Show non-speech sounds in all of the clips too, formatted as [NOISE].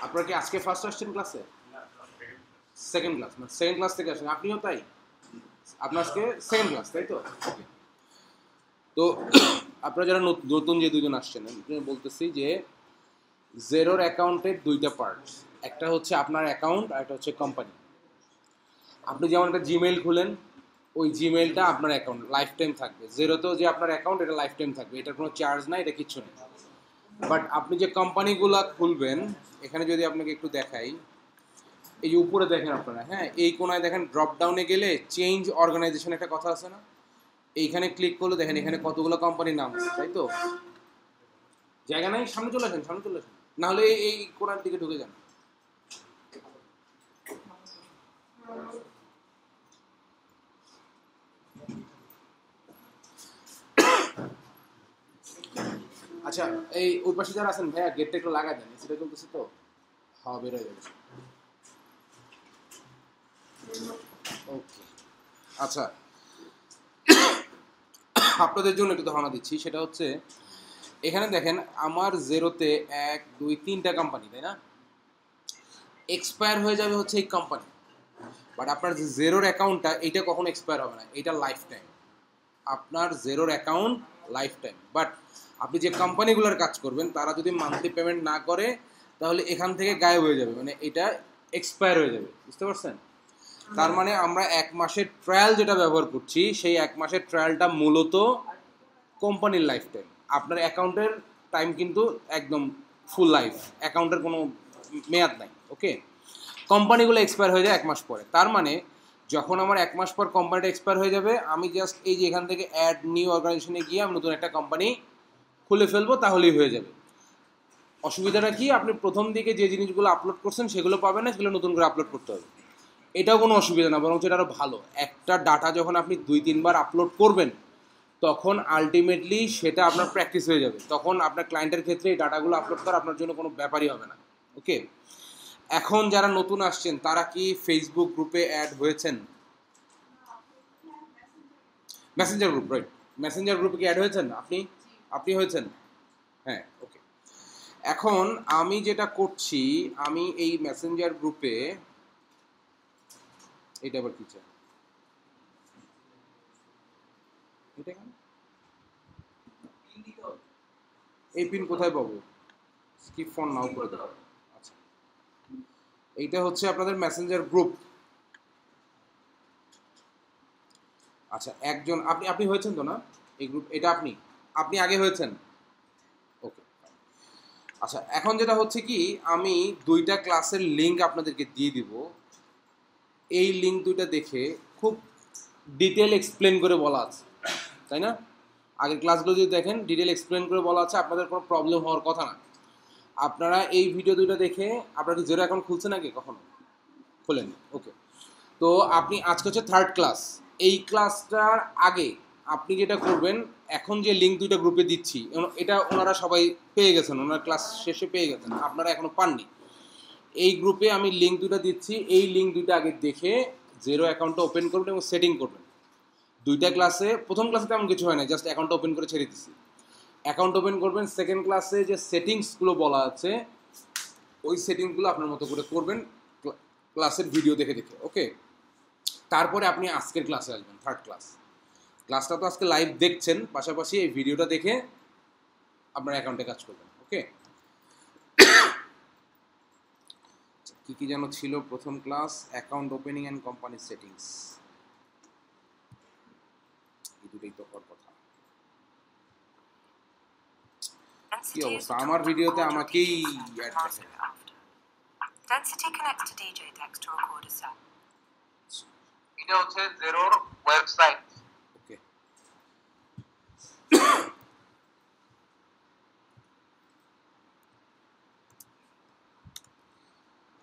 আপনারা কি আজকে ফার্স্ট আসছেন ক্লাসে সেকেন্ড ক্লাস মানে সেকেন্ড ক্লাস থেকে আসেন আপনিও তাই? আপনার আজকে সেকেন্ড ক্লাস তাই তো? তো আপনারা যারা নত- নতুন যে দুজন আসছেন, আমি বলতেছি যে জেরোর অ্যাকাউন্টের দুইটা পার্ট একটা হচ্ছে আপনার অ্যাকাউন্ট আর একটা হচ্ছে কোম্পানি আপনি যেমন একটা জিমেইল খুলেন, ওই জিমেইলটা আপনার অ্যাকাউন্ট লাইফ টাইম থাকবে। জেরোতেও যে আপনার অ্যাকাউন্ট এটা লাইফ টাইম থাকবে। এটার কোনো চার্জ নাই, এটা কিচ্ছু নেই। বাট আপনি যে কোম্পানিগুলো খুলবেন, এখানে যদি আপনাকে একটু দেখাই, এই যে উপরে দেখেন আপনারা হ্যাঁ এই কোনায় দেখেন ড্রপ ডাউনে গেলে চেঞ্জ অর্গানাইজেশন একটা কথা আছে না? এইখানে ক্লিক করলে দেখেন এখানে কতগুলো কোম্পানির নাম আছে, তাই তো? জায়গা নাই? সামনে চলে আসেন, সামনে চলে আসেন। না হলে এই- এই কোনার দিকে ঢুকে যান। আচ্ছা এই ওই পাশে যারা আছেন, ভাইয়া গেটটা একটু লাগা দেন সেটা চলতেছে তো। হাওয়া বের হয়ে যাচ্ছে ওকে আচ্ছা। আপনাদের জন্য একটু ধারণা দিচ্ছি, সেটা হচ্ছে, এখানে দেখেন, আমার জেরোতে এক, দুই, তিনটা কোম্পানি তাই না? এক্সপায়ার হয়ে যাবে হচ্ছে এই কোম্পানি বাট আপনার যে জেরোর অ্যাকাউন্টটা এইটা কখনো এক্সপায়ার হবে না এটা লাইফ টাইম আপনার জেরোর অ্যাকাউন্ট লাইফ টাইম বাট আপনি যে কোম্পানিগুলোর কাজ করবেন, তারা যদি মান্থলি পেমেন্ট না করে, তাহলে এখান থেকে গায়েব হয়ে যাবে। মানে এটা এক্সপায়ার হয়ে যাবে। বুঝতে পারছেন? তার মানে আমরা এক মাসের ট্রায়াল যেটা ব্যবহার করছি, সেই এক মাসের ট্রায়ালটা মূলত কোম্পানির লাইফ টাইম আপনার অ্যাকাউন্টের টাইম কিন্তু একদম ফুল লাইফ অ্যাকাউন্টের কোনো মেয়াদ নাই ওকে কোম্পানিগুলো এক্সপায়ার হয়ে যায় এক মাস পরে। তার মানে যখন আমার এক মাস পর কোম্পানিটা এক্সপায়ার হয়ে যাবে, আমি জাস্ট এই যে এখান থেকে অ্যাড নিউ অর্গানাইজেশনে গিয়ে আমি নতুন একটা কোম্পানি খুলে ফেলব, তাহলেই হয়ে যাবে। অসুবিধাটা কি? আপনি প্রথম দিকে যে জিনিসগুলো আপলোড করছেন, সেগুলো পাবেন না, সেগুলো নতুন করে আপলোড করতে হবে। এটাও কোনো অসুবিধা না বরং এটা আরও ভালো। একটা ডাটা যখন আপনি দুই, তিনবার আপলোড করবেন, তখন আলটিমেটলি সেটা আপনার প্র্যাকটিস হয়ে যাবে। তখন আপনার ক্লায়েন্টের ক্ষেত্রে এই ডাটাগুলো আপলোড করা আপনার জন্য কোনো ব্যাপারই হবে না। ওকে এখন যারা নতুন আসছেন, তারা কি ফেসবুক গ্রুপে অ্যাড হয়েছেন? মেসেঞ্জার গ্রুপ রাইট মেসেঞ্জার গ্রুপে কি অ্যাড হয়েছেন? আপনি আপনি হয়েছেন? হ্যাঁ ওকে এখন আমি যেটা করছি, আমি এই মেসেঞ্জার গ্রুপে এটা আবার কি চাই? এই পিন কোথায় পাবো? স্কিপ ফোন নাও করে দেবো আচ্ছা। এইটা হচ্ছে আপনাদের মেসেঞ্জার গ্রুপ আচ্ছা একজন, আপনি আপনি হয়েছেন তো না? এই গ্রুপ এটা আপনি? আপনি আগে হয়েছেন। ওকে আচ্ছা এখন যেটা হচ্ছে কি, আমি দুইটা ক্লাসের লিঙ্ক আপনাদেরকে দিয়ে দিব। এই লিঙ্ক দুইটা দেখে খুব ডিটেল এক্সপ্লেন করে বলা আছে, তাই না? আগের ক্লাসগুলো যদি দেখেন ডিটেল এক্সপ্লেন করে বলা আছে, আপনাদের কোনো প্রবলেম হওয়ার কথা না। আপনারা এই ভিডিও দুইটা দেখে, আপনারা কি জিরো অ্যাকাউন্ট খুলছেন আগে কখনো? খোলেন ওকে তো আপনি, আজকে হচ্ছে থার্ড ক্লাস এই ক্লাসটার আগে আপনি যেটা করবেন, এখন যে লিঙ্ক দুইটা গ্রুপে দিচ্ছি এটা ওনারা সবাই পেয়ে গেছেন, ওনার ক্লাস শেষে পেয়ে গেছেন, আপনারা এখনও পাননি। এই গ্রুপে আমি লিঙ্ক দুটো দিচ্ছি, এই লিঙ্ক দুইটা আগে দেখে জিরো অ্যাকাউন্টটা ওপেন করবেন এবং সেটিং করবেন। দুইটা ক্লাসে প্রথম ক্লাসে তেমন কিছু হয় না জাস্ট অ্যাকাউন্ট ওপেন করে ছেড়ে দিচ্ছি অ্যাকাউন্ট ওপেন করবেন সেকেন্ড ক্লাসে যে সেটিংসগুলো বলা আছে, ওই সেটিংসগুলো আপনার মতো করে করবেন ক্লাসের ভিডিও দেখে দেখে ওকে তারপরে আপনি আজকের ক্লাসে আসবেন থার্ড ক্লাস ক্লাসটা তো আজকে লাইভ দেখছেন পাশাপাশি এই ভিডিওটা দেখে আপনার অ্যাকাউন্টে কাজ করবেন ওকে কি কি যেন ছিল প্রথম class account opening and company settings এই দুটোই তো কথা। কি অবস্থা? আমার ভিডিওতে আমাকেই add Density connects to DJ Text to record a এটা হচ্ছে জেরোর ওয়েবসাইট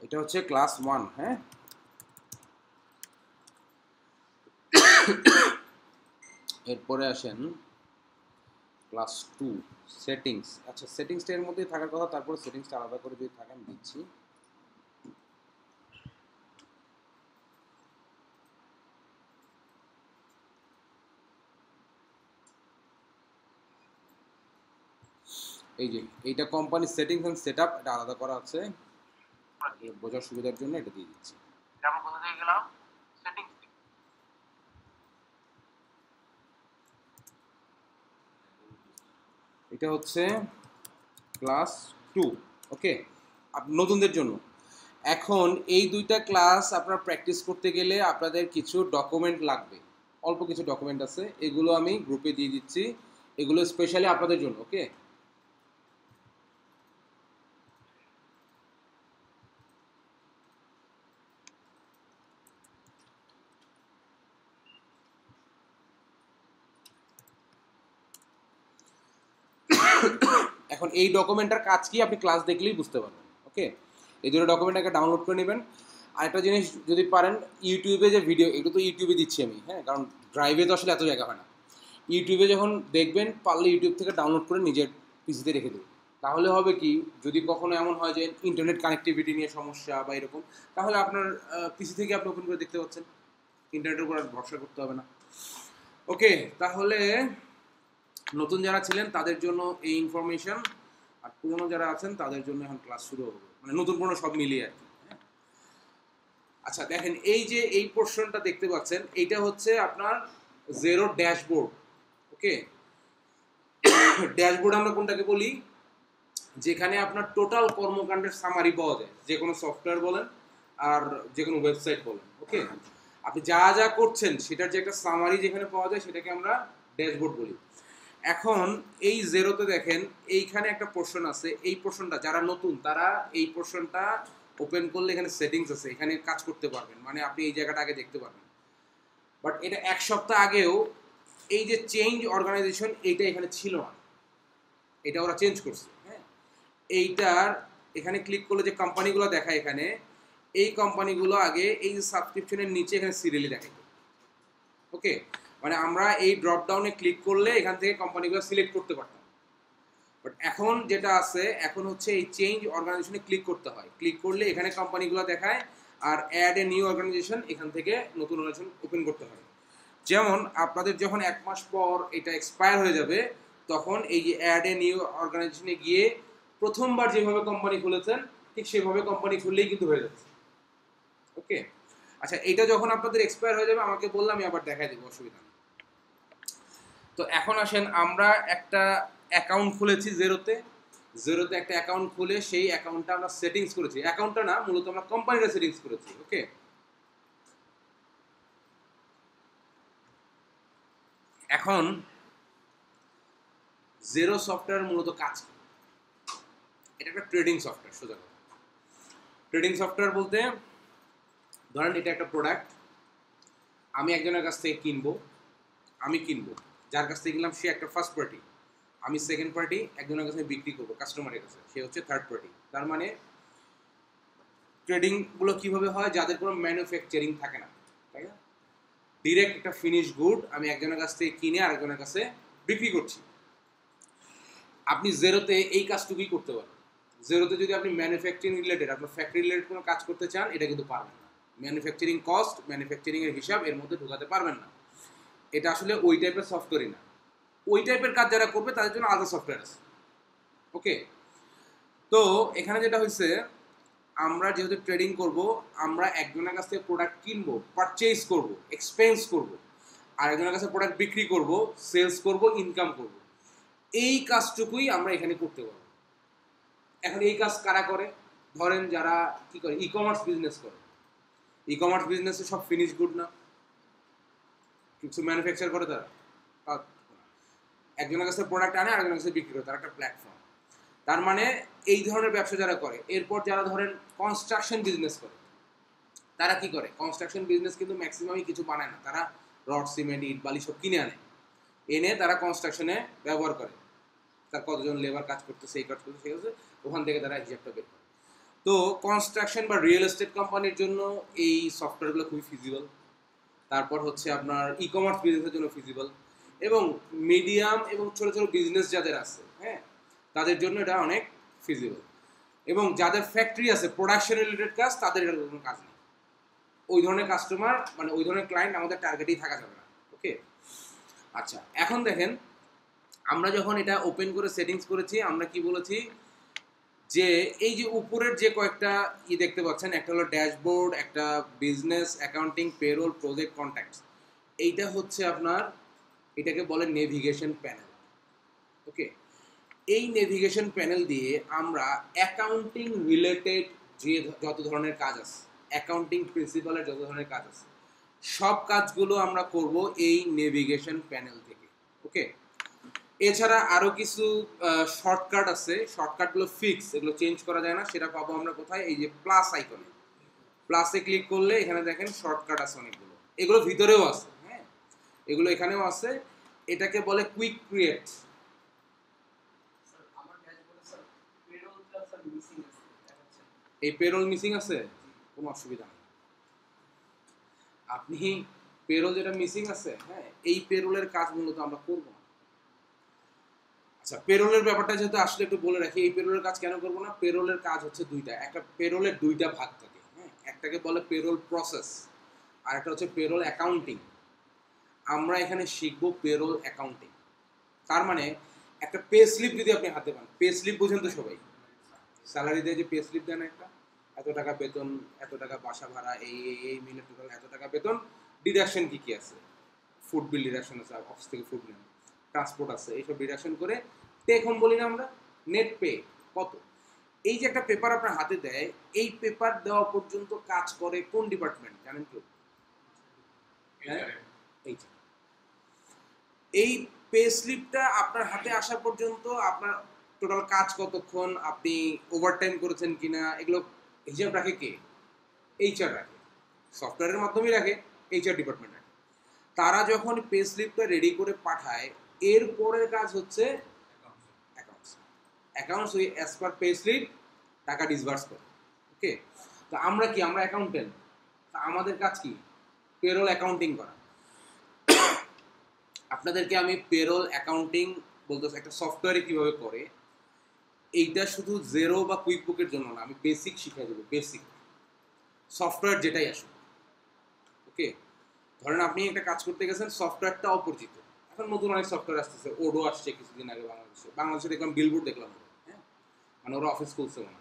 এটা হচ্ছে ক্লাস ওয়ান হ্যাঁ? এরপরে আসেন ক্লাস টু সেটিংস আচ্ছা সেটিংসটা এর মধ্যেই থাকার কথা, তারপরে সেটিংসটা আলাদা করে যদি থাকে আমি দিচ্ছি। এই যে এইটা কোম্পানি সেটিংস এন্ড সেট এটা আলাদা করা আছে বোঝার সুবিধার জন্য এটা দিয়ে দিচ্ছি। আমরা কোথা থেকে গেলাম? সেটিংস এটা হচ্ছে ক্লাস টু ওকে নতুনদের জন্য। এখন এই দুইটা ক্লাস আপনার প্র্যাকটিস করতে গেলে আপনাদের কিছু ডকুমেন্ট লাগবে। অল্প কিছু ডকুমেন্ট আছে এগুলো আমি গ্রুপে দিয়ে দিচ্ছি। এগুলো স্পেশালি আপনাদের জন্য ওকে এখন এই ডকুমেন্টটার কাজ কি আপনি ক্লাস দেখলেই বুঝতে পারবেন ওকে এই দুটো ডকুমেন্টটাকে ডাউনলোড করে নেবেন। আর একটা জিনিস যদি পারেন ইউটিউবে যে ভিডিও এগুলো তো ইউটিউবে দিচ্ছি আমি হ্যাঁ? কারণ ড্রাইভে তো আসলে এত জায়গা হয় না। ইউটিউবে যখন দেখবেন, পারলে ইউটিউব থেকে ডাউনলোড করে নিজের পিসিতে রেখে দেবেন তাহলে হবে কি, যদি কখনো এমন হয় যে ইন্টারনেট কানেক্টিভিটি নিয়ে সমস্যা বা এরকম, তাহলে আপনার পিসি থেকে আপনি ওপেন করে দেখতে পাচ্ছেন। ইন্টারনেটের উপর আর ভরসা করতে হবে না। ওকে তাহলে নতুন যারা ছিলেন, তাদের জন্য এই ইনফরমেশন আর পুরনো যারা আছেন, তাদের জন্য এখন ক্লাস শুরু হবে। মানে নতুন পুরনো সব মিলিয়ে আর কি হ্যাঁ? আচ্ছা দেখেন, এই যে এই পোর্শনটা দেখতে পাচ্ছেন, এইটা হচ্ছে আপনার জেরো ড্যাশবোর্ড ওকে ড্যাশবোর্ড আমরা কোনটাকে বলি? যেখানে আপনার টোটাল কর্মকাণ্ডের সামারি পাওয়া যায়, যে কোনো সফটওয়্যার বলেন আর যে কোনো ওয়েবসাইট বলেন ওকে আপনি যা যা করছেন, সেটার যে একটা সামারি যেখানে পাওয়া যায়, সেটাকে আমরা ড্যাশবোর্ড বলি। এখন এই জেরোতে দেখেন, এইখানে একটা পোর্শন আছে, এই পোর্শনটা যারা নতুন, তারা এই পোর্শনটা ওপেন করলে এখানে সেটিংস আছে, এখানে কাজ করতে পারবেন মানে আপনি এই জায়গাটা আগে দেখতে পারবেন। বাট এটা এক সপ্তাহ আগেও এই যে চেঞ্জ অর্গানাইজেশন এইটা এখানে ছিল না। এটা ওরা চেঞ্জ করছে হ্যাঁ? এইটার এখানে ক্লিক করলে যে কোম্পানিগুলো দেখায় এখানে, এই কোম্পানিগুলো আগে এই সাবস্ক্রিপশনের নিচে এখানে সিরিয়ালি দেখায় ওকে মানে আমরা এই ড্রপ ডাউনে ক্লিক করলে এখান থেকে কোম্পানিগুলো সিলেক্ট করতে পারতাম। বাট এখন যেটা আছে, এখন হচ্ছে এই চেঞ্জ অর্গানাইজেশনে ক্লিক করতে হয়। ক্লিক করলে এখানে কোম্পানিগুলো দেখায় আর অ্যাড এ নিউ অর্গানাইজেশন এখান থেকে নতুন অর্গানাইজেশন ওপেন করতে হয়। যেমন আপনাদের যখন এক মাস পর এটা এক্সপায়ার হয়ে যাবে, তখন এই যে অ্যাড এ নিউ অর্গানাইজেশনে গিয়ে প্রথমবার যেভাবে কোম্পানি খুলেছেন, ঠিক সেভাবে কোম্পানি খুললেই কিন্তু হয়ে যাচ্ছে। ওকে আচ্ছা এটা যখন আপনাদের এক্সপায়ার হয়ে যাবে, আমাকে বললে আমি আবার দেখাই দেবো, অসুবিধা তো এখন আসেন, আমরা একটা অ্যাকাউন্ট খুলেছি জেরোতে জেরোতে একটা অ্যাকাউন্ট খুলে সেই অ্যাকাউন্টটা আমরা সেটিংস করেছি। অ্যাকাউন্টটা না, মূলত আমরা কোম্পানিটা সেটিংস করেছি ওকে এখন জেরো সফটওয়্যার মূলত কাজ কি? এটা একটা ট্রেডিং সফটওয়্যার সোজা কথা। ট্রেডিং সফটওয়্যার বলতে, ধরেন এটা একটা প্রোডাক্ট আমি একজনের কাছ থেকে কিনবো, আমি কিনবো। যার কাছ থেকে কিনলাম সে একটা ফার্স্ট পার্টি আমি সেকেন্ড পার্টি একজনের কাছে বিক্রি করব কাস্টমারের কাছে। সে হচ্ছে থার্ড পার্টি তার মানে ট্রেডিংগুলো কীভাবে হয়? যাদের কোনো ম্যানুফ্যাকচারিং থাকে না, তাই না? ডিরেক্ট একটা ফিনিশ গুড আমি একজনের কাছ থেকে কিনে আরেকজনের কাছে বিক্রি করছি। আপনি জেরোতে এই কাজটুকুই করতে পারেন। জেরোতে যদি আপনি ম্যানুফ্যাকচারিং রিলেটেড আপনার ফ্যাক্টরি রিলেটেড কোনো কাজ করতে চান, এটা কিন্তু পারবেন না। ম্যানুফ্যাকচারিং কস্ট ম্যানুফ্যাকচারিং এর হিসাব এর মধ্যে ঢোকাতে পারবেন না। এটা আসলে ওই টাইপের সফটওয়্যারই না। ওই টাইপের কাজ যারা করবে, তাদের জন্য আলাদা সফটওয়্যার আছে। ওকে তো এখানে যেটা হয়েছে আমরা যেহেতু ট্রেডিং করব, আমরা একজনের কাছ থেকে প্রোডাক্ট কিনবো পারচেজ করব এক্সপেন্স করব, আর একজনের কাছে প্রোডাক্ট বিক্রি করব সেলস করব ইনকাম করব। এই কাজটুকুই আমরা এখানে করতে পারব। এখন এই কাজ কারা করে? ধরেন যারা কি করে? ই কমার্স বিজনেস করে। ই কমার্স বিজনেসে সব ফিনিশ গুড না? কিছু ম্যানুফ্যাকচার করে তারা। একজনের কাছে প্রোডাক্ট আনে, আরেকজনের কাছে বিক্রি করে, তার একটা প্ল্যাটফর্ম তার মানে এই ধরনের ব্যবসা যারা করে, এরপর যারা ধরেন কনস্ট্রাকশন বিজনেস করে, তারা কি করে? কনস্ট্রাকশন বিজনেস কিন্তু ম্যাক্সিমামই কিছু বানায় না। তারা রড সিমেন্ট ইট, বালি সব কিনে আনে। এনে তারা কনস্ট্রাকশনে ব্যবহার করে। তার কতজন লেবার কাজ করতেছে, এই কাজ করতেছে, সেই ওখান থেকে তারা হিসাবটা বের করে। তো কনস্ট্রাকশন বা রিয়েল এস্টেট কোম্পানির জন্য এই সফটওয়্যারগুলো খুবই ফিজিবল তারপর হচ্ছে আপনার ই কমার্স বিজনেসের জন্য ফিজিবল এবং মিডিয়াম এবং ছোট ছোট বিজনেস যাদের আছে হ্যাঁ তাদের জন্য এটা অনেক ফিজিবল এবং যাদের ফ্যাক্টরি আছে প্রোডাকশন রিলেটেড কাজ, তাদের এটা কোনো কাজ নেই। ওই ধরনের কাস্টমার মানে ওই ধরনের ক্লায়েন্ট আমাদের টার্গেটেই থাকা যাবে না ওকে আচ্ছা এখন দেখেন, আমরা যখন এটা ওপেন করে সেটিংস করেছি, আমরা কি বলেছি? যে এই যে উপরের যে কয়েকটা ই দেখতে পাচ্ছেন, একটা হলো ড্যাশবোর্ড, একটা business, accounting, payroll, project contacts. এইটা হচ্ছে আপনার, এটাকে বলে নেভিগেশন প্যানেল। ওকে? এই নেভিগেশন প্যানেল দিয়ে আমরা অ্যাকাউন্টিং রিলেটেড যে যত ধরনের কাজ আছে, অ্যাকাউন্টিং প্রিন্সিপালের যত ধরনের কাজ আছে, সব কাজগুলো আমরা করব এই নেভিগেশন প্যানেল থেকে। ওকে? এছাড়া আরও কিছু শর্টকাট আছে। শর্টকাটগুলো ফিক্স এগুলো চেঞ্জ করা যায় না। সেটা পাবো আমরা কোথায়? এই যে প্লাস আইকনে প্লাসে ক্লিক করলে এখানে দেখেন শর্টকাট আছে অনেকগুলো। এগুলো ভিতরেও আছে হ্যাঁ? এগুলো এখানেও আছে। এটাকে বলে কুইক ক্রিয়েট এই পেরোল মিসিং আছে? কোনো অসুবিধা নেই। আপনি পেরোল যেটা মিসিং আছে হ্যাঁ? এই পেরোলের কাজ মূলত আমরা করব। আচ্ছা পেরোলের ব্যাপারটা যেহেতু আসলে একটু বলে রাখি, এই পেরোলের কাজ কেন করব না? পেরোলের কাজ হচ্ছে দুইটা। একটা পেরোলের দুইটা ভাগ থাকে হ্যাঁ? একটাকে বলে পেরোল প্রসেস আর একটা হচ্ছে পেরোল অ্যাকাউন্টিং আমরা এখানে শিখব পেরোল অ্যাকাউন্টিং তার মানে একটা পে স্লিপ যদি আপনি হাতে পান, পে স্লিপ বুঝেন তো সবাই। স্যালারি দিয়ে যে পে স্লিপ দেন একটা। এত টাকা বেতন, এত টাকা বাসা ভাড়া, এই এই এই মিলে টোটাল এত টাকা বেতন। ডিডাকশন কি কি আছে? ফুড বিল ডিডাকশন আছে অফিস থেকে ফুড নেন। ট্রান্সপোর্ট আছে এইসব ডিডাকশন করে টেক হোম বলি না আমরা নেট পে কত? এই যে একটা পেপার আপনার হাতে দেয় এই পেপার দেওয়া পর্যন্ত কাজ করে কোন ডিপার্টমেন্ট জানেন কেউ হ্যাঁ? এই এই পে স্লিপটা আপনার হাতে আসা পর্যন্ত আপনার টোটাল কাজ কতক্ষণ আপনি ওভারটাইম করেছেন কিনা এগুলো হিসাব রাখে কে? এইচআর রাখে। সফটওয়্যারের মাধ্যমেই রাখে এইচআর ডিপার্টমেন্ট রাখে। তারা যখন পে স্লিপটা রেডি করে পাঠায় এর পরের কাজ হচ্ছে অ্যাকাউন্টস অ্যাকাউন্টস ওই অ্যাজ পার পে স্লিপ টাকা ডিসবার্স করে। ওকে তো আমরা কি? আমরা অ্যাকাউন্টেন্ট তা আমাদের কাজ কি? পেরোল অ্যাকাউন্টিং করা। আপনাদেরকে আমি পেরোল অ্যাকাউন্টিং বলতেছি, একটা সফটওয়্যারে কীভাবে করে, এইটা শুধু জেরো বা কুইক বুকের জন্য না, আমি বেসিক শিখিয়ে দেবো বেসিক সফটওয়্যার যেটাই আসুক। ওকে ধরেন আপনি একটা কাজ করতে গেছেন সফটওয়্যারটা অপরিচিত এখন নতুন অনেক সফটওয়্যার আসতেছে ওডো আসছে কিছুদিন আগে বাংলাদেশে। বাংলাদেশে দেখলাম বিলবোর্ড দেখলাম হ্যাঁ? মানে ওরা অফিস খুলছে মনে।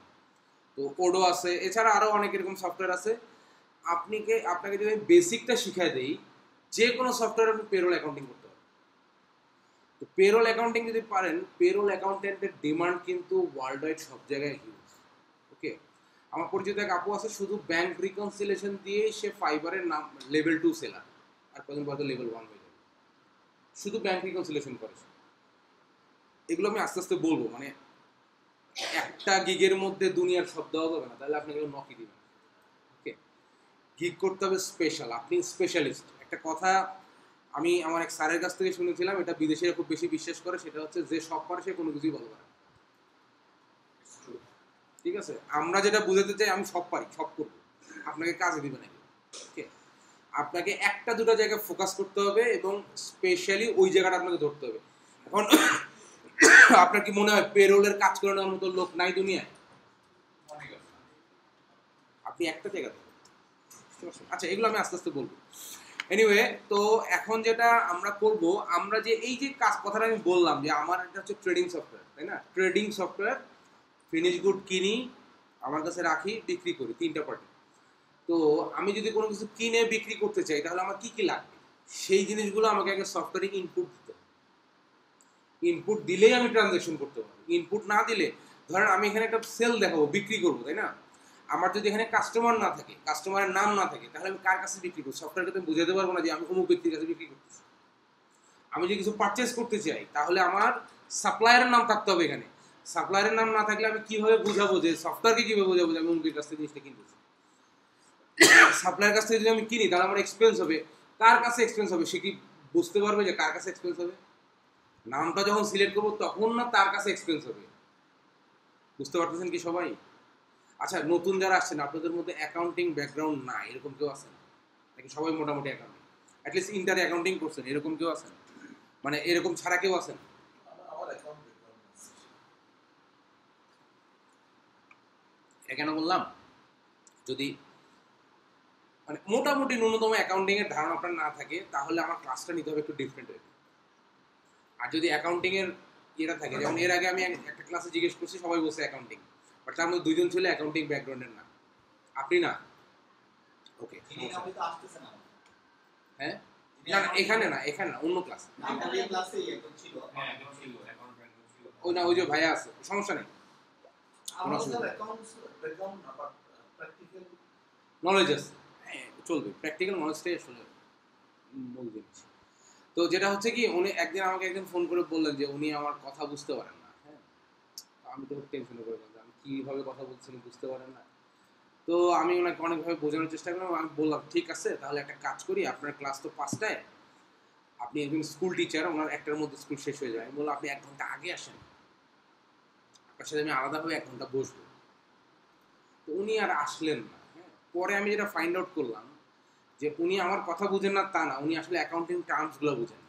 তো ওডো আছে, এছাড়া আরও অনেক এরকম সফটওয়্যার আছে। আপনিকে আপনাকে যদি বেসিকটা শিখাই দেই, যে কোনো সফটওয়্যার আপনি পেরোল অ্যাকাউন্টিং করতে পারেন। তো পেরোল অ্যাকাউন্টিং যদি পারেন পেরোল অ্যাকাউন্টেন্টের ডিমান্ড কিন্তু ওয়ার্ল্ড ওয়াইড সব জায়গায় হিউজ ওকে আমার পরিচিত এক আপু আছে, শুধু ব্যাংক রিকনসিলেশন দিয়ে সে ফাইবারের নাম লেভেল টু সেলার আর কদিন পর লেভেল ওয়ান হয়ে শুধু ব্যাংক রিকনসিলেশন করে। এগুলো আমি আস্তে আস্তে বলব মানে একটা গিগের মধ্যে দুনিয়ার সব দেওয়া যাবে না, তাহলে আপনি এগুলো নকি দিবেন। ওকে গিগ করতে হবে স্পেশাল আপনি স্পেশালিস্ট একটা কথা আমি আমার এক স্যারের কাছ থেকে শুনেছিলাম, এটা বিদেশিরা খুব বেশি বিশ্বাস করে, সেটা হচ্ছে যে সব পারে সে কোনো কিছুই পারে না। ঠিক আছে? আমরা যেটা বুঝাতে চাই, আমি সব পারি, সব করব। আপনাকে কাজে দিবে নাকি? ওকে আপনাকে একটা দুটো জায়গায় ফোকাস করতে হবে এবং স্পেশালি ওই জায়গাটা আপনাকে ধরতে হবে। এখন আপনার কি মনে হয় পেরোলের কাজ করে নেওয়ার মতো লোক নাই দুনিয়ায়? আপনি একটা জায়গা? আচ্ছা এগুলো আমি আস্তে আস্তে বলব। এনিওয়ে তো এখন যেটা আমরা করব আমরা যে এই যে কাজ কথাটা আমি বললাম যে আমার এটা হচ্ছে ট্রেডিং সফটওয়্যার তাই না? ট্রেডিং সফটওয়্যার ফিনিশ গুড কিনি আমার কাছে রাখি বিক্রি করি তিনটা পার্টি তো আমি যদি কোনো কিছু কিনে বিক্রি করতে চাই, তাহলে আমার কি কি লাগবে? সেই জিনিসগুলো আমাকে আগে সফটওয়্যারে ইনপুট দিতে ইনপুট দিলেই আমি ট্রানজ্যাকশন করতে পারব। ইনপুট না দিলে, ধরেন আমি এখানে একটা সেল দেখাবো, বিক্রি করব, তাই না? আমার যদি এখানে কাস্টমার না থাকে কাস্টমারের নাম না থাকে, তাহলে আমি কার কাছে বিক্রি করব? সফটওয়্যারকে তো বুঝাতে পারব না যে আমি অমুক ব্যক্তির কাছে বিক্রি করতেছি। আমি যদি কিছু পারচেস করতে চাই, তাহলে আমার সাপ্লায়ারের নাম থাকতে হবে এখানে। সাপ্লায়ারের নাম না থাকলে আমি কীভাবে বুঝাবো যে সফটওয়্যারকে কীভাবে বোঝাবো যে আমি অমুকের কাছ থেকে জিনিসটা কিনতেছি? সাপ্লায়ার কাছ থেকে যদি আমি কিনি তাহলে আমার এক্সপেন্স হবে। কার কাছে এক্সপেন্স হবে? সে কি বুঝতে পারবে যে কার কাছে এক্সপেন্স হবে? নামটা যখন সিলেক্ট করব তখন না তার কাছে এক্সপেন্স হবে? বুঝতে পারতেছেন কি সবাই? আচ্ছা নতুন যারা আসছেন আপনাদের মধ্যে অ্যাকাউন্টিং ব্যাকগ্রাউন্ড না এরকম কেউ আছেন? নাকি সবাই মোটামুটি অ্যাকাউন্টিং অ্যাটলিস্ট ইন্টার অ্যাকাউন্টিং করছেন এরকম কেউ আছেন? মানে এরকম ছাড়া কেউ আছেন? কেন বললাম? যদি মানে মোটামুটি ন্যূনতম অ্যাকাউন্টিং এর ধারণা আপনার না থাকে তাহলে আমার ক্লাসটা নিতে হবে একটু ডিফারেন্ট হয়ে আর যদি অ্যাকাউন্টিং এর ইয়েটা থাকে যেমন এর আগে আমি একটা ক্লাসে জিজ্ঞেস করছি সবাই বসে অ্যাকাউন্টিং বাট তার মধ্যে দুইজন ছিল অ্যাকাউন্টিং ব্যাকগ্রাউন্ডের না। আপনি না? ওকে যিনি আপনি তো আসতেছেন আমার হ্যাঁ? না না এখানে না এখানে না অন্য ক্লাস হ্যাঁ একদম ছিল অ্যাকাউন্ট ছিল। ওই না ওই যে ভাইয়া আছে সমস্যা নেই। আমার স্যার অ্যাকাউন্টস ব্যাকগ্রাউন্ড না বাট প্র্যাকটিক্যাল নলেজ আছে। হ্যাঁ চলবে প্র্যাকটিক্যাল নলেজটাই আসলে মূল জিনিস। তো যেটা হচ্ছে কি, উনি একদিন আমাকে একদিন ফোন করে বললেন যে, উনি আমার কথা বুঝতে পারেন না। হ্যাঁ? আমি তো টেনশন করে বললাম কীভাবে কথা বলছি উনি বুঝতে পারেন না? তো আমি ওনাকে অনেকভাবে বোঝানোর চেষ্টা করলাম, আমি বললাম, ঠিক আছে, তাহলে একটা কাজ করি, আপনার ক্লাস তো পাঁচটায়, আপনি একজন স্কুল টিচার ওনার একটার মধ্যে স্কুল শেষ হয়ে যায়। বললাম, আপনি এক ঘণ্টা আগে আসেন। আপনার সাথে আমি আলাদাভাবে এক ঘণ্টা বসবো। তো উনি আর আসলেন না হ্যাঁ? পরে আমি যেটা ফাইন্ড আউট করলাম যে উনি আমার কথা বুঝেন না তা না, উনি আসলে অ্যাকাউন্টিং টার্মসগুলো বুঝেন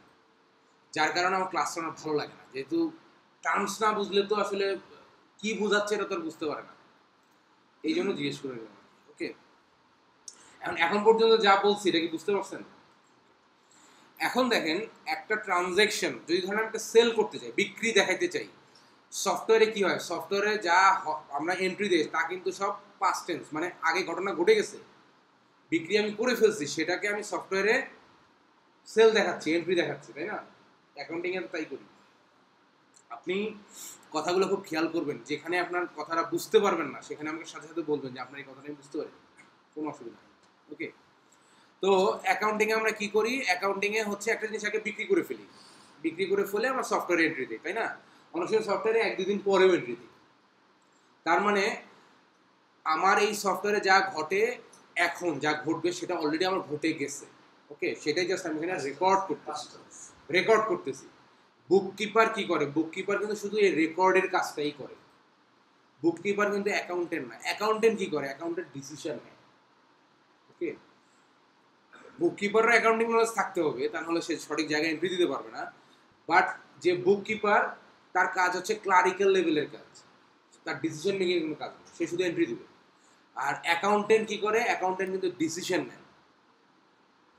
যার কারণে আমার ক্লাসটা আমার ভালো লাগে না। যেহেতু টার্মস না বুঝলে তো আসলে কি বোঝাচ্ছে এটা তো আর বুঝতে পারে না। এই জন্য জিজ্ঞেস করে ওকে এখন এখন পর্যন্ত যা বলছি, এটা কি বুঝতে পারছেন? এখন দেখেন, একটা ট্রানজ্যাকশন যদি ধরেন আমি একটা সেল করতে চাই, বিক্রি দেখাইতে চাই সফটওয়্যারে কি হয়? সফটওয়্যারে যা আমরা এন্ট্রি দিই তা কিন্তু সব পাস্ট টেন্স মানে আগে ঘটনা ঘটে গেছে। বিক্রি আমি করে ফেলছি, সেটাকে আমি সফটওয়্যারে সেল দেখাচ্ছি এন্ট্রি দেখাচ্ছি, তাই না? অ্যাকাউন্টিং এর তাই করি। আপনি কথাগুলো খুব খেয়াল করবেন, যেখানে আপনার কথাটা বুঝতে পারবেন না, সেখানে আমাকে সাথে সাথে বলবেন যে, আপনার এই কথাটা আমি বুঝতে পারি কোনো অসুবিধা নেই ওকে তো অ্যাকাউন্টিং এ আমরা কি করি? অ্যাকাউন্টিং এ হচ্ছে একটা জিনিস আগে বিক্রি করে ফেলি। বিক্রি করে ফেলে আমরা সফটওয়্যারে এন্ট্রি দিই, তাই না? অনেক সময় সফটওয়্যারে এক দুদিন পরেও এন্ট্রি দিই। তার মানে আমার এই সফটওয়্যারে যা ঘটে এখন যা ঘটবে সেটা অলরেডি আমার ঘটে গেছে। ওকে সেটাই জাস্ট আমি এখানে রেকর্ড করতেছি। রেকর্ড করতেছি। বুক কিপার কি করে? বুক কিপার কিন্তু শুধু এই রেকর্ডের কাজটাই করে। বুক কিপার কিন্তু অ্যাকাউন্টেন্ট না। অ্যাকাউন্টেন্ট কি করে? অ্যাকাউন্টেন্ট ডিসিশন নেয়। ওকে বুক কিপারও অ্যাকাউন্টিং নলেজ থাকতে হবে তা নাহলে সে সঠিক জায়গায় এন্ট্রি দিতে পারবে না। বাট যে বুক কিপার তার কাজ হচ্ছে ক্লারিক্যাল লেভেলের কাজ। তার ডিসিশন মেকিং কোনো কাজ না সে শুধু এন্ট্রি দিবে। আর অ্যাকাউন্টেন্ট কি করে? অ্যাকাউন্টেন্ট কিন্তু ডিসিশন নেয়।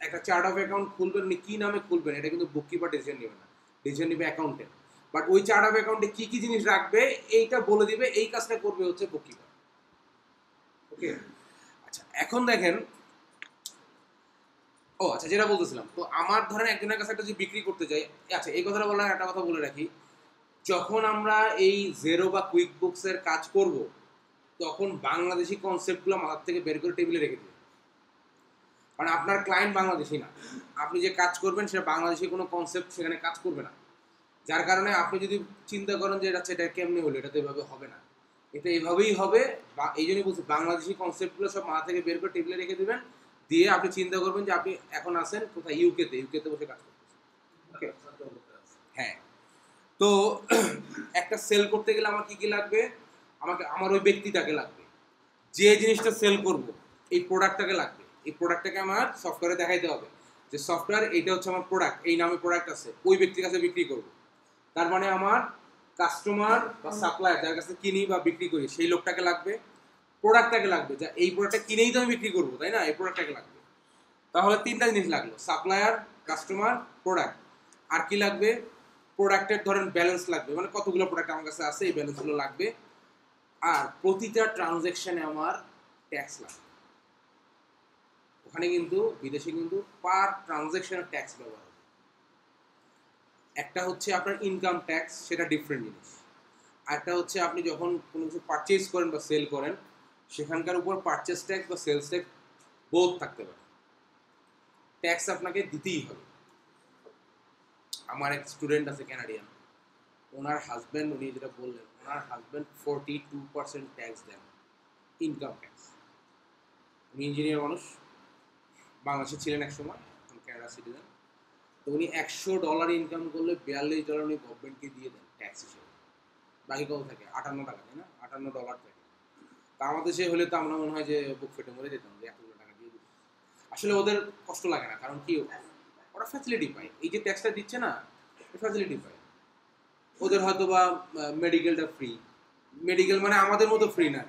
একটা চার্ট অফ অ্যাকাউন্ট খুলবেন উনি কি নামে খুলবেন? এটা কিন্তু বুক কিপার ডিসিশন নেবে না। ডিসিশন নেবে অ্যাকাউন্টেন্ট বাট ওই চার্ট অফ অ্যাকাউন্টে কি কি জিনিস রাখবে, এইটা বলে দিবে, এই কাজটা করবে হচ্ছে বুক কিপার ওকে আচ্ছা এখন দেখেন, ও আচ্ছা যেটা বলতেছিলাম, তো আমার ধরেন একজনের কাছে একটা যে বিক্রি করতে চাই আচ্ছা এই কথাটা বলার একটা কথা বলে রাখি। যখন আমরা এই জেরো বা কুইক বুকসের কাজ করব তখন বাংলাদেশি কনসেপ্টগুলো মাথার থেকে বের করে টেবিলে রেখে দেবে কারণ আপনার ক্লায়েন্ট বাংলাদেশি না। আপনি যে কাজ করবেন সেটা বাংলাদেশি কোনো কনসেপ্ট সেখানে কাজ করবে না। যার কারণে আপনি যদি চিন্তা করেন যে এটা এটা কেমনি হলো এটা তো এভাবে হবে না। এটা এভাবেই হবে। বা এই জন্যই বলছি বাংলাদেশি কনসেপ্টগুলো সব মাথা থেকে বের করে টেবিলে রেখে দেবেন। দিয়ে আপনি চিন্তা করবেন যে আপনি এখন আছেন কোথায় ইউকেতে ইউকেতে বসে কাজ করতেছেন। হ্যাঁ। তো [CLEARS THROAT] একটা সেল করতে গেলে আমার কি কি লাগবে? আমাকে, আমার ওই ব্যক্তিটাকে লাগবে। যে জিনিসটা সেল করব, এই প্রোডাক্টটাকে লাগবে। এই প্রোডাক্টটাকে আমার সফটওয়্যারে দেখাইতে হবে যে সফটওয়্যার এইটা হচ্ছে আমার প্রোডাক্ট এই নামে প্রোডাক্ট আছে, ওই ব্যক্তির কাছে বিক্রি করব। তার মানে আমার কাস্টমার বা সাপ্লায়ার যার কাছে কিনি বা বিক্রি করি, সেই লোকটাকে লাগবে প্রোডাক্টটাকে লাগবে, যা এই প্রোডাক্টটা কিনেই তো আমি বিক্রি করব, তাই না? এই প্রোডাক্টটাকে লাগবে। তাহলে তিনটা জিনিস লাগল সাপ্লায়ার কাস্টমার প্রোডাক্ট আর কি লাগবে? প্রোডাক্টের ধরেন ব্যালেন্স লাগবে মানে কতগুলো প্রোডাক্ট আমার কাছে আছে, এই ব্যালেন্সগুলো লাগবে। আর প্রতিটা ট্রানজ্যাকশনে আমার ট্যাক্স লাগবে ওখানে কিন্তু, বিদেশে কিন্তু পার ট্রানজ্যাকশনের ট্যাক্স ব্যবহার হবে একটা হচ্ছে আপনার ইনকাম ট্যাক্স সেটা ডিফারেন্ট জিনিস। আরেকটা হচ্ছে আপনি যখন কোনো কিছু পারচেজ করেন বা সেল করেন, সেখানকার উপর পারচেস ট্যাক্স বা সেলস ট্যাক্স বোধ থাকতে পারে। ট্যাক্স আপনাকে দিতেই হবে। আমার এক স্টুডেন্ট আছে ক্যানাডিয়ান ওনার হাজব্যান্ড উনি যেটা বললেন ফোরটি টু পার্সেন্ট ট্যাক্স দেন ইনকাম ট্যাক্স উনি ইঞ্জিনিয়ার মানুষ, বাংলাদেশে ছিলেন এক সময় এখন ক্যানাডা সিটিজেন তো। উনি একশো ডলার ইনকাম করলে বিয়াল্লিশ ডলার উনি গভর্নমেন্টকে দিয়ে দেন ট্যাক্স হিসেবে। বাকি কত থাকে? আটান্ন টাকা, তাই না? আটান্ন ডলার থাকে। তা আমাদের সে হলে তো আমরা মনে হয় যে বুক ফেটে মরে যেতাম যে এতগুলো টাকা দিয়ে দিই আসলে ওদের কষ্ট লাগে না, কারণ কি ওরা ফ্যাসিলিটি পায়। এই যে ট্যাক্সটা দিচ্ছে না ফ্যাসিলিটি পায়। ওদের হয়তো বা মেডিকেলটা ফ্রি মেডিকেল মানে আমাদের মতো ফ্রি না।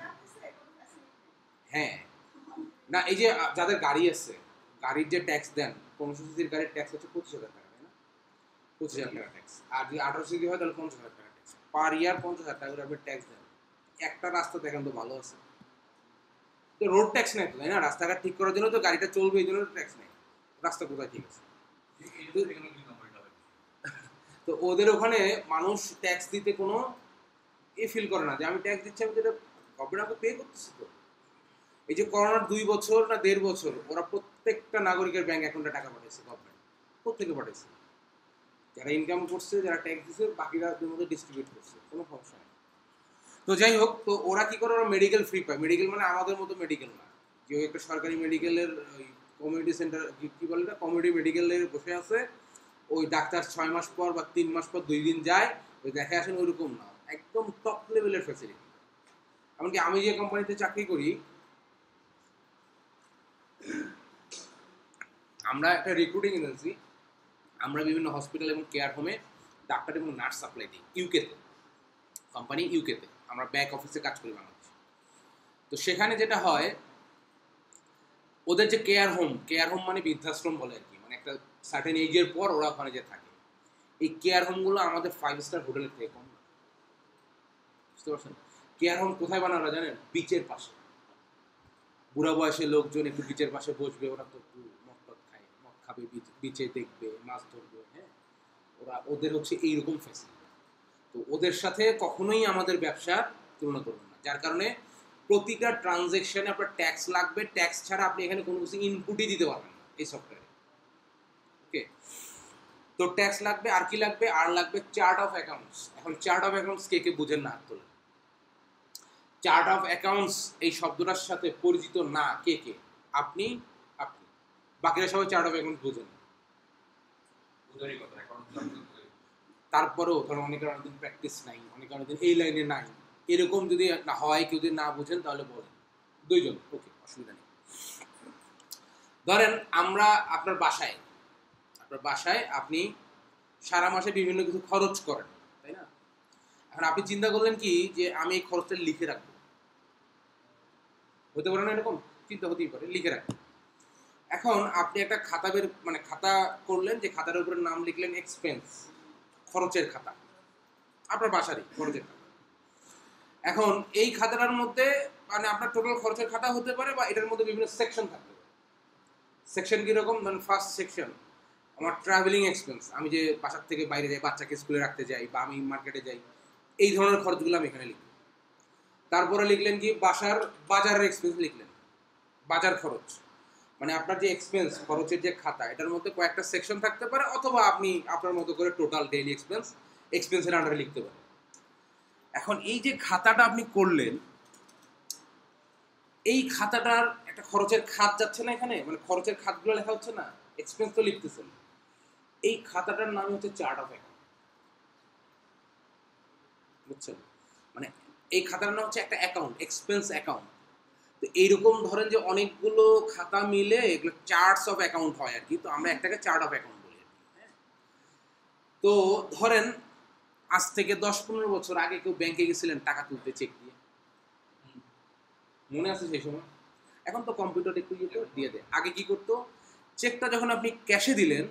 হ্যাঁ। না, এই যে যাদের গাড়ি আছে, গাড়ির যে ট্যাক্স দেন পনেরোশো সিসির গাড়ির ট্যাক্স হচ্ছে পঁচিশ হাজার টাকা, তাই না? পঁচিশ হাজার টাকা ট্যাক্স আর যদি আঠারো সিসি হয়, তাহলে পঞ্চাশ হাজার টাকা ট্যাক্স পার ইয়ার পঞ্চাশ হাজার টাকা করে আপনি ট্যাক্স দেন। একটা রাস্তা দেখেন তো ভালো আছে। তো রোড ট্যাক্স নেই তো, তাই না? রাস্তাঘাট ঠিক করার জন্য তো গাড়িটা চলবে, এই জন্য ট্যাক্স নেই। রাস্তা কোথায় ঠিক আছে? তো ওদের ওখানে মানুষ ট্যাক্স দিতে কোনো এ ফিল করে না যে আমি ট্যাক্স দিচ্ছি, আমি যেটা গভর্নমেন্ট পে করতেছি তো। এই যে করোনার দুই বছর না দেড় বছর, ওরা প্রত্যেকটা নাগরিকের ব্যাংক অ্যাকাউন্টে টাকা পাঠাইছে গভর্নমেন্ট প্রত্যেকে পাঠাইছে। যারা ইনকাম করছে, যারা ট্যাক্স দিচ্ছে বাকিরা ওদের মধ্যে ডিস্ট্রিবিউট করছে, কোনো সমস্যা নেই। তো যাই হোক, তো ওরা কি করে? ওরা মেডিকেল ফ্রি পায়। মেডিকেল মানে আমাদের মতো মেডিকেল না। যে একটা সরকারি মেডিকেলের কমিউনিটি সেন্টার কি বলে কমিউনিটি মেডিকেলের বসে আছে। ওই ডাক্তার ছয় মাস পর বা তিন মাস পর দুই দিন যায়, ওই দেখে আসেন ওইরকম না। একদম টপ লেভেলের ফ্যাসিলিটি এমনকি আমি যে কোম্পানিতে চাকরি করি, আমরা একটা রিক্রুটিং এজেন্সি আমরা বিভিন্ন হসপিটাল এবং কেয়ার হোমে ডাক্তার এবং নার্স সাপ্লাই দিই ইউকেতে কোম্পানি ইউকেতে আমরা ব্যাক অফিসে কাজ করি বাংলাদেশে। তো সেখানে যেটা হয়, ওদের যে কেয়ার হোম কেয়ার হোম মানে বৃদ্ধাশ্রম বলে আর কি। মানে একটা সার্টেন এজের পর ওরা ওখানে যে থাকে। এই কেয়ার হোমগুলো আমাদের ফাইভ স্টার হোটেলের থেকে কম। বুঝতে পারছেন? কেয়ার হোম কোথায় বানানো জানেন? বিচের পাশে। বুড়া বয়সের লোকজন একটু বিচের পাশে বসবে, ওরা তো একটু মদ টদ খায়, মদ খাবে বিচে দেখবে, মাছ ধরবে হ্যাঁ? ওরা, ওদের হচ্ছে এইরকম ফ্যাসিলিটি তো ওদের সাথে কখনোই আমাদের ব্যবসার তুলনা করবেন না। যার কারণে প্রতিটা ট্রানজেকশনে আপনার ট্যাক্স লাগবে। ট্যাক্স ছাড়া আপনি এখানে কোনো কিছু ইনপুটই দিতে পারবেন না এই সফটওয়্যারে তো ট্যাক্স লাগবে, আর কি লাগবে? আর লাগবে চার্ট অফ অ্যাকাউন্টস এখন চার্ট অফ অ্যাকাউন্টস কে কে বুঝেন না হাত চার্ট অফ অ্যাকাউন্টস এই শব্দটার সাথে পরিচিত না কে কে? আপনি আপনি। বাকিরা সবাই চার্ট অফ অ্যাকাউন্টস বুঝেন। তারপরেও ধরো অনেকের অনেকদিন প্র্যাকটিস নাই, অনেকের অনেকদিন এই লাইনে নাই। এরকম যদি না হয়, কেউ যদি না বুঝেন, তাহলে বলেন। দুইজন ওকে অসুবিধা নেই। ধরেন আমরা আপনার বাসায় আপনার বাসায় আপনি সারা মাসে বিভিন্ন কিছু খরচ করেন, তাই না? এখন আপনি চিন্তা করলেন কি যে আমি এই খরচটা লিখে রাখব? হতে পারে না এরকম? চিন্তা হতেই পারে, লিখে রাখব। এখন আপনি একটা খাতা বের মানে খাতা করলেন যে খাতার উপরে নাম লিখলেন এক্সপেন্স খরচের খাতা। আপনার বাসারই খরচের খাতা। এখন এই খাতাটার মধ্যে মানে আপনার টোটাল খরচের খাতা হতে পারে বা এটার মধ্যে বিভিন্ন সেকশন থাকতে পারে। সেকশন কীরকম? ধরেন ফার্স্ট সেকশন আমার ট্রাভেলিং এক্সপেন্স আমি যে বাসার থেকে বাইরে যাই, বাচ্চাকে স্কুলে রাখতে যাই বা আমি মার্কেটে যাই, এই ধরনের খরচগুলো আমি এখানে লিখি। তারপরে লিখলেন কি, বাসার বাজারের এক্সপেন্স লিখলেন। বাজার খরচ। মানে আপনার যে এক্সপেন্স খরচের যে খাতা, এটার মধ্যে কয়েকটা সেকশন থাকতে পারে, অথবা আপনি আপনার মতো করে টোটাল ডেইলি এক্সপেন্স এক্সপেন্সের আন্ডারে লিখতে পারেন। এখন এই যে খাতাটা আপনি করলেন, এই খাতাটার একটা খরচের খাত যাচ্ছে না এখানে? মানে খরচের খাতগুলো লেখা হচ্ছে না? এক্সপেন্স তো লিখতেছেন। এই খাতাটার নাম হচ্ছে চার্ট অফ অ্যাকাউন্ট। বুঝছেন? মানে এই খাতার নাম হচ্ছে একটা অ্যাকাউন্ট এক্সপেন্স অ্যাকাউন্ট তো এইরকম ধরেন যে অনেকগুলো খাতা মিলে এগুলো চার্টস অফ অ্যাকাউন্ট হয় আর কি। তো আমরা একটাকে চার্ট অফ অ্যাকাউন্ট বলি হ্যাঁ? তো ধরেন আজ থেকে দশ পনেরো বছর আগে কেউ ব্যাংকে গেছিলেন, টাকা তুলতে চেক দিয়ে। মনে আছে সেই সময়? এখন তো কম্পিউটার একটু ইয়ে দিয়ে দেয়। আগে কি করতো? চেকটা যখন আপনি ক্যাশে দিলেন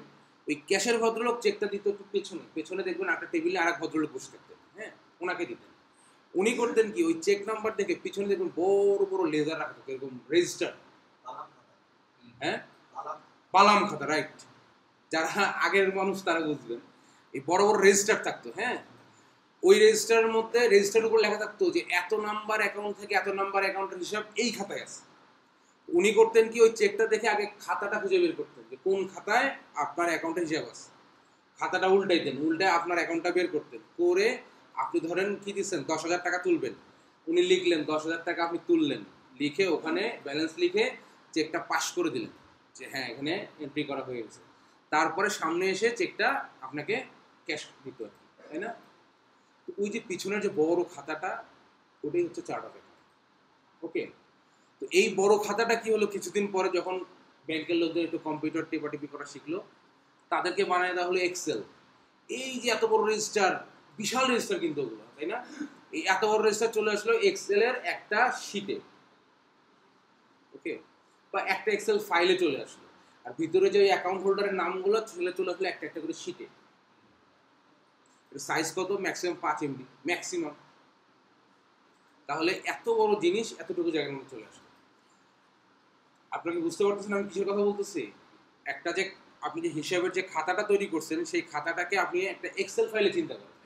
ওই ক্যাশের ভদ্রলোক চেকটা দিত একটু পেছনে। পেছনে দেখবেন একটা টেবিলে আর এক ভদ্রলোক বসে থাকতেন হ্যাঁ? ওনাকে দিতেন। উনি করতেন কি? ওই চেক নাম্বার দেখে পিছনে দেখবেন বড় বড় লেজার রাখতো এরকম রেজিস্টার হ্যাঁ? পালাম খাতা রাইট যারা আগের মানুষ তারা বুঝবেন। এই বড় বড় রেজিস্টার থাকতো হ্যাঁ? ওই রেজিস্টারের মধ্যে রেজিস্টার উপর লেখা থাকতো যে এত নাম্বার অ্যাকাউন্ট থেকে এত নাম্বার অ্যাকাউন্টের হিসাব এই খাতায় আছে। উনি করতেন কি, ওই চেকটা দেখে আগে খাতাটা খুঁজে বের করতেন যে কোন খাতায় আপনার অ্যাকাউন্টে হিসাব আছে। খাতাটা উল্টাইতেন উল্টে আপনার অ্যাকাউন্টটা বের করতেন। করে আপনি ধরেন কি দিচ্ছেন, দশ হাজার টাকা তুলবেন। উনি লিখলেন, দশ হাজার টাকা আপনি তুললেন। লিখে ওখানে ব্যালেন্স লিখে চেকটা পাস করে দিলেন যে হ্যাঁ এখানে এন্ট্রি করা হয়ে গেছে। তারপরে সামনে এসে চেকটা আপনাকে ক্যাশ দিতে হবে তাই না? ওই যে পিছনের যে বড় খাতাটা, ওটাই হচ্ছে চার্ট অফ অ্যাকাউন্ট ওকে তো এই বড় খাতাটা কি হলো? কিছুদিন পরে যখন ব্যাংকের লোকদের একটু কম্পিউটার টেপাটিপি করা শিখলো, তাদেরকে বানিয়ে দেওয়া হলো এক্সেল এই যে এত বড় রেজিস্টার বিশাল রেজিস্টার কিন্তু ওগুলো, তাই না? এই এত বড় রেজিস্টার চলে আসলো এক্সেলের একটা শিটে ওকে বা একটা এক্সেল ফাইলে চলে আসলো। আর ভিতরে যে অ্যাকাউন্ট হোল্ডারের নামগুলো চলে চলে আসলো একটা একটা করে শিটে সাইজ কত? ম্যাক্সিমাম পাঁচ এমবি ম্যাক্সিমাম তাহলে এত বড় জিনিস, এতটুকু জায়গার মধ্যে চলে আসবে আপনাকে বুঝতে পারতেছেন আমি কিসের কথা বলতেছি? একটা যে আপনি যে হিসাবের যে খাতাটা তৈরি করছেন, সেই খাতাটাকে আপনি একটা এক্সেল ফাইলে চিন্তা করেন।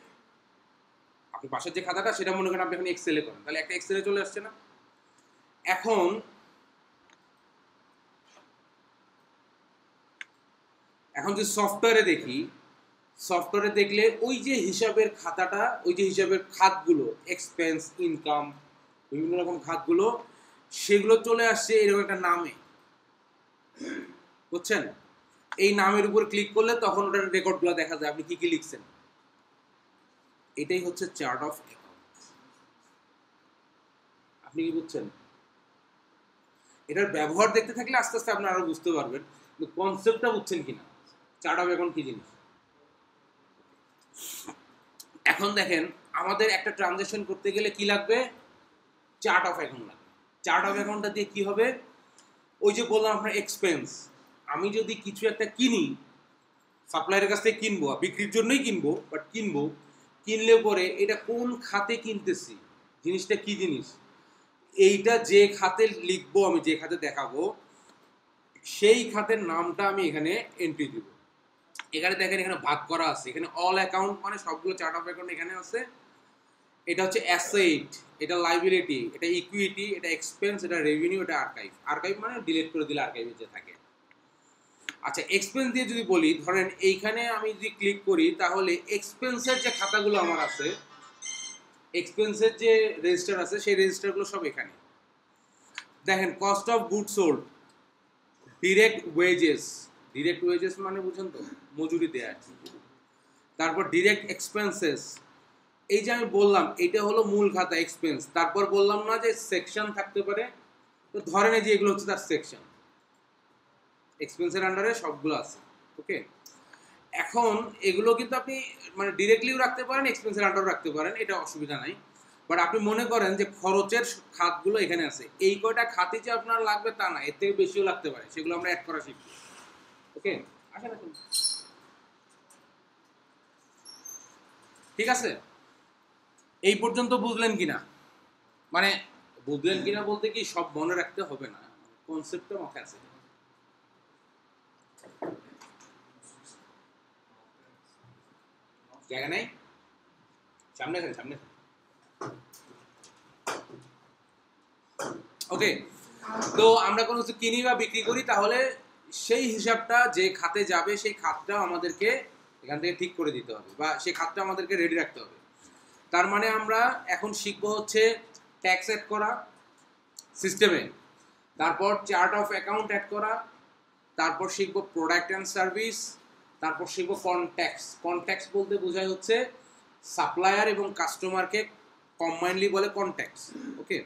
আপনি পাশের যে খাতাটা, সেটা মনে করেন আপনি এখন এক্সেলে করেন। তাহলে একটা এক্সেলে চলে আসছে না? এখন এখন যে সফটওয়্যারে দেখি সফটওয়্যারে দেখলে ওই যে হিসাবের খাতাটা, ওই যে হিসাবের খাতগুলো এক্সপেন্স ইনকাম বিভিন্ন রকম খাতগুলো সেগুলো চলে আসছে এরকম একটা নামে। বুঝছেন? এই নামের উপর ক্লিক করলে তখন ওটার রেকর্ডগুলো দেখা যায়। আপনি কি কি লিখছেন? এটাই হচ্ছে চার্ট অফ আপনি কি বুঝছেন? এটার ব্যবহার দেখতে থাকলে আস্তে আস্তে আপনারা আরও বুঝতে পারবেন কনসেপ্টটা বুঝছেন কিনা। চার্ট অফ অ্যাকাউন্ট কি জিনিস? এখন দেখেন, আমাদের একটা ট্রানজ্যাকশন করতে গেলে কি লাগবে? চার্ট অফ অ্যাকাউন্ট লাগবে। চার্ট অফ অ্যাকাউন্টটা দিয়ে কী হবে? ওই যে বললাম আপনার এক্সপেন্স আমি যদি কিছু একটা কিনি সাপ্লায়ারের কাছ থেকে কিনবো বিক্রির জন্যই কিনবো বাট কিনবো, কিনলে পরে এটা কোন খাতে কিনতেছি? জিনিসটা কি জিনিস? এইটা যে খাতে লিখব, আমি যে খাতে দেখাবো, সেই খাতের নামটা আমি এখানে এন্ট্রি দিব। এখানে দেখেন, এখানে ভাগ করা আছে। এখানে অল অ্যাকাউন্ট মানে সবগুলো চার্ট অফ অ্যাকাউন্ট এখানে আছে। এটা হচ্ছে অ্যাসেট এটা লাইবিলিটি এটা ইকুইটি এটা এক্সপেন্স এটা রেভিনিউ এটা আর্কাইভ আর্কাইভ মানে ডিলিট করে দিলে আর্কাইভে যে থাকে। আচ্ছা এক্সপেন্স দিয়ে যদি বলি, ধরেন এইখানে আমি যদি ক্লিক করি, তাহলে এক্সপেন্সের যে খাতাগুলো আমার আছে এক্সপেন্সের যে রেজিস্টার আছে, সেই রেজিস্টারগুলো সব এখানে। দেখেন cost of good sold direct wages direct wages মানে বুঝেন তো, মজুরি দেয়া তারপর ডিরেক্ট এক্সপেন্সেস এই যে আমি বললাম, এটা হলো মূল খাতা এক্সপেন্স তারপর বললাম না যে সেকশন থাকতে পারে। তো ধরেন যে এগুলো হচ্ছে তার সেকশন এক্সপেন্সের আন্ডারে সবগুলো আছে ওকে এখন এগুলো কিন্তু আপনি মানে ডিরেক্টলিও রাখতে পারেন এক্সপেন্সের আন্ডারও রাখতে পারেন, এটা অসুবিধা নাই। বাট আপনি মনে করেন যে খরচের খাতগুলো এখানে আছে। এই কয়টা খাতে যে আপনার লাগবে তা না, এর থেকে বেশিও লাগতে পারে, সেগুলো আমরা অ্যাড করা শিখব ওকে আসেন ঠিক আছে? এই পর্যন্ত বুঝলেন কিনা? মানে বুঝলেন কিনা বলতে কি সব মনে রাখতে হবে না। কনসেপ্টটা মাথায় আছে। জায়গা নাই? সামনে আসেন, সামনে ওকে তো আমরা কোনো কিছু কিনি বা বিক্রি করি, তাহলে সেই হিসাবটা যে খাতে যাবে, সেই খাতটা আমাদেরকে এখান থেকে ঠিক করে দিতে হবে বা সেই খাতটা আমাদেরকে রেডি রাখতে হবে। তার মানে আমরা এখন শিখব হচ্ছে ট্যাক্স অ্যাড করা সিস্টেমে তারপর চার্ট অফ অ্যাকাউন্ট অ্যাড করা, তারপর শিখব প্রোডাক্ট অ্যান্ড সার্ভিস তারপর শিখব কনট্যাক্স কনট্যাক্স বলতে বোঝায় হচ্ছে সাপ্লায়ার এবং কাস্টমারকে কম্বাইনলি বলে কনট্যাক্স ওকে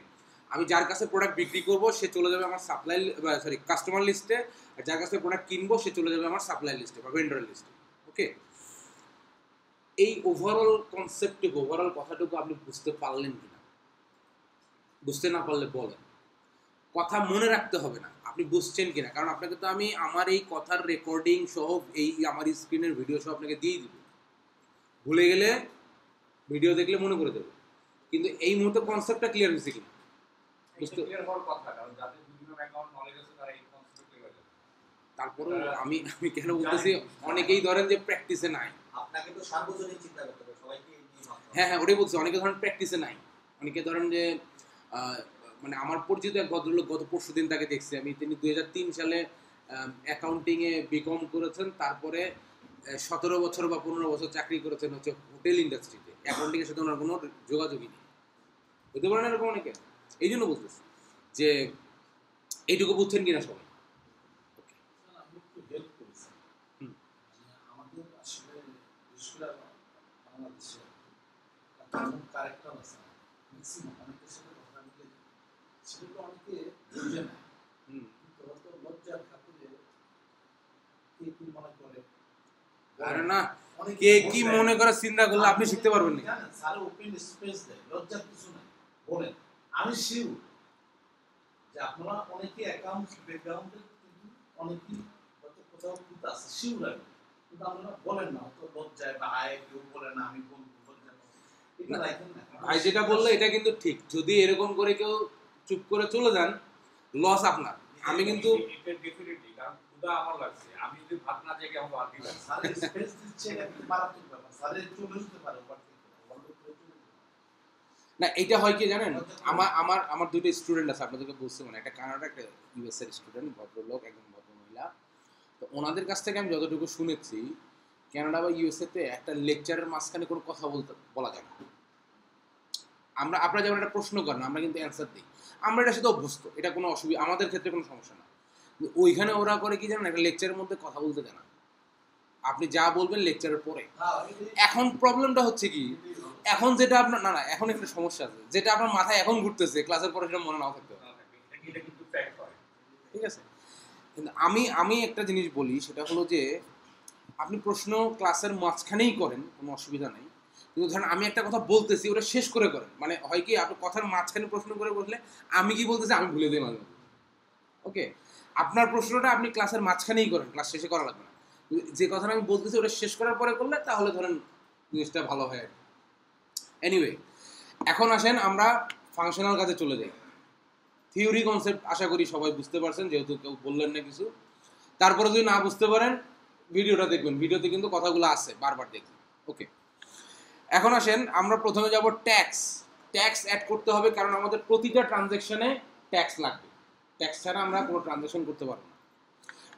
আমি যার কাছে প্রোডাক্ট বিক্রি করব, সে চলে যাবে আমার সাপ্লাই সরি কাস্টমার লিস্টে আর যার কাছে প্রোডাক্ট কিনবো, সে চলে যাবে আমার সাপ্লাই লিস্টে বা ভেন্ডার লিস্টে ওকে এই ওভারঅল কনসেপ্টটুকু ওভারঅল কথাটুকু আপনি বুঝতে পারলেন কিনা? বুঝতে না পারলে বলেন। কথা মনে রাখতে হবে না আপনি বুঝছেন কিনা? কারণ আপনাকে তো আমি আমার এই কথার রেকর্ডিং সহ এই আমার স্ক্রিনের ভিডিও সহ আপনাকে দিয়ে দিব। ভুলে গেলে ভিডিও দেখলে মনে করে দেবো। কিন্তু এই মুহূর্তে কনসেপ্টটা ক্লিয়ার হয়েছে কিনা? বুঝতে তারপরে আমি আমি কেন বলতেছি অনেকেই ধরেন যে প্র্যাকটিসে নাই। আপনাকে তো সার্বজনীন চিন্তা করতে হবে, সবাইকে। হ্যাঁ হ্যাঁ ওটাই বলছি, অনেকে ধরেন প্র্যাকটিসে নাই। অনেকে ধরেন যে মানে আমার পরিচিত এক ভদ্রলোক গত পরশু দিন তাকে দেখছি। আমি তিনি দুই হাজার তিন সালে অ্যাকাউন্টিংয়ে বিকম করেছেন, তারপরে সতেরো বছর বা পনেরো বছর চাকরি করেছেন হচ্ছে হোটেল ইন্ডাস্ট্রিতে অ্যাকাউন্টিংয়ের সাথে ওনার কোনো যোগাযোগই নেই। হতে পারেন এরকম অনেকে? এই জন্য বলতেছি যে, এইটুকু বুঝছেন কিনা সবাই আপনি একটু হেল্প করেছেন হুম। মানে আমাদের আসলে বিশেষ করে বাংলাদেশে এমন ক্যারেক্টার আছে ম্যাক্সিমাম অনেকের সাথে কথা বলে সেগুলো অনেকে বুঝে না। কিন্তু হয়তো লজ্জার খাতিরে কে কি মনে করে? আরে না কে কি মনে করে চিন্তা করলে আপনি শিখতে পারবেন না। স্যার ওপেন স্পেস দেয় লজ্জার কিছু নাই বলেন। আমি শিউ যে আপনারা অনেকে অ্যাকাউন্ট ব্যাকগ্রাউন্ডে কিন্তু অনেকেই হয়তো কোথাও কিন্তু আছে শিউ লাগে। কিন্তু আপনারা বলেন না তো লজ্জায় বা আয় কেউ বলে না আমি লজ্জা পাবো। এটা রাখেন না ভাই যেটা বলল, এটা কিন্তু ঠিক। যদি এরকম করে কেউ চুপ করে চলে যান লস আপনার। আমি কিন্তু আমি না, এটা হয় কি জানেন? আমার আমার আমার দুটো স্টুডেন্ট আছে, আপনাদেরকে বলছি মানে একটা কানাডা একটা ইউএস এর স্টুডেন্ট ভদ্রলোক, একজন ভদ্রমহিলা। তো ওনাদের কাছ থেকে আমি যতটুকু শুনেছি কানাডা বা ইউএসএ তে একটা লেকচারের মাঝখানে কোনো কথা বলতে বলা যায় না। আমরা আপনারা যেমন একটা প্রশ্ন করেন আমরা কিন্তু অ্যান্সার দিই। আমরা এটার সাথে অভ্যস্ত এটা কোনো অসুবিধা আমাদের ক্ষেত্রে কোনো সমস্যা না। ওইখানে ওরা করে কি জানেন একটা লেকচারের মধ্যে কথা বলতে দেয় না। আপনি যা বলবেন লেকচারের পরে। এখন প্রবলেমটা হচ্ছে কি এখন যেটা আপনার না না এখন একটা সমস্যা আছে। যেটা আপনার মাথায় এখন ঘুরতেছে ক্লাসের পরে সেটা মনে নাও থাকতে এটা- এটা ঠিক আছে? কিন্তু আমি আমি একটা জিনিস বলি সেটা হলো যে আপনি প্রশ্ন ক্লাসের মাঝখানেই করেন, কোনো অসুবিধা নেই। কিন্তু ধরেন আমি একটা কথা বলতেছি, ওটা শেষ করে করেন। মানে হয় কি, আপনি কথার মাঝখানে প্রশ্ন করে বসলে আমি কি বলতেছি, আমি ভুলে দিই মাঝে ওকে? আপনার প্রশ্নটা আপনি ক্লাসের মাঝখানেই করেন, ক্লাস শেষে করা লাগবে না। যে কথাটা আমি বলতেছি, ওটা শেষ করার পরে করলে তাহলে ধরেন জিনিসটা ভালো হয় আর এনিওয়ে এখন আসেন আমরা ফাংশনাল কাজে চলে যাই। থিওরি কনসেপ্ট আশা করি সবাই বুঝতে পারছেন, যেহেতু কেউ বললেন না কিছু। তারপরে যদি না বুঝতে পারেন ভিডিওটা দেখবেন, ভিডিওতে কিন্তু কথাগুলো আছে, বারবার দেখবেন ওকে এখন আসেন, আমরা প্রথমে যাব ট্যাক্স ট্যাক্স অ্যাড করতে হবে কারণ আমাদের প্রতিটা ট্রানজ্যাকশনে ট্যাক্স লাগবে। ট্যাক্স ছাড়া আমরা কোনো ট্রানজ্যাকশন করতে পারব না।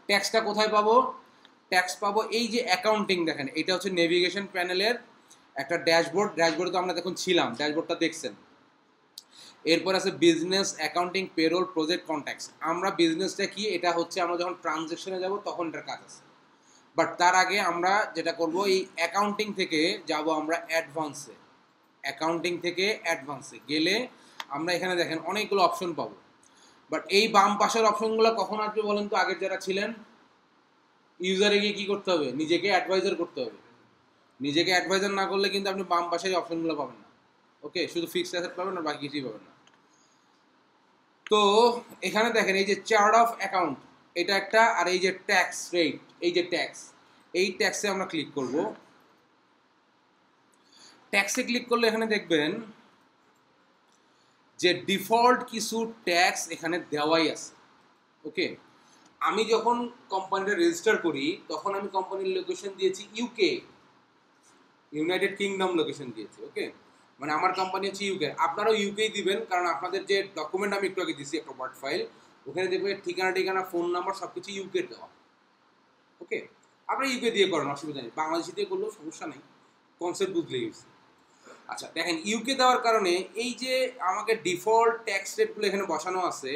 ট্যাক্সটা কোথায় পাবো? ট্যাক্স পাবো এই যে অ্যাকাউন্টিং দেখেন, এটা হচ্ছে নেভিগেশন প্যানেলের একটা ড্যাশবোর্ড ড্যাশবোর্ডে তো আমরা দেখুন ছিলাম ড্যাশবোর্ডটা দেখছেন। এরপর আছে business accounting payroll project contacts আমরা বিজনেসটা কি? এটা হচ্ছে আমরা যখন ট্রানজেকশনে যাব তখন এটার কাজ আছে। বাট তার আগে আমরা যেটা করব, এই অ্যাকাউন্টিং থেকে যাব আমরা অ্যাডভান্সে অ্যাকাউন্টিং থেকে অ্যাডভান্সে গেলে আমরা এখানে দেখেন অনেকগুলো অপশন পাবো। বাট এই বাম পাশের অপশনগুলো কখন আসবে বলেন তো? আগের যারা ছিলেন ইউজারে গিয়ে কী করতে হবে? নিজেকে অ্যাডভাইজার করতে হবে। নিজেকে অ্যাডভাইজার না করলে কিন্তু আপনি বাম পাশের অপশনগুলো পাবেন না। ওকে শুধু ফিক্সড অ্যাসেট পাবেন আর বাকি কিছুই পাবেন না। তো, এখানে দেখেন এই যে চার্ট অফ অ্যাকাউন্ট এটা একটা, আর এই যে ট্যাক্স রেট এই যে ট্যাক্স এই ট্যাক্সে আমরা ক্লিক করব। ট্যাক্সে ক্লিক করলে এখানে দেখবেন যে ডিফল্ট কিছু ট্যাক্স এখানে দেওয়াই আছে। ওকে আমি যখন কোম্পানিটা রেজিস্টার করি, তখন আমি কোম্পানির লোকেশন দিয়েছি ইউকে ইউনাইটেড কিংডম লোকেশন দিয়েছি ওকে মানে আমার কোম্পানি হচ্ছে ইউকে আপনারাও ইউকেই দিবেন, কারণ আপনাদের যে ডকুমেন্ট আমি একটু আগে দিছি একটা ওয়ার্ড ফাইল ওখানে দেখবে ঠিকানা ঠিকানা ফোন নাম্বার সব কিছু ইউকে দেওয়া। ওকে আপনারা ইউকে দিয়ে করেন, অসুবিধা নেই। বাংলাদেশি দিয়ে করলেও সমস্যা নেই। কনসেপ্ট বুঝলেই হয়েছে আচ্ছা দেখেন ইউকে দেওয়ার কারণে এই যে আমাকে ডিফল্ট ট্যাক্স রেটগুলো এখানে বসানো আছে,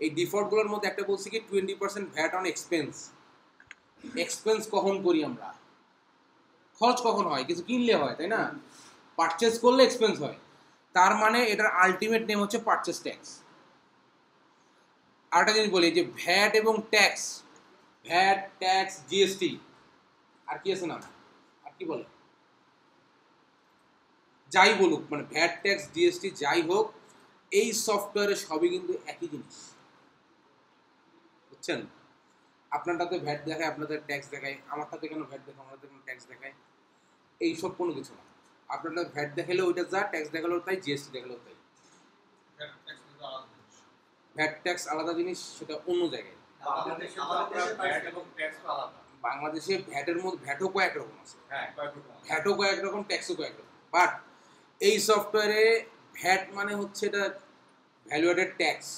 এই ডিফল্টগুলোর মধ্যে একটা বলছি কি twenty percent VAT on expense expense কখন করি আমরা? খরচ কখন হয়? কিছু কিনলে হয়, তাই না? পারচেস করলে এক্সপেন্স হয়। তার মানে এটার আলটিমেট নেম হচ্ছে পারচেস ট্যাক্স আরেকটা জিনিস বলি যে ভ্যাট এবং ট্যাক্স, ভ্যাট, ট্যাক্স, জিএসটি, আর কি আছে না? আর কি বলে? যাই বলুক মানে ভ্যাট, ট্যাক্স, জিএসটি যাই হোক, এই সফটওয়্যারে সবই কিন্তু একই জিনিস। বুঝছেন? আপনারটাতে ভ্যাট দেখায়, আপনাদের ট্যাক্স দেখায় আমারটাতে কেন ভ্যাট দেখায় আমাদের কেন ট্যাক্স দেখায়? এইসব কোনো কিছু না। আপনারটা ভ্যাট দেখালে ওইটা যা, ট্যাক্স দেখালেও তাই, জিএসটি দেখালেও তাই। ভ্যাট ট্যাক্স আলাদা জিনিস সেটা অন্য জায়গায়। বাংলাদেশে তো আমাদের আপনার দেশে ভ্যাট এবং ট্যাক্স আলাদা। বাংলাদেশে ভ্যাটের মধ্যে ভ্যাটও কয়েক রকম আছে। হ্যাঁ। ভ্যাটও কয়েক রকম ট্যাক্সও কয়েক রকম। বাট এই সফটওয়্যারে ভ্যাট মানে হচ্ছে এটা ভ্যালুয়েটেড ট্যাক্স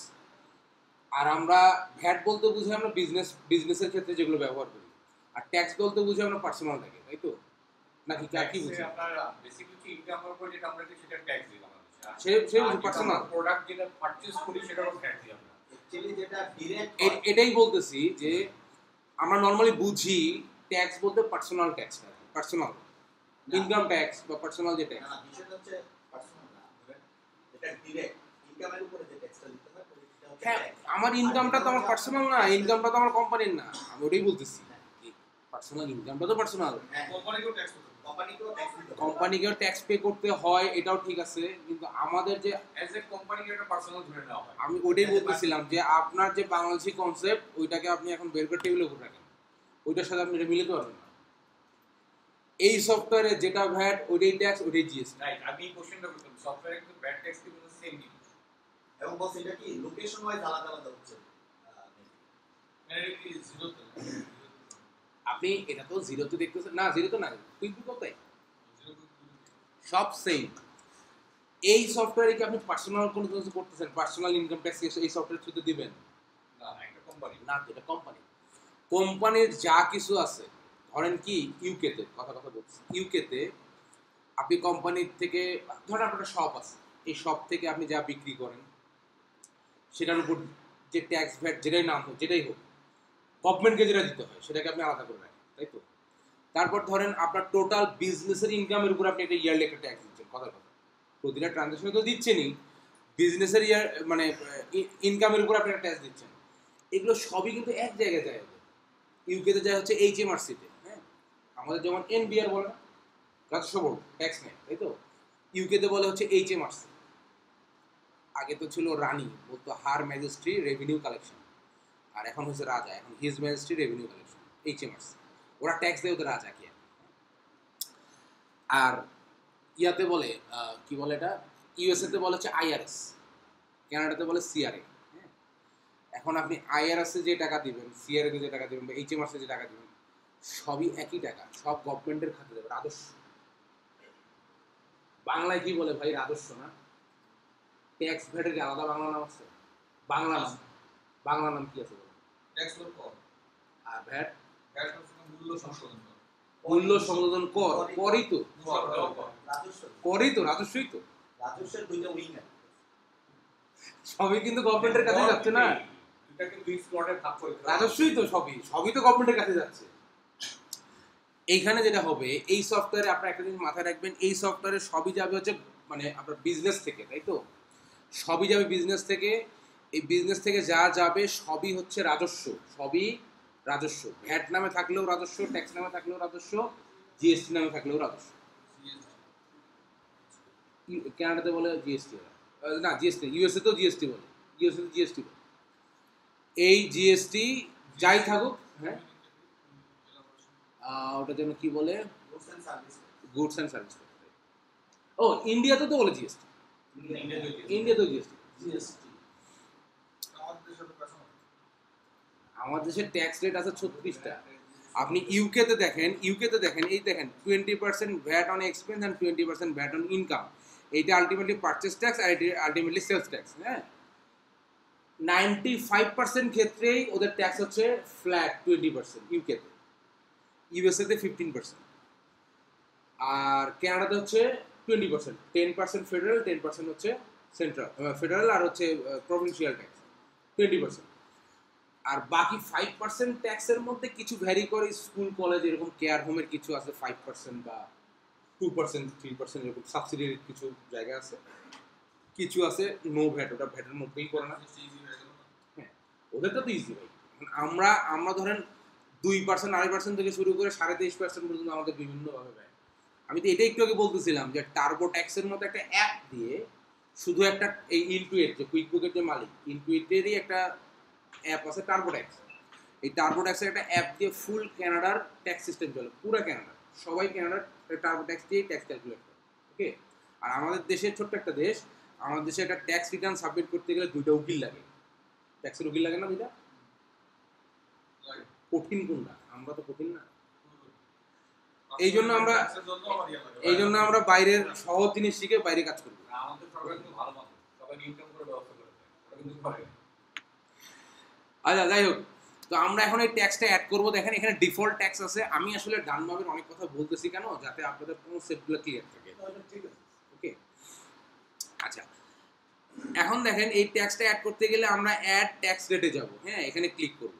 আর আমরা ভ্যাট বলতে বুঝি আমরা বিজনেস বিজনেসের ক্ষেত্রে যেগুলো ব্যবহার করি। আর ট্যাক্স বলতে বুঝি আমরা পার্সোনালটাকে তাই তো? নাকি কি বুঝি? আপনার বেসিক্যালি হচ্ছে ইনকামের উপর যেটা আমরা সেটা ট্যাক্স আর সে- সে আর যেটা প্রোডাক্ট যেটা পারচেজ করি সেটারও ভ্যাট দিই আমরা। যেটা ডিরেক্ট এটাই বলতেছি যে আমরা নর্মালি বুঝি ট্যাক্স বলতে personal tax personal income tax বা পার্সোনাল যে ট্যাক্স বিষয়টা হচ্ছে পার্সোনাল না এটা ডিরেক্ট ইনকামের উপরে যে ট্যাক্সটা দিতে হয় হ্যাঁ আমার ইনকামটা তো আমার পার্সোনাল না ইনকামটা তো আমার কোম্পানির না। আমি ওটাই বলতেছি পার্সোনাল ইনকামটা তো পার্সোনাল হ্যাঁ। কোম্পানিকেও ট্যাক্স কোম্পানিকেও ট্যাক্স পে করতে হয়। এটাও ঠিক আছে কিন্তু আমাদের যে অ্যাজ এ কোম্পানিকে একটা পার্সোনাল ধরে নেওয়া হয়। আমি ওটাই বলতেছিলাম যে আপনার যে বাংলাদেশি কনসেপ্ট ওইটাকে আপনি এখন বের করে টেবিলে উপর রাখেন। ওইটার সাথে আপনি এটা মিলাতে পারবেন না। এই সফটওয়্যারে যেটা ভ্যাট ওইটাই ট্যাক্স ওইটাই জিএসটি রাইট আমি কোশ্চেনটা করতাম সফটওয়্যারে কিন্তু ব্যাড ট্যাক্স কিন্তু সেম জিনিস এবং বস এটা কি লোকেশন ওয়াইজ আলাদা আলাদা হচ্ছে? মানে জিরোতে আপনি এটা তো জিরোতে দেখতেছেন। না জিরো তো না কুইক বুক তাই সব সেম এই সফটওয়্যারে কি আপনি পার্সোনাল কোনো কিছু করতেছেন? পার্সোনাল ইনকাম ট্যাক্স এই সফটওয়্যার থ্রুতে দিবেন? না একটা কোম্পানি না তো এটা কোম্পানি কোম্পানির যা কিছু আছে ধরেন কি ইউকেতে কথা কথা বলছি। ইউকেতে আপনি কোম্পানির থেকে ধরেন আপনার শপ আছে। এই শপ থেকে আপনি যা বিক্রি করেন সেটার উপর যে ট্যাক্স ভ্যাট যেটাই নাম হোক যেটাই হোক গভর্নমেন্টকে যেটা দিতে হয়, সেটাকে আপনি আলাদা করে রাখেন, তাই তো? তারপর ধরেন আপনার টোটাল বিজনেসের ইনকামের উপর আপনি একটা ইয়ারলি একটা ট্যাক্স দিচ্ছেন কথা কথা। প্রতিটা ট্রানজাকশনে তো দিচ্ছেনই। বিজনেসের ইয়ার মানে ইনকামের উপর আপনি একটা ট্যাক্স দিচ্ছেন। এগুলো সবই কিন্তু এক জায়গায় যায় ইউকেতে যায় হচ্ছে এইচ এম আর সিতে হ্যাঁ? আমাদের যেমন এন বিআর বলে না? রাজস্ব বোর্ড ট্যাক্স নেই তাই তো? ইউকেতে বলে হচ্ছে এইচ এম আর সি আগে তো ছিল রানী, বলতো হার ম্যাজিস্ট্রি রেভিনিউ কালেকশন আর এখন হচ্ছে রাজা, এখন his majesty revenue collection H M আর ওরা ট্যাক্স দেয় ওদের রাজাকে। আর ইয়াতে বলে কি বলে এটা? ইউএসএতে বলে হচ্ছে আইআরএস কানাডাতে বলে সিআরএ এখন আপনি আইআরএসে যে টাকা দিবেন সিআরএ যে টাকা দিবেন বা এইচএমআরসে যে টাকা দিবেন, সবই একই টাকা, সব গভর্নমেন্টের খাতে দেবে রাজস্ব। বাংলায় কি বলে ভাই, রাজস্ব না? ট্যাক্স ভ্যাটের কি আলাদা বাংলা নাম আছে? বাংলা নাম। বাংলা নাম কি আছে? ট্যাক্স কর। আর ভ্যাট? ভ্যাট মূল্য সংশোধন মূল্য সংশোধন কর। করই তো। করই তো রাজস্বই তো। রাজস্বের দুইটা উইং সবই কিন্তু গভর্নমেন্টের কাছে যাচ্ছে না। রাজস্বই তো সবই। সবই তো গভর্নমেন্টের কাছে যাচ্ছে। এইখানে যেটা হবে এই সফটওয়্যারে আপনার একটা জিনিস মাথায় রাখবেন এই সফটওয়্যারে সবই যাবে হচ্ছে মানে আপনার বিজনেস থেকে তাই তো? সবই যাবে বিজনেস থেকে। এই বিজনেস থেকে যা যাবে সবই হচ্ছে রাজস্ব সবই রাজস্ব ভ্যাট নামে থাকলেও রাজস্ব ট্যাক্স নামে থাকলেও রাজস্ব জিএসটি নামে থাকলেও রাজস্ব কানাডাতে বলে জিএসটি না জিএসটি ইউএসএ তো জিএসটি বলে ইউএসএ তো জিএসটি বলে এই জিএসটি যাই থাকুক হ্যাঁ ওটার জন্য কি বলে গুডস অ্যান্ড সার্ভিস ও ইন্ডিয়াতে তো বলে জিএসটি। ইন্ডিয়াতেও জিএসটি জিএসটি আমাদের দেশে তো পেছনে। আমাদের দেশের ট্যাক্স রেট আছে ছত্রিশটা। আপনি ইউকেতে দেখেন ইউকেতে দেখেন, এই দেখেন twenty percent VAT on expense and twenty percent VAT on income এইটা আলটিমেটলি পারচেস ট্যাক্স আর এটি আলটিমেটলি সেলস ট্যাক্স হ্যাঁ? নাইনটি ফাইভ পার্সেন্ট ক্ষেত্রেই ওদের ট্যাক্স হচ্ছে ফ্ল্যাট টোয়েন্টি পার্সেন্ট ইউকেতে ইউএসএতে ফিফটিন পার্সেন্ট আর কানাডাতে হচ্ছে twenty percent ten percent federal ten percent হচ্ছে সেন্ট্রাল ফেডারেল আর হচ্ছে প্রভিন্সিয়াল ট্যাক্স টোয়েন্টি পার্সেন্ট আর বাকি ফাইভ পার্সেন্ট ট্যাক্সের মধ্যে কিছু ভ্যারি করে স্কুল কলেজ এরকম কেয়ার হোমের কিছু আছে ফাইভ পার্সেন্ট বা টু পার্সেন্ট থ্রি পার্সেন্ট এরকম সাবসিডির কিছু জায়গা আছে। কিছু আছে নো ভ্যাট ওটা ভ্যাটের মধ্যেই করে না। হ্যাঁ ওদেরটা তো ইজি ভাই। আমরা আমরা ধরেন দুই পার্সেন্ট আড়াই পার্সেন্ট থেকে শুরু করে সাড়ে তেইশ পার্সেন্ট পর্যন্ত আমাদের বিভিন্নভাবে ব্যয়। আমি তো এটা একটু আগে বলতেছিলাম যে টার্বো ট্যাক্সের মতো একটা অ্যাপ দিয়ে শুধু একটা এই ইনটুইট যে কুইক বুকের যে মালিক ইনটুইটেরই একটা অ্যাপ আছে টার্বো ট্যাক্স এই টার্বো ট্যাক্সের একটা অ্যাপ দিয়ে ফুল কানাডার ট্যাক্স সিস্টেম চলে পুরো কানাডা সবাই কানাডার টার্বো ট্যাক্স দিয়েই ট্যাক্স ক্যালকুলেট করে ওকে আর আমাদের দেশে ছোট্ট একটা দেশ আমাদের দেশে একটা ট্যাক্স রিটার্ন সাবমিট করতে গেলে দুইটা উকিল লাগে। ট্যাক্সের উকিল লাগে না দুইটা? কঠিন কোনটা? আমরা তো কঠিন না। এই জন্য আমরা-। এই জন্য আমরা বাইরের সহজ জিনিস শিখে বাইরে কাজ করব। না, আমাদের সরকার কিন্তু ভালো মানুষ সবাই ইনকাম করে ব্যবস্থা করে কিন্তু করে। আচ্ছা যাই হোক। তো আমরা এখন এই ট্যাক্সটা অ্যাড করব। দেখেন এখানে ডিফল্ট ট্যাক্স আছে। আমি আসলে ডানভাবের অনেক কথা বলতেছি কেন? যাতে আপনাদের কনসেপ্টগুলো ক্লিয়ার থাকে। ঠিক আছে। ওকে? আচ্ছা। এখন দেখেন এই ট্যাক্সটা অ্যাড করতে গেলে আমরা অ্যাড ট্যাক্স রেটে যাব। হ্যাঁ এখানে ক্লিক করব।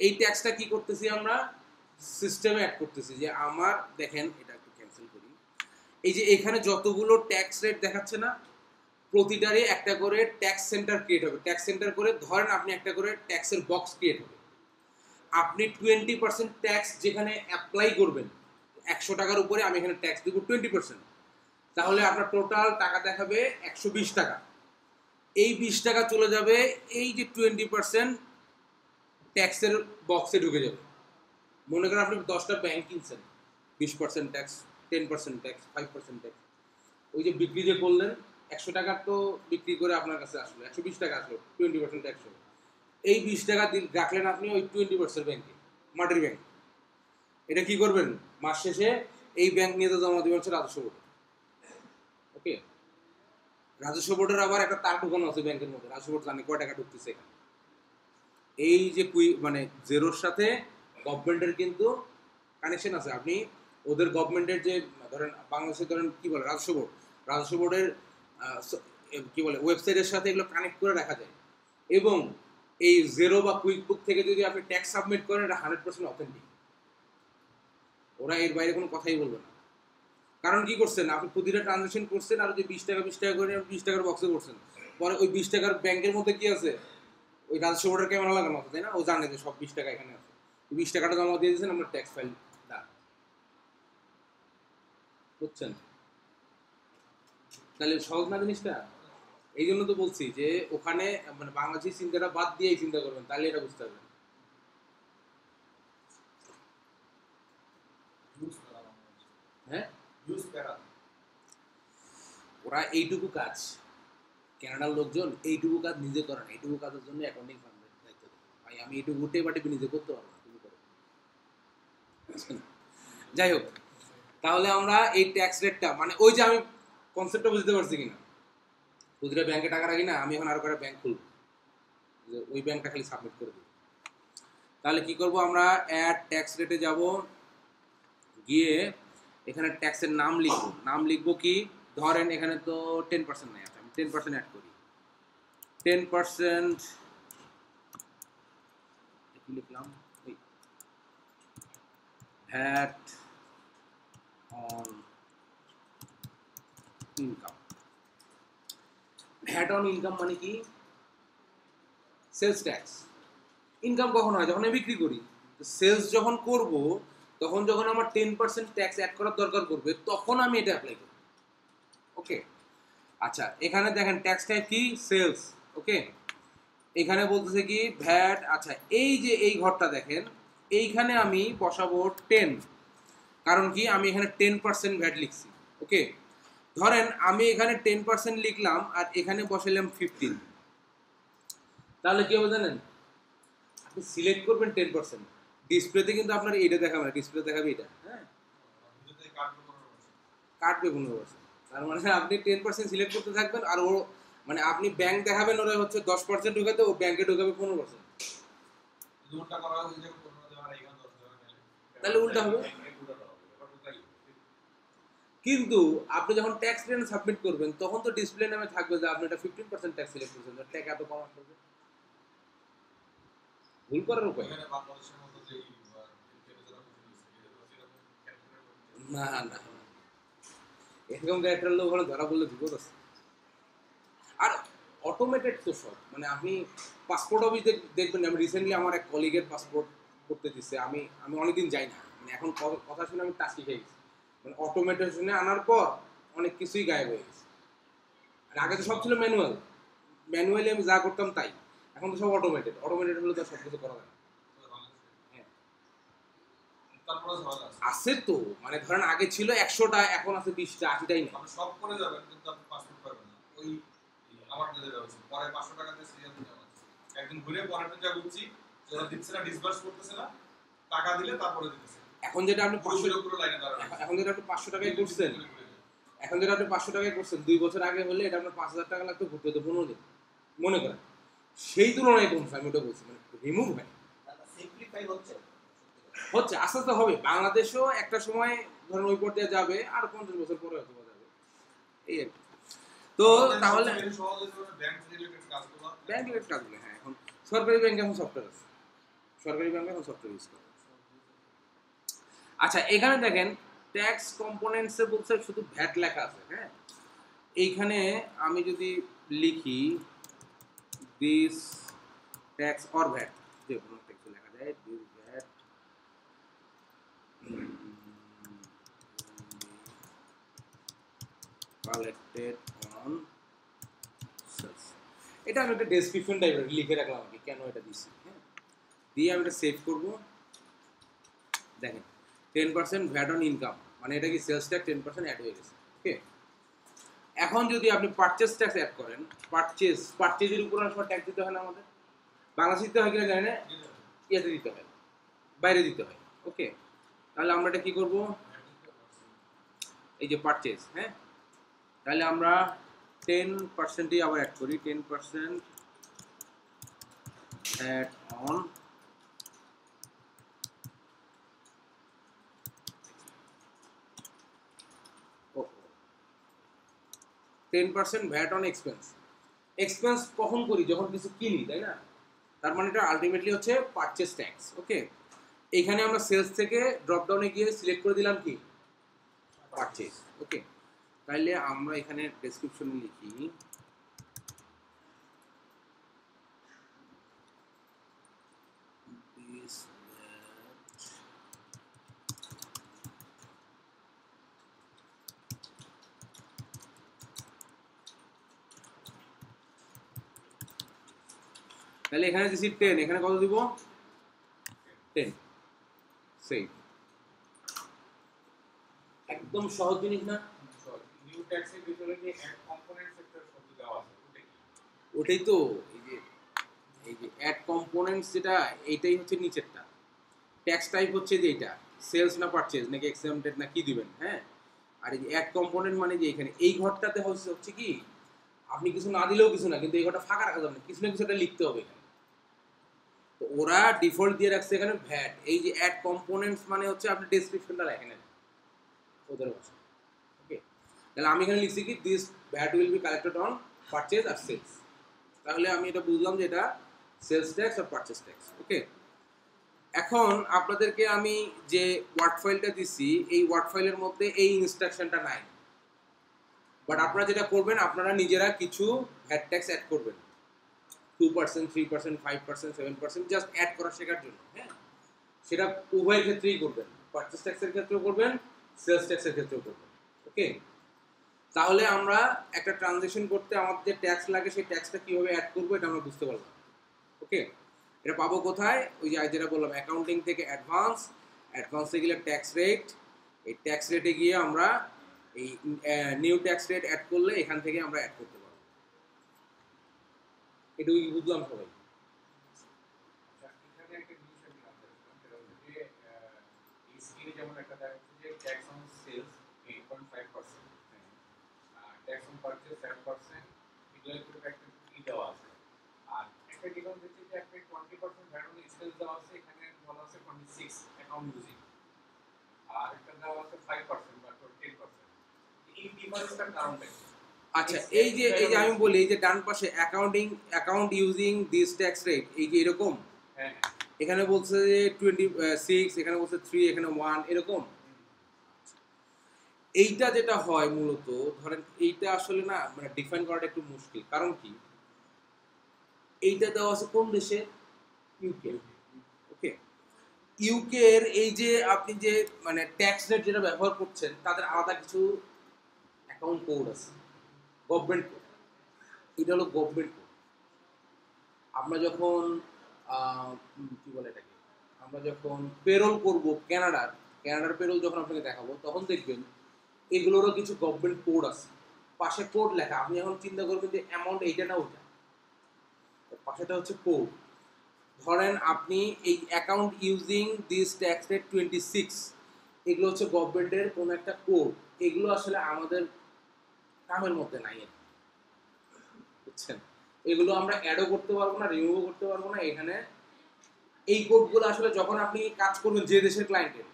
এই ট্যাক্সটা কি করতেছি আমরা? সিস্টেমে অ্যাড করতেছি যে আমার দেখেন এটা একটু ক্যান্সেল করি। এই যে এখানে যতগুলো ট্যাক্স রেট দেখাচ্ছে না প্রতিটারই একটা করে ট্যাক্স সেন্টার ক্রিয়েট হবে। ট্যাক্স সেন্টার করে ধরেন আপনি একটা করে ট্যাক্সের বক্স ক্রিয়েট হবে। আপনি টোয়েন্টি পার্সেন্ট ট্যাক্স যেখানে অ্যাপ্লাই করবেন, একশো টাকার উপরে আমি এখানে ট্যাক্স দেবো টোয়েন্টি পার্সেন্ট তাহলে আপনার টোটাল টাকা দেখাবে একশো বিশ টাকা। এই বিশ টাকা চলে যাবে, এই যে টোয়েন্টি পার্সেন্ট ট্যাক্সের বক্সে ঢুকে যাবে। মনে করেন আপনি দশটা ব্যাংক কিনছেন, বিশ percent tax ten percent tax five percent tax ওই যে বিক্রি যে করলেন একশো টাকার তো বিক্রি করে আপনার কাছে আসলো, একশো বিশ টাকা আসলো টোয়েন্টি পার্সেন্ট একশো। এই বিশ টাকা দিন রাখলেন আপনি ওই টোয়েন্টি পার্সেন্ট ব্যাংকে মাটির ব্যাংক এটা কি করবেন? মাস শেষে এই ব্যাংক নিয়ে তো জমা দেবেন রাজস্ব বোর্ড। ওকে রাজস্ব বোর্ডের আবার একটা তার ঢুকানো আছে ব্যাংকের মধ্যে, রাজস্ব বোর্ড জানে কয় টাকা ঢুকতেছে এখানে। এই যে কুই মানে জেরোর সাথে গভর্নমেন্টের কিন্তু কানেকশন আছে। আপনি ওদের গভর্নমেন্টের যে, ধরেন বাংলাদেশের ধরেন কি বলে, রাজস্ব বোর্ড। রাজস্ব বোর্ডের কি বলে ওয়েবসাইটের সাথে এগুলো কানেক্ট করে রাখা যায়। এবং এই জেরো বা কুইক বুক থেকে যদি আপনি ট্যাক্স সাবমিট করেন, এটা হান্ড্রেড পার্সেন্ট অথেন্টিক ওরা এর বাইরে কোনো কথাই বলবে না। কারণ কি করছেন, আপনি প্রতিটা ট্রানজাকশন করছেন আর যে বিশ টাকা বিশ টাকা করে, বিশ টাকার বক্সে করছেন। পরে ওই বিশ টাকার ব্যাংকের মধ্যে কি আছে? ওই রাজস্ব বোর্ডের ক্যামেরা লাগানো আছে, তাই না? ও জানে যে সব বিশ টাকা এখানে আছে। বিশ টাকাটা জমা দিয়ে দিয়েছেন আপনার ট্যাক্স ফাইল বুঝছেন? তাহলে সহজ না জিনিসটা? এই জন্য তো বলছি যে ওখানে মানে বাংলাদেশি চিন্তাটা বাদ দিয়েই চিন্তা করবেন তাহলে এটা বুঝতে পারবেন। হ্যাঁ? ওরা এইটুকু কাজ। কানাডার লোকজন এইটুকু কাজ নিজে করে না। এইটুকু কাজের জন্য অ্যাকাউন্টিং ফার্মের দায়িত্ব ভাই আমি এইটুকু উঠে বা নিজে করতে পারব না তুমি করো। যাই হোক তাহলে আমরা এই ট্যাক্স রেটটা মানে ওই যে আমি কনসেপ্টটা বুঝতে পারছি কিনা? প্রতিটা ব্যাংকে টাকা রাখি না, আমি এখন আরও করে ব্যাংক খুলবো? যে ওই ব্যাংকটা খালি সাবমিট করে দিই তাহলে কি করব আমরা? অ্যাড ট্যাক্স রেটে যাব, গিয়ে এখানে ট্যাক্সের নাম লিখব। নাম লিখব কি? ধরেন এখানে তো টেন পার্সেন্ট নেই আচ্ছা আমি টেন পার্সেন্ট অ্যাড করি। টেন পার্সেন্ট লিখলাম? VAT on income VAT on income মানে কি? সেলস ট্যাক্স ইনকাম কখন হয়? যখন আমি বিক্রি করি। সেলস যখন করব, তখন যখন আমার টেন পার্সেন্ট ট্যাক্স অ্যাড করার দরকার পড়বে, তখন আমি এটা অ্যাপ্লাই করব। ওকে আচ্ছা এখানে দেখেন ট্যাক্স টাইপ কি? সেলস ওকে এখানে বলতেছে কি? ভ্যাট আচ্ছা এই যে এই ঘরটা দেখেন, এইখানে আমি বসাবো টেন কারণ কি? আমি এখানে টেন পার্সেন্ট ভ্যাট লিখছি। ওকে ধরেন আমি এখানে টেন পার্সেন্ট লিখলাম আর এখানে বসালাম ফিফটিন তাহলে কি হবে জানেন? আপনি সিলেক্ট করবেন টেন পার্সেন্ট ডিসপ্লেতে কিন্তু আপনার এটা দেখাবে না ডিসপ্লে দেখাবে এটা হ্যাঁ? কাটবে পনেরো পার্সেন্ট তার মানে আপনি টেন পার্সেন্ট সিলেক্ট করতে থাকবেন আর ও মানে আপনি ব্যাংক দেখাবেন ওরা হচ্ছে দশ পার্সেন্ট ঢুকাতে ও ব্যাংকে ঢুকাবে পনেরো পার্সেন্ট তাহলে উল্টা হবে। কিন্তু আপনি যখন ট্যাক্স রিটার্ন সাবমিট করবেন তখন তো ডিসপ্লে নামে থাকবে যে আপনি এটা ফিফটিন পার্সেন্ট ট্যাক্স সিলেক্ট করছেন। ট্যাক্স এত কম আসবে ভুল করার উপায়? না না। এরকম ক্যারেক্টার লোক ওখানে ধরা বললে বিপদ আছে। আর অটোমেটেড তো সব। মানে আপনি পাসপোর্ট অফিস দেখবেন আমি রিসেন্টলি আমার এক কলিগের পাসপোর্ট করতে দিচ্ছে। আমি আমি অনেকদিন যাই না। মানে এখন কথা শুনে আমি টাস্কি খেয়ে গেছি। মানে অটোমেটেশনে আনার পর অনেক কিছুই গায়েব হয়ে গেছে। আর আগে তো সব ছিল ম্যানুয়াল ম্যানুয়ালি আমি যা করতাম তাই। এখন তো সব অটোমেটেড অটোমেটেড হলে তো সব কিছু করা যায় না। হ্যাঁ। আছে। তো। মানে ধরেন আগে ছিল একশোটা এখন আছে বিশটা আশিটাই নেই। সব করে যাবেন কিন্তু আপনি পাসপোর্ট পাবেন না। ওই আমার নিজের ব্যবস্থা পরে পাঁচশো টাকা দিয়ে সিরিয়াল একদিন ঘুরে যা বুঝছি যারা দিচ্ছে না ডিসবার্স করতেছে না টাকা দিলে তারপরে দিতেছে। এখন যেটা আপনি পাঁচশো এখন- যেটা আপনি পাঁচশো টাকায় করছেন। এখন যেটা আপনি পাঁচশো টাকায় করছেন দুই বছর আগে হলে এটা আপনার পাঁচ হাজার টাকা লাগতো ঘুরতে হতো পনেরো দিন। মনে করেন। সেই তুলনায় কমছে আমি ওটা বলছি মানে রিমুভ হয়। হচ্ছে। হচ্ছে আস্তে আস্তে হবে। বাংলাদেশও একটা সময় ধরেন ওই পর্যায়ে যাবে আর পঞ্চাশ বছর পরে হয়তো যাবে। এই আর কি। তো তাহলে মানে ব্যাংক রিলেটেড ব্যাংক রিলেটেড কাজগুলো হ্যাঁ এখন সরকারি ব্যাংক এখন সফটওয়্যার আছে। সরকারি ব্যাংক এখন সফটওয়্যার ইউজ করে। আচ্ছা এখানে দেখেন ট্যাক্স কম্পোনেন্টসে বলছে শুধু ভ্যাট লেখা আছে হ্যাঁ? এইখানে আমি যদি লিখি দিস ট্যাক্স অর ভ্যাট যে কোনো ট্যাক্স লেখা যায় দিস ভ্যাট কালেক্টেড অন এটা আমি একটা ডেসক্রিপশন টাইপের লিখে রাখলাম কি, কেন এটা দিছি হ্যাঁ? দিয়ে আমি এটা সেভ করব। দেখেন ten percent VAT on income মানে এটা কি sales tax ten percent add হয়ে গেছে ওকে এখন যদি আপনি পারচেস ট্যাক্স অ্যাড করেন পারচেস পারচেজের উপর সময় ট্যাক্স দিতে হয় না আমাদের? বাংলাদেশে দিতে হয় কিনা জানি না। ইয়েতে দিতে হয়, বাইরে দিতে হয় ওকে তাহলে আমরা এটা কি করব? এই যে পারচেস হ্যাঁ? তাহলে আমরা টেন পার্সেন্টই আবার অ্যাড করি ten percent add on ten percent VAT on expense expense কখন করি? যখন কিছু কিনি, তাই না? তার মানে এটা আলটিমেটলি হচ্ছে পারচেস ট্যাক্স ওকে এখানে আমরা সেলস থেকে ড্রপডাউনে গিয়ে সিলেক্ট করে দিলাম কি? পারচেস ওকে তাইলে আমরা এখানে ডেসক্রিপশনে লিখি। তাহলে এখানে দিছি টেন এখানে কত দিব? টেন সেই একদম সহজ জিনিস না? নিউ ট্যাক্সের ভিতরে যে অ্যাড কম্পোনেন্ট সেক্টর শব্দ দেওয়া আছে ওটাই। তো এই যে এই যে অ্যাড কম্পোনেন্টস যেটা এইটাই হচ্ছে নিচেরটা। ট্যাক্স টাইপ হচ্ছে যে এটা সেলস না পারচেজ নাকি এক্সেমটেড না কি দিবেন হ্যাঁ? আর এই যে অ্যাড কম্পোনেন্ট মানে যে এখানে এই ঘরটাতে হচ্ছে হচ্ছে কি আপনি কিছু না দিলেও কিছু না কিন্তু এই ঘরটা ফাঁকা রাখা যাবে না কিছু না কিছু একটা লিখতে হবে এখানে। তো ওরা ডিফল্ট দিয়ে রাখছে এখানে ভ্যাট এই যে অ্যাড কম্পোনেন্টস মানে হচ্ছে আপনি ডেসক্রিপশনটা লেখেন। ওদের ভাষা ওকে তাহলে আমি এখানে লিখছি কি this VAT will be collected on purchase R sales তাহলে আমি এটা বুঝলাম যে এটা সেলস ট্যাক্স আর পারচেস ট্যাক্স ওকে এখন আপনাদেরকে আমি যে ওয়ার্ড ফাইলটা দিছি, এই ওয়ার্ড ফাইলের মধ্যে এই ইনস্ট্রাকশনটা নাই বাট আপনারা যেটা করবেন, আপনারা নিজেরা কিছু ভ্যাট ট্যাক্স অ্যাড করবেন two percent three percent five percent seven percent just add করা শেখার জন্য হ্যাঁ? সেটা উভয়ের ক্ষেত্রেই করবেন। পারচেস ট্যাক্সের ক্ষেত্রেও করবেন সেলস ট্যাক্সের ক্ষেত্রেও করবেন ওকে তাহলে আমরা একটা ট্রানজেকশন করতে আমাদের যে ট্যাক্স লাগে, সেই ট্যাক্সটা কীভাবে অ্যাড করব এটা আমরা বুঝতে পারলাম ওকে এটা পাবো কোথায়? ওই যে যেটা বললাম অ্যাকাউন্টিং থেকে অ্যাডভান্স অ্যাডভান্সে গেলে ট্যাক্স রেট এই ট্যাক্স রেটে গিয়ে আমরা এই নিউ ট্যাক্স রেট অ্যাড করলে এখান থেকে আমরা অ্যাড করতে পারব এটুকু কি বুঝলাম সবাই আচ্ছা, এখানে একটা জিনিস আমি জানতে চাচ্ছিলাম, সেটা হচ্ছে যে, এই স্কিমে যেমন একটা দেখা দেওয়া আছে আর একটা টোয়েন্টি পার্সেন্ট ভ্যাট অন দেওয়া আছে এখানে বলা আছে টোয়েন্টি সিক্স অ্যাকাউন্ট ইউজিং আর একটা দেওয়া আছে ফাইভ পার্সেন্ট বা টেন পার্সেন্ট এই ডিফারেন্সটার কারণটা কি? আচ্ছা এই যে এই যে আমি বলি এই যে ডান পাশে accounting account using this tax rate এই যে এরকম? হ্যাঁ। এখানে বলছে যে টোয়েন্টি সিক্স এখানে বলছে থ্রি এখানে ওয়ান এরকম? এইটা যেটা হয় মূলত ধরেন এইটা আসলে না মানে ডিফাইন করাটা একটু মুশকিল। কারণ কি? এইটা দেওয়া আছে কোন দেশে? ইউকে ওকে ইউকে এর এই যে আপনি যে মানে ট্যাক্স রেট যেটা ব্যবহার করছেন তাদের আলাদা কিছু অ্যাকাউন্ট কোড আছে। গভর্নমেন্ট কোড এটা হলো গভর্নমেন্ট কোড আমরা যখন কি বলে এটাকে? আমরা যখন পেরোল করব কানাডার কানাডার পেরোল যখন আপনাকে দেখাবো, তখন দেখবেন এগুলোরও কিছু গভর্নমেন্ট কোড আছে। পাশে কোড লেখা। আপনি এখন চিন্তা করবেন যে অ্যামাউন্ট এইটা না ওইটা। পাশেটা হচ্ছে কোড ধরেন আপনি এই account using this tax rate twenty six এগুলো হচ্ছে গভর্নমেন্টের কোনো একটা কোড এগুলো আসলে আমাদের কামের মধ্যে নাই বুঝছেন? এগুলো আমরা অ্যাডও করতে পারব না রিমুভও করতে পারব না। এখানে এই কোডগুলো আসলে যখন আপনি কাজ করবেন যে দেশের ক্লায়েন্টের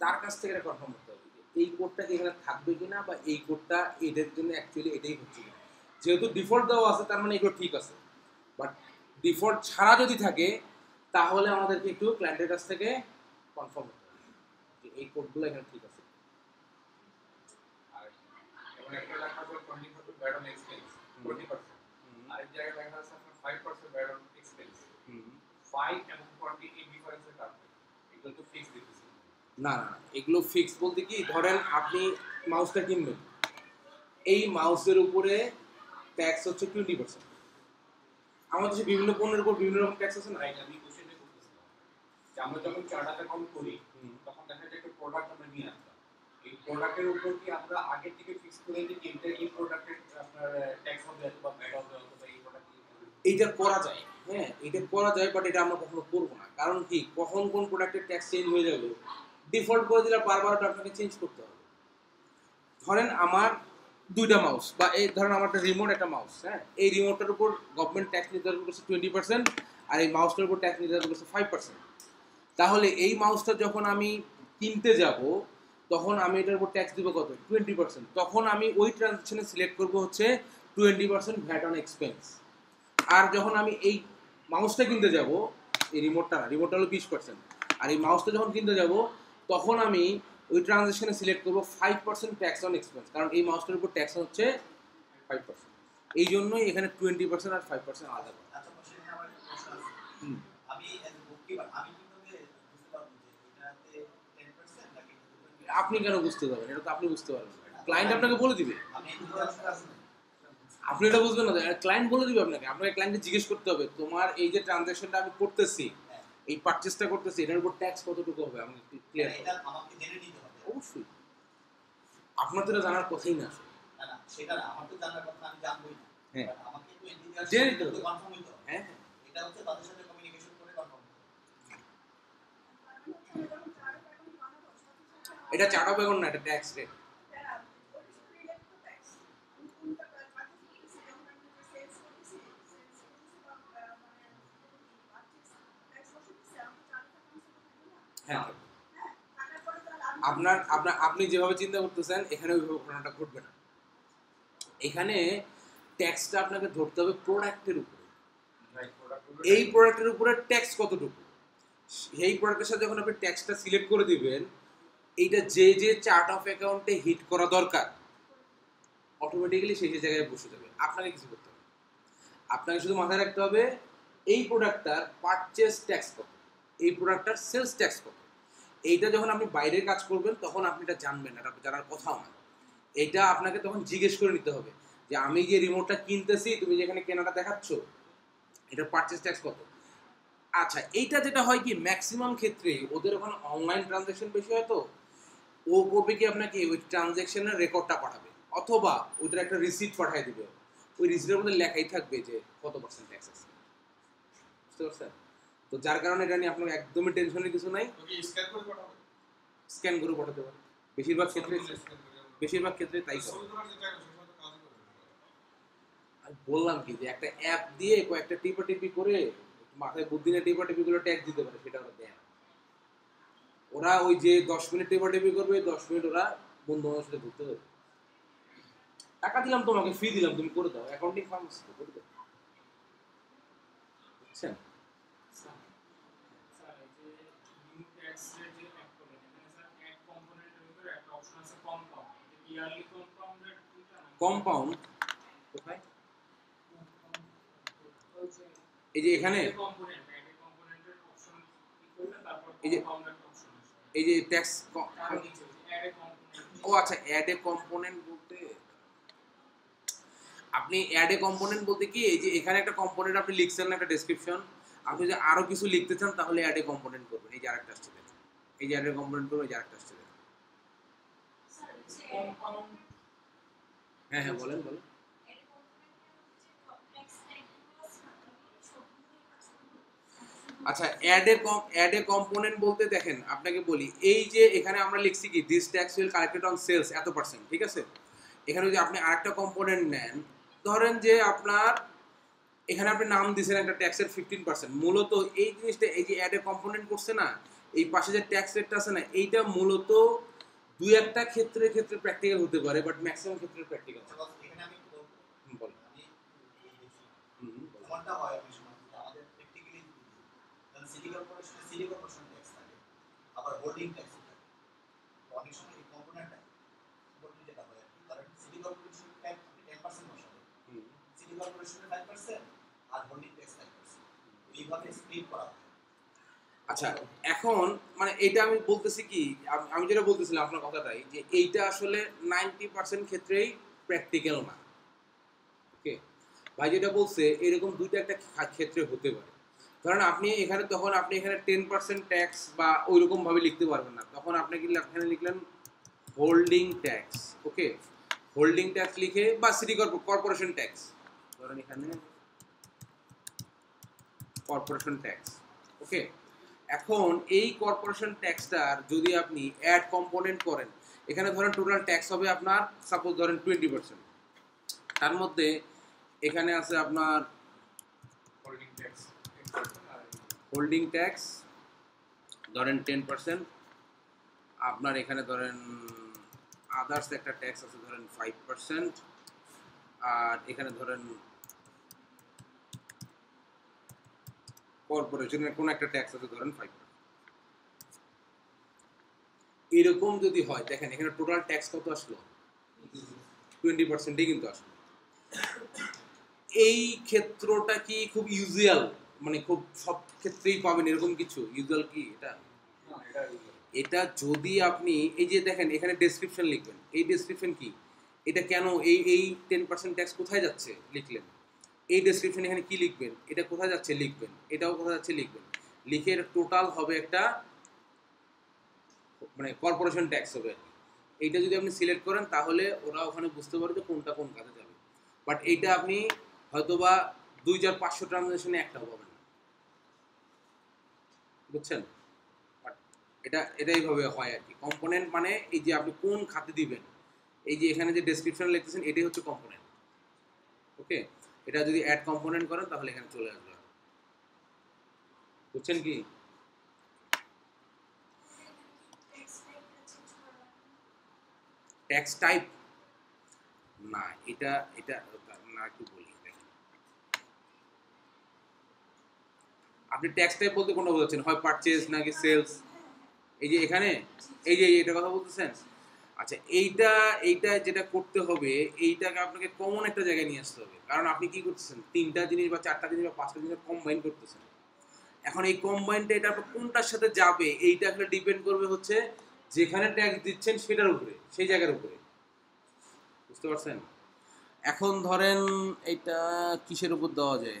তার কাছ থেকে এটা কনফার্ম করতে হবে এই কোডটা এখানে থাকবে কিনা বা এই কোডটা এটার জন্য অ্যাকচুয়ালি এটাই হচ্ছে কিনা। যেহেতু ডিফল্ট দেওয়া আছে, তার মানে এগুলো ঠিক আছে। বাট ডিফল্ট ছাড়া যদি থাকে, তাহলে আমাদেরকে একটু ক্লায়েন্টের কাছ থেকে কনফার্ম করতে হবে যে এই কোডগুলো এখানে ঠিক আছে। একটা লেখা আছে twenty percent VAT on expense twenty percent আরেক জায়গায় লেখা আছে আপনার five percent VAT on expense five এবং টোয়েন্টি এই ডিফারেন্সের কারণে। এগুলো তো ফিক্স দিতেছে। না না এগুলো ফিক্স বলতে কি ধরেন আপনি মাউসটা কিনবেন। এই মাউসের উপরে ট্যাক্স হচ্ছে টোয়েন্টি পার্সেন্ট আমাদের দেশে বিভিন্ন পণ্যের উপর বিভিন্ন রকম ট্যাক্স আছে না? রাইট আমি কোশ্চেনটা করতেছিলাম। যে আমরা যখন চার্টার অ্যাকাউন্ট করি তখন দেখা যায় একটা প্রোডাক্ট আমরা নিয়ে প্রোডাক্টের উপর কি আমরা আগে থেকে ফিক্স করে দিই এটা এই প্রোডাক্টের আপনার ট্যাক্স হবে অথবা ভ্যাট হবে অথবা এই প্রোডাক্ট এইটা করা যায় হ্যাঁ এটা করা যায় বাট এটা আমরা কখনো করব না। কারণ কি, কখন কোন প্রোডাক্টের ট্যাক্স চেঞ্জ হয়ে যাবে ডিফল্ট করে দিলে বারবার আপনাকে চেঞ্জ করতে হবে। ধরেন আমার দুইটা মাউস বা এই ধরেন আমার একটা রিমোট একটা মাউস হ্যাঁ এই রিমোটটার উপর গভর্নমেন্ট ট্যাক্স নির্ধারণ করছে টোয়েন্টি পার্সেন্ট আর এই মাউসটার উপর ট্যাক্স নির্ধারণ করছে ফাইভ পার্সেন্ট তাহলে এই মাউসটা যখন আমি কিনতে যাব তখন আমি এটার উপর ট্যাক্স দিব কত? টোয়েন্টি পার্সেন্ট তখন আমি ওই ট্রানজেকশনে সিলেক্ট করব হচ্ছে twenty percent VAT on expense আর যখন আমি এই মাউসটা কিনতে যাব এই রিমোটটা না রিমোটটা হলো বিশ পার্সেন্ট আর এই মাউসটা যখন কিনতে যাব তখন আমি ওই ট্রানজেকশনে সিলেক্ট করব five percent tax on expense কারণ এই মাউসটার উপর ট্যাক্স হচ্ছে ফাইভ পার্সেন্ট এই জন্যই এখানে টোয়েন্টি পার্সেন্ট আর ফাইভ পার্সেন্ট আলাদা। হুম। আমি এজ এ বুককিপার আমি কীভাবে বুঝতে পারব যে এটাতে টেন পার্সেন্ট নাকি এটাতে 20% আপনি কেন বুঝতে পারবেন? এটা তো আপনি বুঝতে পারবেন। ক্লায়েন্ট আপনাকে বলে দিবে। আমি আপনি এটা বুঝবেন না। ক্লায়েন্ট বলে দিবে আপনাকে। আপনাকে ক্লায়েন্টকে জিজ্ঞেস করতে হবে তোমার এই যে ট্রানজাকশনটা আমি করতেছি এই পারচেসটা করতেছি এটার উপর ট্যাক্স কতটুকু হবে? আমাকে ক্লিয়ার এটা আমাকে হবে অবশ্যই। আপনার তো জানার কথাই না। সেটা আমার তো জানার কথা আমি জানবোই না হ্যাঁ। আমাকে তো হ্যাঁ হ্যাঁ। এটা হচ্ছে তাদের সাথে কমিউনিকেশন করে কনফার্ম এটা চাটা বেগুন না এটা ট্যাক্স রেট হ্যাঁ। আপনার আপনার আপনি যেভাবে চিন্তা করতেছেন এখানে ওইভাবে ঘটনাটা ঘটবে না। এখানে ট্যাক্সটা আপনাকে ধরতে হবে প্রোডাক্টের উপরে। এই প্রোডাক্টের উপরে ট্যাক্স কতটুকু? সেই প্রোডাক্টের সাথে যখন আপনি ট্যাক্সটা সিলেক্ট করে দিবেন এইটা যে যে চার্ট অফ অ্যাকাউন্টে হিট করা দরকার অটোমেটিক্যালি সেই সেই জায়গায় বসে যাবে। আপনাকে কিছু করতে হবে। আপনাকে শুধু মাথায় রাখতে হবে, এই প্রোডাক্টটার পারচেস ট্যাক্স কত? এই প্রোডাক্টটার সেলস ট্যাক্স কত? এইটা যখন আপনি বাইরের কাজ করবেন, তখন আপনি এটা জানবেন না, এটা জানার কথাও না। এটা আপনাকে তখন জিজ্ঞেস করে নিতে হবে যে, আমি যে রিমোটটা কিনতেছি, তুমি যেখানে কেনাটা দেখাচ্ছ এটা পারচেস ট্যাক্স কত? আচ্ছা এইটা যেটা হয় কি ম্যাক্সিমাম ক্ষেত্রে ওদের ওখানে অনলাইন ট্রানজ্যাকশন বেশি হয় তো? ও করবে কি আপনাকে ওই ট্রানজ্যাকশনের রেকর্ডটা পাঠাবে অথবা ওইটার একটা রিসিপ্ট পাঠিয়ে দিবে। ওই রিসিপ্টের মধ্যে লেখাই থাকবে যে কত পার্সেন্ট ট্যাক্স আছে। বুঝতে পারছেন? তো যার কারণে এটা নিয়ে আপনার একদমই টেনশনের কিছু নাই। স্ক্যান করে পাঠাতে পারে বেশিরভাগ ক্ষেত্রে বেশিরভাগ ক্ষেত্রে তাই আমি বললাম কি যে একটা অ্যাপ দিয়ে কয়েকটা টিপা টিপি করে মাথায় বুদ্ধি নিয়ে টিপা টিপি করে ট্যাক্স দিতে পারে সেটা ওরা দেয় না। ওরা ওই যে দশ মিনিট টিপা টিপি করবে, দশ মিনিট ওরা বন্ধু বান্ধবের সাথে ঘুরতে যাবে। টাকা দিলাম তোমাকে ফি দিলাম, তুমি করে দাও। অ্যাকাউন্টিং ফার্ম করে দাও। বুঝছেন? কম্পাউন্ড এই যে এখানে, এই যে- কম্পাউন্ড একটা অপশন আছে এই যে ট্যাক্স ও আচ্ছা অ্যাড এ কম্পোনেন্ট বলতে আপনি অ্যাড এ কম্পোনেন্ট বলতে কি এই যে এখানে একটা কম্পোনেন্ট আপনি লিখছেন না একটা ডেসক্রিপশন আপনি যদি আরও কিছু লিখতে চান তাহলে অ্যাড এ কম্পোনেন্ট করবেন এই যে আরেকটা আসছে দেখুন। এই যে অ্যাড এ কম্পোনেন্ট করবেন এই যে আরেকটা আসছে দেখুন। হ্যাঁ হ্যাঁ বলেন বলেন আচ্ছা অ্যাড এ কম অ্যাড এ কম্পোনেন্ট বলতে দেখেন আপনাকে বলি এই যে এখানে আমরা লিখছি কি this tax will collected on sales এত পার্সেন্ট ঠিক আছে? এখানে যদি আপনি আরেকটা কম্পোনেন্ট নেন ধরেন যে আপনার এখানে আপনি নাম দিয়েছেন একটা ট্যাক্সের ফিফটিন পার্সেন্ট মূলত এই জিনিসটা এই যে অ্যাড এ কম্পোনেন্ট করছে না এই পাশে যে ট্যাক্স রেটটা আছে না এইটা মূলত দুই একটা ক্ষেত্রে ক্ষেত্রে প্র্যাকটিক্যাল হতে পারে বাট ম্যাক্সিমাম ক্ষেত্রে প্র্যাকটিক্যাল আচ্ছা বস, এখানে আমি একটু বলব বলেন আমি এই দেখছি হুম, হুম, বলেন। এমনটা হয় অনেক সময় যে আমাদের প্র্যাকটিক্যালি কারণ সিটি কর্পোরেশনে সিটি কর্পোরেশন ট্যাক্স থাকে আবার হোল্ডিং ট্যাক্স থাকে অনেক সময় এই যেটা হয় আর কি। কারণ সিটি কর্পোরেশন ট্যাক্স আপনি টেন পার্সেন্ট বসাবেন। সিটি কর্পোরেশনের ফাইভ পার্সেন্ট আর হোল্ডিং ট্যাক্স ফাইভ পার্সেন্ট এইভাবে স্প্লিট করা হয়। আচ্ছা এখন মানে এটা আমি বলতেছি কি আমি যেটা বলতেছিলাম আপনার কথাটাই যে এইটা আসলে নাইনটি পার্সেন্ট ক্ষেত্রেই প্র্যাকটিক্যাল না। ওকে ভাই যেটা বলছে এরকম দুইটা একটা ক্ষেত্রে হতে পারে। ধরেন আপনি এখানে তখন আপনি এখানে টেন পার্সেন্ট ট্যাক্স বা ওইরকম ভাবে লিখতে পারবেন না। তখন আপনি এখানে লিখলেন holding tax okay holding tax লিখে বা সিটি কর্পোরেশন ট্যাক্স ধরেন এখানে কর্পোরেশন ট্যাক্স ওকে এখন এই কর্পোরেশন ট্যাক্সটার যদি আপনি অ্যাড কম্পোনেন্ট করেন, এখানে ধরেন টোটাল ট্যাক্স হবে আপনার সাপোজ ধরেন টোয়েন্টি পার্সেন্ট তার মধ্যে এখানে আছে আপনার হোল্ডিং ট্যাক্স হোল্ডিং ট্যাক্স ধরেন টেন পার্সেন্ট আপনার এখানে ধরেন আদার্স একটা ট্যাক্স আছে, ধরেন ফাইভ পার্সেন্ট আর এখানে ধরেন কর্পোরেশনের কোনো একটা ট্যাক্স আছে, ধরেন ফাইভ এরকম যদি হয়, দেখেন এখানে টোটাল ট্যাক্স কত আসলো? টোয়েন্টি পার্সেন্টই কিন্তু আসলো। এই ক্ষেত্রটা কি খুব ইউজুয়াল মানে খুব সব ক্ষেত্রেই পাবেন এরকম কিছু। ইউজুয়াল কি এটা? এটা যদি আপনি এই যে দেখেন এখানে ডেসক্রিপশন লিখবেন। এই ডেসক্রিপশন কি? এটা কেন এই এই টেন পার্সেন্ট ট্যাক্স কোথায় যাচ্ছে লিখলেন? এই ডেসক্রিপশন এখানে কি লিখবেন? এটা কোথায় যাচ্ছে লিখবেন? এটাও কোথায় যাচ্ছে লিখবেন? লিখে টোটাল হবে একটা মানে কর্পোরেশন ট্যাক্স হবে আর কি। এইটা যদি আপনি সিলেক্ট করেন তাহলে ওরা ওখানে বুঝতে পারবে যে কোনটা কোন কাজে যাবে। বাট এইটা আপনি হয়তোবা দুই হাজার পাঁচশো ট্রানজাকশনে একটাও পাবেন বুঝছেন? এটা এটা এইভাবে হয় আর কি। কম্পোনেন্ট মানে এই যে আপনি কোন খাতে দিবেন, এই যে এখানে যে ডেসক্রিপশন লিখতেছেন, এটাই হচ্ছে কম্পোনেন্ট ওকে এটা যদি অ্যাড কম্পোনেন্ট করেন, তাহলে এখানে চলে আসবে। বুঝছেন কি? ট্যাক্স টাইপ না, এটা এটা, না একটু বলি দেখেন। আপনি ট্যাক্স টাইপ বলতে কোনটা বোঝাচ্ছেন? হয় পারচেজ নাকি সেলস এই যে এখানে, এই যে এটা কথা বলতেছেন? আচ্ছা এইটা এইটা যেটা করতে হবে, এইটাকে আপনাকে কমন একটা জায়গায় নিয়ে আসতে হবে। কারণ আপনি কি করতেছেন? তিনটা জিনিস বা চারটা জিনিস বা পাঁচটা জিনিস কম্বাইন করতেছেন। এখন এই কম্বাইনটা এটা আপনার কোনটার সাথে যাবে? এইটা আসলে ডিপেন্ড করবে হচ্ছে যেখানে ট্যাক্স দিচ্ছেন সেটার উপরে, সেই জায়গার উপরে। বুঝতে পারছেন? এখন ধরেন এটা কিসের উপর দেওয়া যায়?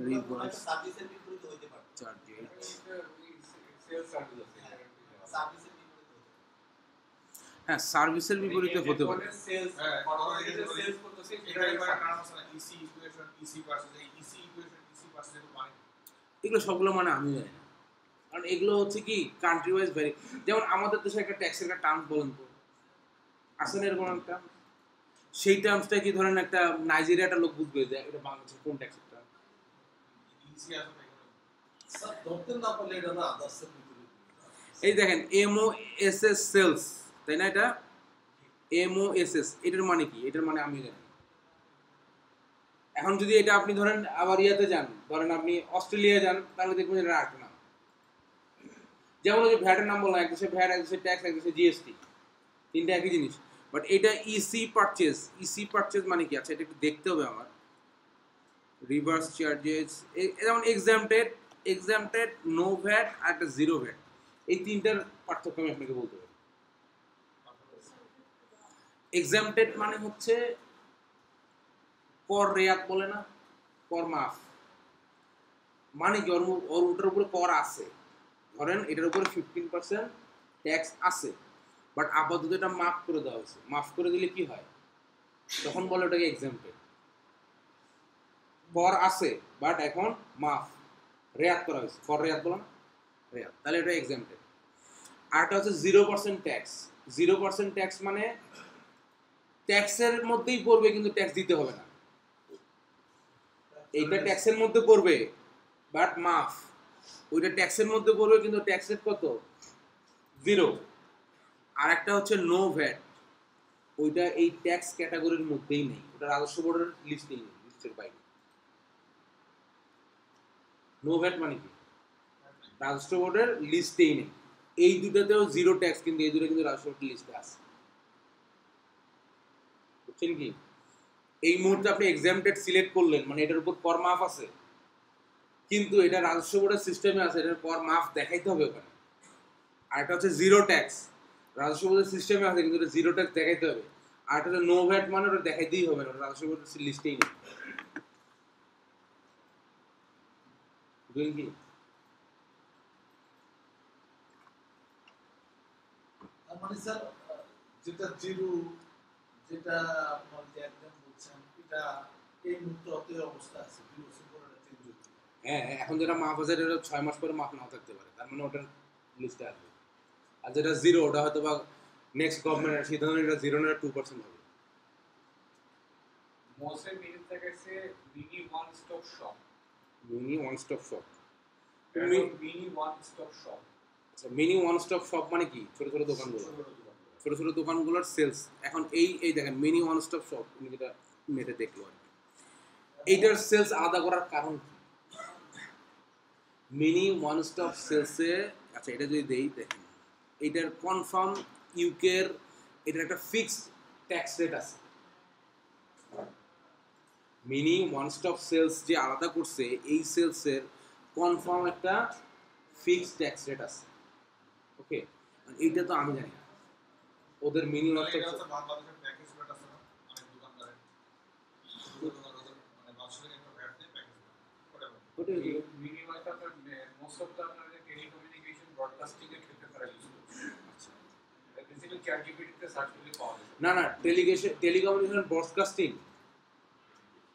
এই ইসি ইকুয়েশন ইসি পার্সেন্ট মানে এগুলো সবগুলো মানে আমি জানি না। কারণ এগুলো হচ্ছে কি কান্ট্রি ওয়াইজ ভ্যারি যেমন আমাদের দেশে একটা ট্যাক্সের একটা টার্ম বলেন তো। আছে না এরকম একটা। সেই টার্মসটা কি ধরেন একটা নাইজেরিয়া একটা লোক বুঝবে যে এটা বাংলাদেশের কোন ট্যাক্সের এই দেখেন এমও এস এস সেলস তাই না এটা? এমও এস এস এটার মানে কি? এটার মানে আমি জানি। এখন যদি এটা আপনি ধরেন আবার ইয়াতে যান, ধরেন আপনি অস্ট্রেলিয়া যান, তাহলে দেখবেন এটা আরেকটা নাম। যেমন ওই যে ভ্যাটের নাম বললাম, এক দেশে ভ্যাট, এক দেশে ট্যাক্স, এক দেশে জিএসটি তিনটা একই জিনিস। বাট এটা ইসি পারচেজ ইসি পারচেজ মানে কি? আচ্ছা এটা একটু দেখতে হবে আমার। রিভার্স চার্জেস যেমন এক্সামটেড এক্সামটেড নো ভ্যাট আর একটা জিরো ভ্যাট এই তিনটার পার্থক্য আমি আপনাকে বলতে পারি। এক্সামটেড মানে হচ্ছে কর রেয়াত বলে না, কর মাফ। মানে কি? ওর ওটার উপরে কর আছে। ধরেন এটার উপরে ফিফটিন পার্সেন্ট ট্যাক্স আছে। বাট আপাতত এটা মাফ করে দেওয়া হয়েছে। মাফ করে দিলে কি হয়? তখন বলে ওটাকে এক্সামটেড কর আছে বাট এখন মাফ। রেয়াত করা হয়েছে। কর রেয়াত বলো না? রেয়াত। তাহলে এটা এক্সামটেড আরটা হচ্ছে zero percent tax zero percent tax মানে ট্যাক্সের মধ্যেই পড়বে, কিন্তু ট্যাক্স দিতে হবে না। এইটা ট্যাক্সের মধ্যে পড়বে বাট মাফ। ওইটা ট্যাক্সের মধ্যে পড়বে, কিন্তু ট্যাক্স রেট কত? জিরো আর একটা হচ্ছে নো ভ্যাট ওইটা এই ট্যাক্স ক্যাটাগরির মধ্যেই নেই। ওটা রাজস্ব বোর্ডের লিস্টেই নেই লিস্টের বাইরে নো ভ্যাট মানে কি? রাজস্ব বোর্ডের লিস্টেই নেই। এই দুটাতেও জিরো ট্যাক্স কিন্তু, এই দুটো কিন্তু রাজস্ব বোর্ডের লিস্টে আছে। বুঝছেন কি? এই মুহূর্তে আপনি এক্সামটেড সিলেক্ট করলেন মানে এটার উপর কর মাফ আছে। কিন্তু এটা রাজস্ব বোর্ডের সিস্টেমে আছে, এটার কর মাফ দেখাইতে হবে ওখানে। আর এটা হচ্ছে জিরো ট্যাক্স রাজস্ব বোর্ডের সিস্টেমে আছে, কিন্তু এটা জিরো ট্যাক্স দেখাইতে হবে। আর এটা হচ্ছে নো ভ্যাট মানে ওটা দেখাইতেই হবে না, ওটা রাজস্ব বোর্ডের লিস্টেই নেই। কি তার মানে স্যার যেটা জিরো যেটা আপনার যে একদম বলছেন এটা এই মুহূর্তে অত অবস্থা আছে দুই বছর পরে এটা চেঞ্জ হচ্ছে হ্যাঁ হ্যাঁ, এখন যেটা মাফ আছে এটা ছয় মাস পরে মাফ নাও থাকতে পারে তার মানে ওটার লিস্টে আসবে। আর যেটা জিরো ওটা হয়তো বা নেক্সট গভর্নমেন্টের সিদ্ধান্ত এটা জিরো না টু পার্সেন্ট হবে। মোস্টের মিনিট দেখাচ্ছে mini one stop shop mini one stop shop mini one stop shop আচ্ছা মিনি ওয়ান স্টপ শপ মানে কি? ছোট ছোট দোকানগুলো। ছোট ছোট দোকানগুলোর সেলস এখন এই এই দেখেন মিনি ওয়ান স্টপ শপ উনি যেটা নেটে দেখল আর এইটার সেলস আলাদা করার কারণ কি? মিনি ওয়ান স্টপ সেলসে আচ্ছা এটা যদি দেই দেখেন। এইটার কনফার্ম ইউকের এটার একটা ফিক্সড ট্যাক্স রেট আছে। মিনি ওয়ান স্টপ সেলস যে আলাদা করছে এই সেলসের কনফার্ম একটা ফিক্সড ট্যাক্স রেট আছে। ওকে এইটা তো আমি জানি ওদের মিনি ওয়ান স্টপ হচ্ছে বাংলাদেশের প্যাকেজ রেট আছে না? অনেক দোকান ওদের মানে বাৎসরিক একটা ভ্যাট দিয়ে প্যাকেজ ওটা ওটা মিনি ওয়ান আপনার মোস্ট অফ দ্য আপনার টেলিকমিউনিকেশন ব্রডকাস্টিং এর ক্ষেত্রে তারা ইউজ করছে। আচ্ছা। বেসিক্যালি চ্যাট জিপিটিতে সার্চ করলে পাওয়া যাবে না না টেলিগেশন telecommunication broadcasting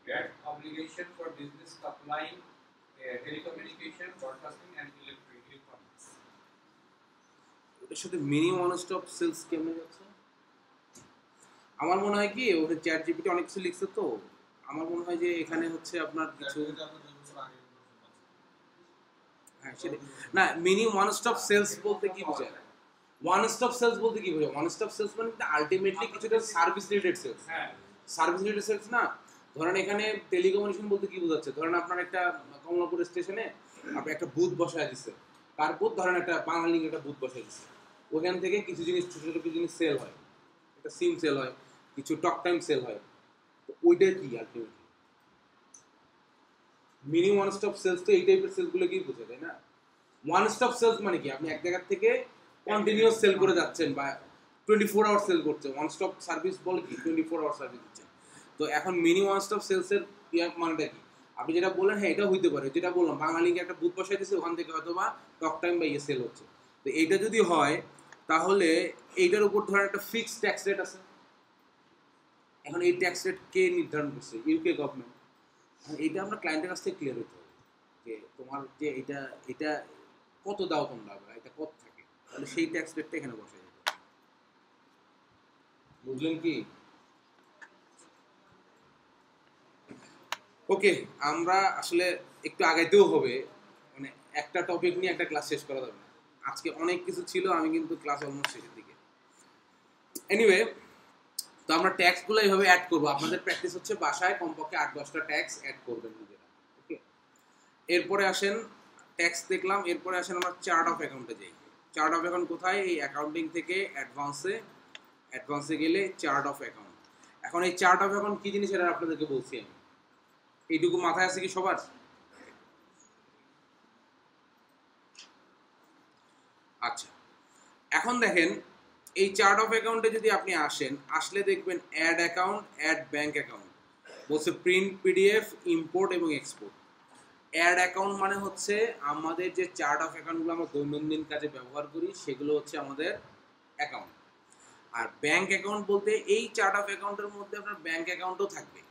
that obligation for business supplying uh, telecommunication, broadcasting and electric electronics. ওটার সাথে মিনি ওয়ান স্টপ সেলস কেমনে যাচ্ছে? আমার মনে হয় কি ওখানে চ্যাট জিপিটি অনেক কিছু লিখছে তো। আমার মনে হয় যে এখানে হচ্ছে আপনার কিছু হ্যাঁ সেটা না মিনি ওয়ান স্টপ সেলস বলতে কি বোঝায়? ওয়ান স্টপ সেলস বলতে কি বোঝায়? ওয়ান স্টপ সেলস মানে আলটিমেটলি কিছুটা সার্ভিস রিলেটেড সেলস হ্যাঁ। সার্ভিস রিলেটেড সেলস না? ধরেন এখানে টেলিকমিউনিকেশন বলতে কি বোঝাচ্ছে? ধরেন আপনার একটা কমলাপুর স্টেশনে আপনি একটা বুথ বসায় দিচ্ছে তারপর ধরেন একটা বাঙালি একটা বুথ বসায় দিচ্ছে ওখান থেকে কিছু জিনিস, ছোটো ছোটো কিছু জিনিস সেল হয়। একটা সিম সেল হয়, কিছু টক টাইম সেল হয়। তো ওইটা কি ultimately mini one stop sales তো এই টাইপের সেলসগুলো কি বোঝে তাই না? ওয়ান স্টপ সেলস মানে কি? আপনি এক জায়গা থেকে কন্টিনিউয়াস সেল করে যাচ্ছেন বা টোয়েন্টি ফোর আওয়ার সেল করছে ওয়ান স্টপ সার্ভিস বল কি? টোয়েন্টি ফোর আওয়ার সার্ভিস দিচ্ছে তো এখন মিনি ওয়ান স্টপ সেলসের মানেটা কি? আপনি যেটা বললেন হ্যাঁ এটা হইতে পারে। যেটা বললাম, বাঙালিকে একটা বুথ বসাই দিচ্ছে ওখান থেকে হয়তো বা টক টাইম বা ইয়ে সেল হচ্ছে। তো এইটা যদি হয়, তাহলে এইটার উপর ধরেন একটা ফিক্সড ট্যাক্স রেট আছে। এখন এই ট্যাক্স রেট কে নির্ধারণ করছে? ইউকে গভর্নমেন্ট এইটা আমরা ক্লায়েন্টের কাছ থেকে ক্লিয়ার হতে হবে যে তোমার যে এটা এটা কত দাও তোমরা বা এটা কত থাকে? তাহলে সেই ট্যাক্স রেটটা এখানে বসে যাবে বুঝলেন কি? ওকে আমরা আসলে একটু আগাইতেও হবে। মানে একটা টপিক নিয়ে একটা ক্লাস শেষ করা যাবে না। আজকে অনেক কিছু ছিল, আমি কিন্তু ক্লাস অলমোস্ট শেষের দিকে। এনিওয়ে তো আমরা ট্যাক্সগুলো এইভাবে অ্যাড করব। আপনাদের প্র্যাকটিস হচ্ছে বাসায় কমপক্ষে আট, দশটা ট্যাক্স অ্যাড করবেন নিজেরা। ওকে এরপরে আসেন ট্যাক্স দেখলাম, এরপরে আসেন আমরা চার্ট অফ অ্যাকাউন্টে যাই। চার্ট অফ অ্যাকাউন্ট কোথায়? এই অ্যাকাউন্টিং থেকে অ্যাডভান্সে অ্যাডভান্সে গেলে চার্ট অফ অ্যাকাউন্ট এখন এই চার্ট অফ অ্যাকাউন্ট কী জিনিস এটা আপনাদেরকে বলছি আমি। এইটুকু মাথায় আছে কি সবার? আচ্ছা এখন দেখেন, এই চার্ট অফ অ্যাকাউন্টে যদি আপনি আসেন, আসলে দেখবেন add account add bank account বলছে প্রিন্ট পিডিএফ ইম্পোর্ট এবং এক্সপোর্ট অ্যাড অ্যাকাউন্ট মানে হচ্ছে আমাদের যে চার্ট অফ অ্যাকাউন্টগুলো আমরা দৈনন্দিন কাজে ব্যবহার করি, সেগুলো হচ্ছে আমাদের অ্যাকাউন্ট আর ব্যাংক অ্যাকাউন্ট বলতে এই চার্ট অফ অ্যাকাউন্টের মধ্যে আপনার ব্যাংক অ্যাকাউন্টও থাকবে।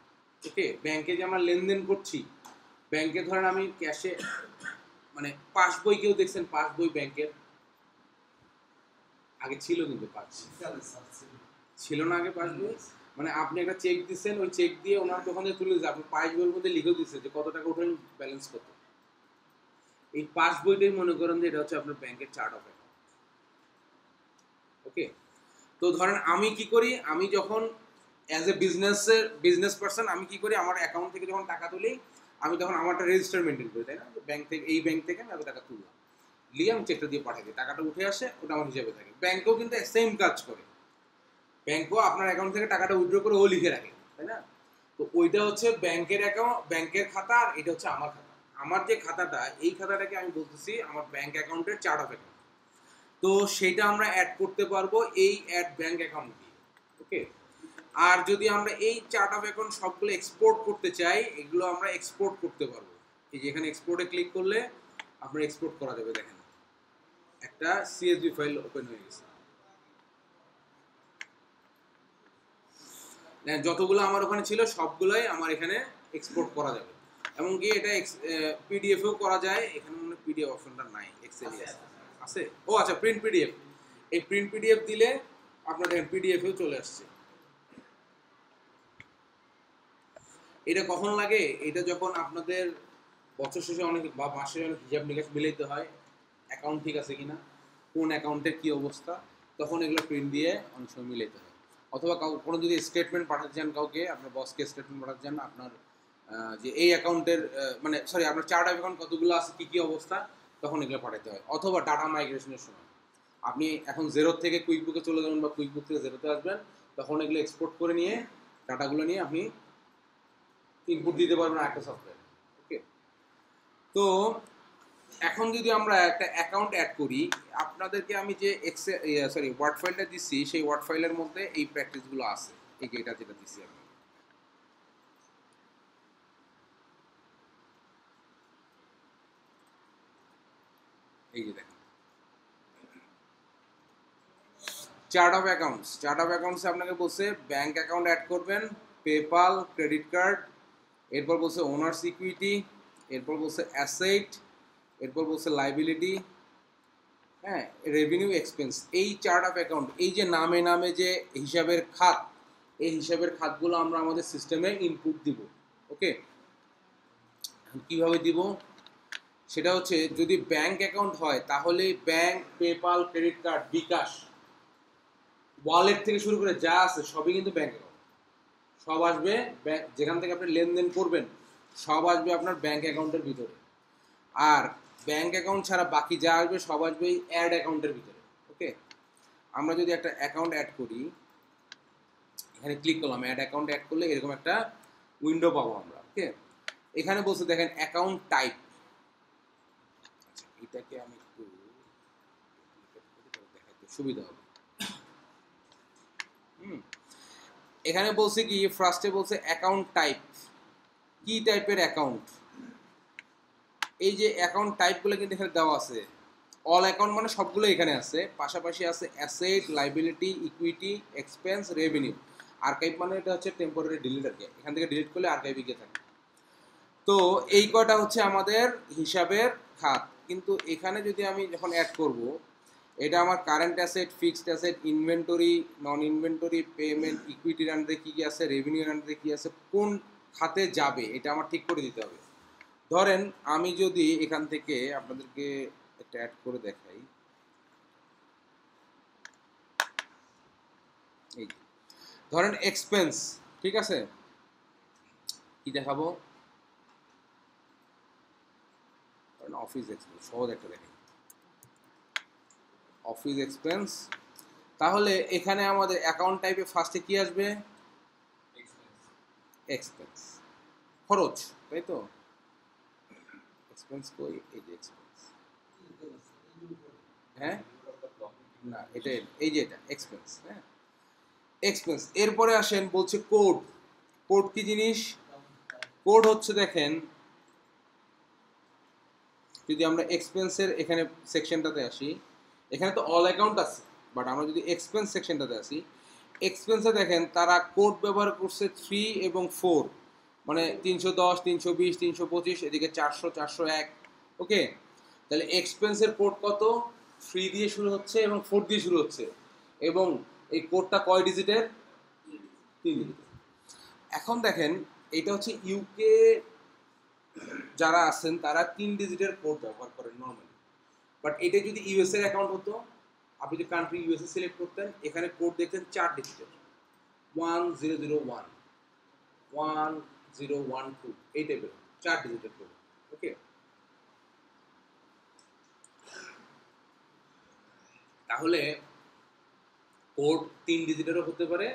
ওকে ব্যাংকে যে আমরা লেনদেন করছি ব্যাংকে ধরেন আমি ক্যাশে মানে পাস বই কেউ দেখছেন পাস বই ব্যাংকের আগে ছিল কিন্তু পাস ছিল না আগে পাস বই? মানে আপনি একটা চেক দিচ্ছেন ওই চেক দিয়ে ওনার দোকানে তুলে দিচ্ছে আপনি পাস বইয়ের মধ্যে লিখেও দিচ্ছে যে কত টাকা উঠেন ব্যালেন্স কত। এই পাস বইটাই মনে করেন যে এটা হচ্ছে আপনার ব্যাংকের চার্ট অফ অ্যাকাউন্ট ওকে? তো ধরেন আমি কি করি? আমি যখন অ্যাজ এ বিজনেসের বিজনেস পার্সন আমি কি করি? আমার অ্যাকাউন্ট থেকে যখন টাকা তুলি, আমি তখন আমারটা রেজিস্টার মেনটেন করি, তাই না? ব্যাংক থেকে, এই ব্যাংক থেকে আমি টাকা তুললাম। নিয়ে আমি চেকটা দিয়ে পাঠাই দিই। টাকাটা উঠে আসে, ওটা আমার হিসাবে থাকে। ব্যাংকেও কিন্তু সেম কাজ করে। ব্যাংকও আপনার অ্যাকাউন্ট থেকে টাকাটা উইথড্র করে ও লিখে রাখে, তাই না? তো ওইটা হচ্ছে ব্যাংকের অ্যাকাউন্ট ব্যাংকের খাতা, আর এটা হচ্ছে আমার খাতা। আমার যে খাতাটা, এই খাতাটাকে আমি বলতেছি আমার ব্যাংক অ্যাকাউন্টের চার্ট অফ অ্যাকাউন্ট তো সেটা আমরা অ্যাড করতে পারব এই অ্যাড ব্যাংক অ্যাকাউন্ট দিয়ে ওকে আর যদি আমরা এই চার্ট অফ অ্যাকাউন্ট সবগুলো এক্সপোর্ট করতে চাই এগুলো আমরা এক্সপোর্ট করতে পারব। এই যে এখানে এক্সপোর্টে ক্লিক করলে আপনার এক্সপোর্ট করা যাবে দেখেন। একটা সিএসভি ফাইল ওপেন হয়ে গেছে। যতগুলো আমার ওখানে ছিল সবগুলোই আমার এখানে এক্সপোর্ট করা যাবে। এমনকি এটা পিডিএফও করা যায়। এখানে মনে পিডিএফ অপশনটা নাই এক্সেল আছে ও আচ্ছা প্রিন্ট পিডিএফ এই প্রিন্ট পিডিএফ দিলে আপনার দেখেন পিডিএফেও চলে আসছে। এটা কখন লাগে? এটা যখন আপনাদের বছর শেষে অনেক বা মাসের অনেক হিসাব নিকাশ মিলাইতে হয় অ্যাকাউন্ট ঠিক আছে কিনা, কোন অ্যাকাউন্টের কি অবস্থা, তখন এগুলো প্রিন্ট দিয়ে অনেক সময় মিলাইতে হয়। অথবা কাউ, কোনো যদি স্টেটমেন্ট পাঠাতে চান কাউকে, আপনার বসকে স্টেটমেন্ট পাঠাতে চান, আপনার যে এই অ্যাকাউন্টের মানে সরি আপনার চার্ট অফ অ্যাকাউন্ট কতগুলো আছে, কী কী অবস্থা, তখন এগুলো পাঠাতে হয়। অথবা ডাটা মাইগ্রেশনের সময়। আপনি এখন জেরোর থেকে কুইকবুকে চলে যাবেন বা কুইকবুক থেকে জেরোতে আসবেন, তখন এগুলো এক্সপোর্ট করে নিয়ে ডাটাগুলো নিয়ে আপনি ইনপুট দিতে পারবেন একটা সফটওয়্যার ওকে তো এখন যদি আমরা একটা অ্যাকাউন্ট অ্যাড করি, আপনাদেরকে আমি যে এক্সে সরি ওয়ার্ড ফাইলটা দিচ্ছি, সেই ওয়ার্ড ফাইলের মধ্যে এই প্র্যাকটিসগুলো আছে, এই এটা যেটা দিচ্ছি আমি। এই যে দেখেন। Chart of accounts chart of অ্যাকাউন্টসে আপনাকে বলছে ব্যাংক অ্যাকাউন্ট অ্যাড করবেন পেপাল ক্রেডিট কার্ড এরপর বলছে ওনার সিকিউরিটি এরপর বলছে অ্যাসেট এরপর বলছে লাইবিলিটি হ্যাঁ রেভিনিউ এক্সপেন্স এই চার্ট অফ অ্যাকাউন্ট এই যে নামে নামে যে হিসাবের খাত, এই হিসাবের খাতগুলো আমরা আমাদের সিস্টেমে ইনপুট দিব ওকে কীভাবে দিব? সেটা হচ্ছে যদি ব্যাংক অ্যাকাউন্ট হয়, তাহলে bank PayPal credit card bKash wallet থেকে শুরু করে যা আছে সবই কিন্তু ব্যাংক অ্যাকাউন্ট সব আসবে যেখান থেকে আপনি লেনদেন করবেন, সব আসবে আপনার ব্যাংক অ্যাকাউন্টের ভিতরে। আর ব্যাংক অ্যাকাউন্ট ছাড়া বাকি যা আসবে, সব আসবে এই অ্যাড অ্যাকাউন্টের ভিতরে ওকে আমরা যদি একটা অ্যাকাউন্ট অ্যাড করি, এখানে ক্লিক করলাম অ্যাড অ্যাকাউন্ট অ্যাড করলে এরকম একটা উইন্ডো পাবো আমরা ওকে এখানে বলছে, দেখেন অ্যাকাউন্ট টাইপ আচ্ছা এটাকে আমি একটু সুবিধা হবে। হুম। এখানে বলছে কি ফার্স্টে বলছে অ্যাকাউন্ট টাইপ কি টাইপের অ্যাকাউন্ট এই যে অ্যাকাউন্ট টাইপগুলো কিন্তু এখানে দেওয়া আছে। অল অ্যাকাউন্ট মানে সবগুলো এখানে আছে। পাশাপাশি আছে asset liability equity expense revenue archive মানে এটা হচ্ছে টেম্পোরারি ডিলিট আর এখান থেকে ডিলিট করলে আর্কাইভে গিয়ে থাকে। তো এই কয়টা হচ্ছে আমাদের হিসাবের খাত। কিন্তু এখানে যদি আমি যখন অ্যাড করব এটা আমার current asset fixed asset inventory non inventory payment ইকুইটির আন্ডারে কী কী আছে রেভিনিউর আন্ডারে কী আছে, কোন খাতে যাবে, এটা আমার ঠিক করে দিতে হবে। ধরেন, আমি যদি এখান থেকে আপনাদেরকে একটা অ্যাড করে দেখাই। এই ধরেন এক্সপেন্স ঠিক আছে? কি দেখাবো? অফিস এক্সপেন্স সহজ একটা দেখাই অফিস এক্সপেন্স তাহলে এখানে আমাদের অ্যাকাউন্ট টাইপে ফার্স্টে কি আসবে? এক্সপেন্স খরচ, তাই তো? এক্সপেন্স কই? এই যে এক্সপেন্স হ্যাঁ? না, এটা এই যে এটা এক্সপেন্স হ্যাঁ? এক্সপেন্স এরপরে আসেন, বলছে কোড কোড কি জিনিস? কোড হচ্ছে দেখেন, যদি আমরা এক্সপেন্সের এখানে সেকশনটাতে আসি এখানে তো অল অ্যাকাউন্ট আছে বাট আমরা যদি এক্সপেন্স সেকশনটাতে আসি এক্সপেন্সে দেখেন তারা কোড ব্যবহার করছে থ্রি এবং ফোর মানে তিনশো দশ, তিনশো বিশ, তিনশো পঁচিশ, এদিকে চারশো চারশো এক ওকে তাহলে এক্সপেন্সের কোড কত? থ্রি দিয়ে শুরু হচ্ছে এবং ফোর দিয়ে শুরু হচ্ছে, এবং এই কোডটা কয় ডিজিটের তিন ডিজিটের এখন দেখেন, এটা হচ্ছে ইউকে যারা আছেন, তারা তিন ডিজিটের কোড ব্যবহার করেন নর্মালি বাট এটা যদি ইউএস এর অ্যাকাউন্ট হতো, আপনি যদি কান্ট্রি ইউএসএ সিলেক্ট করতেন, এখানে কোড দেখতেন চার ডিজিটের one zero zero one one zero one two এই টাইপের চার ডিজিটের কোড ওকে তাহলে কোড তিন ডিজিটেরও হতে পারে,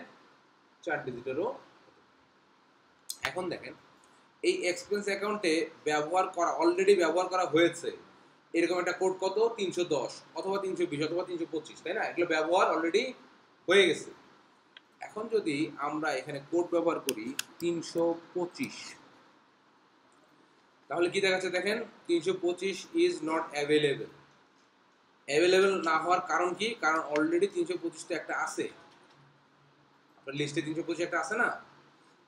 চার ডিজিটেরও এখন দেখেন, এই এক্সপেন্স অ্যাকাউন্টে ব্যবহার করা অলরেডি ব্যবহার করা হয়েছে। এরকম একটা কোড কত? তিনশো দশ, অথবা তিনশো বিশ, অথবা তিনশো পঁচিশ, তাই না? এগুলো ব্যবহার অলরেডি হয়ে গেছে। এখন যদি আমরা এখানে কোড ব্যবহার করি তিনশো পঁচিশ, তাহলে কি দেখাচ্ছে দেখেন? তিনশো পঁচিশ ইজ নট অ্যাভেলেবেল অ্যাভেলেবেল না হওয়ার কারণ কি? কারণ অলরেডি তিনশো পঁচিশটা একটা আছে। আপনার লিস্টে তিনশো পঁচিশ একটা আছে না?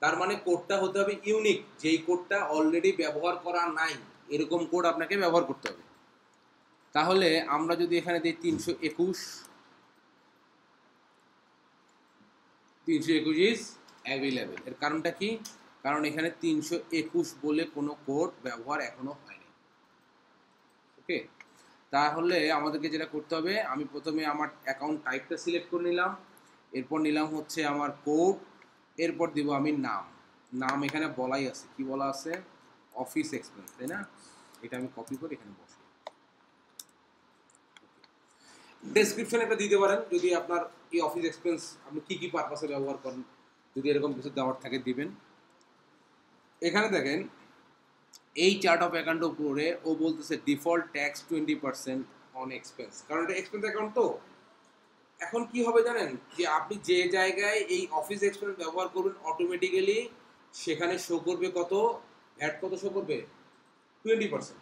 তার মানে কোডটা হতে হবে ইউনিক যেই কোডটা অলরেডি ব্যবহার করা নাই, এরকম কোড আপনাকে ব্যবহার করতে হবে। তাহলে আমরা যদি এখানে দিই তিনশো একুশ তিনশো একুশ ইজ অ্যাভেলেবেল এর কারণটা কি? কারণ এখানে তিনশো একুশ বলে কোনো কোড ব্যবহার এখনও হয়নি। ওকে? তাহলে আমাদেরকে যেটা করতে হবে, আমি প্রথমে আমার অ্যাকাউন্ট টাইপটা সিলেক্ট করে নিলাম। এরপর নিলাম হচ্ছে আমার কোড এরপর দিব আমি নাম। নাম এখানে বলাই আছে। কি বলা আছে? অফিস এক্সপেন্স তাই না? এটা আমি কপি করে এখানে বসি ডেসক্রিপশন একটা দিতে পারেন। যদি আপনার এই অফিস এক্সপেন্স আপনি কী কী পারপাসে ব্যবহার করেন, যদি এরকম কিছু দেওয়ার থাকে দিবেন। এখানে দেখেন, এই চার্ট অফ অ্যাকাউন্ট উপরে ও বলতেছে default tax twenty percent on expense কারণ এটা এক্সপেন্স অ্যাকাউন্ট তো। এখন কি হবে জানেন? যে আপনি যে জায়গায় এই অফিস এক্সপেন্স ব্যবহার করবেন অটোমেটিক্যালি সেখানে শো করবে কত? ভ্যাট কত শো করবে? টোয়েন্টি পার্সেন্ট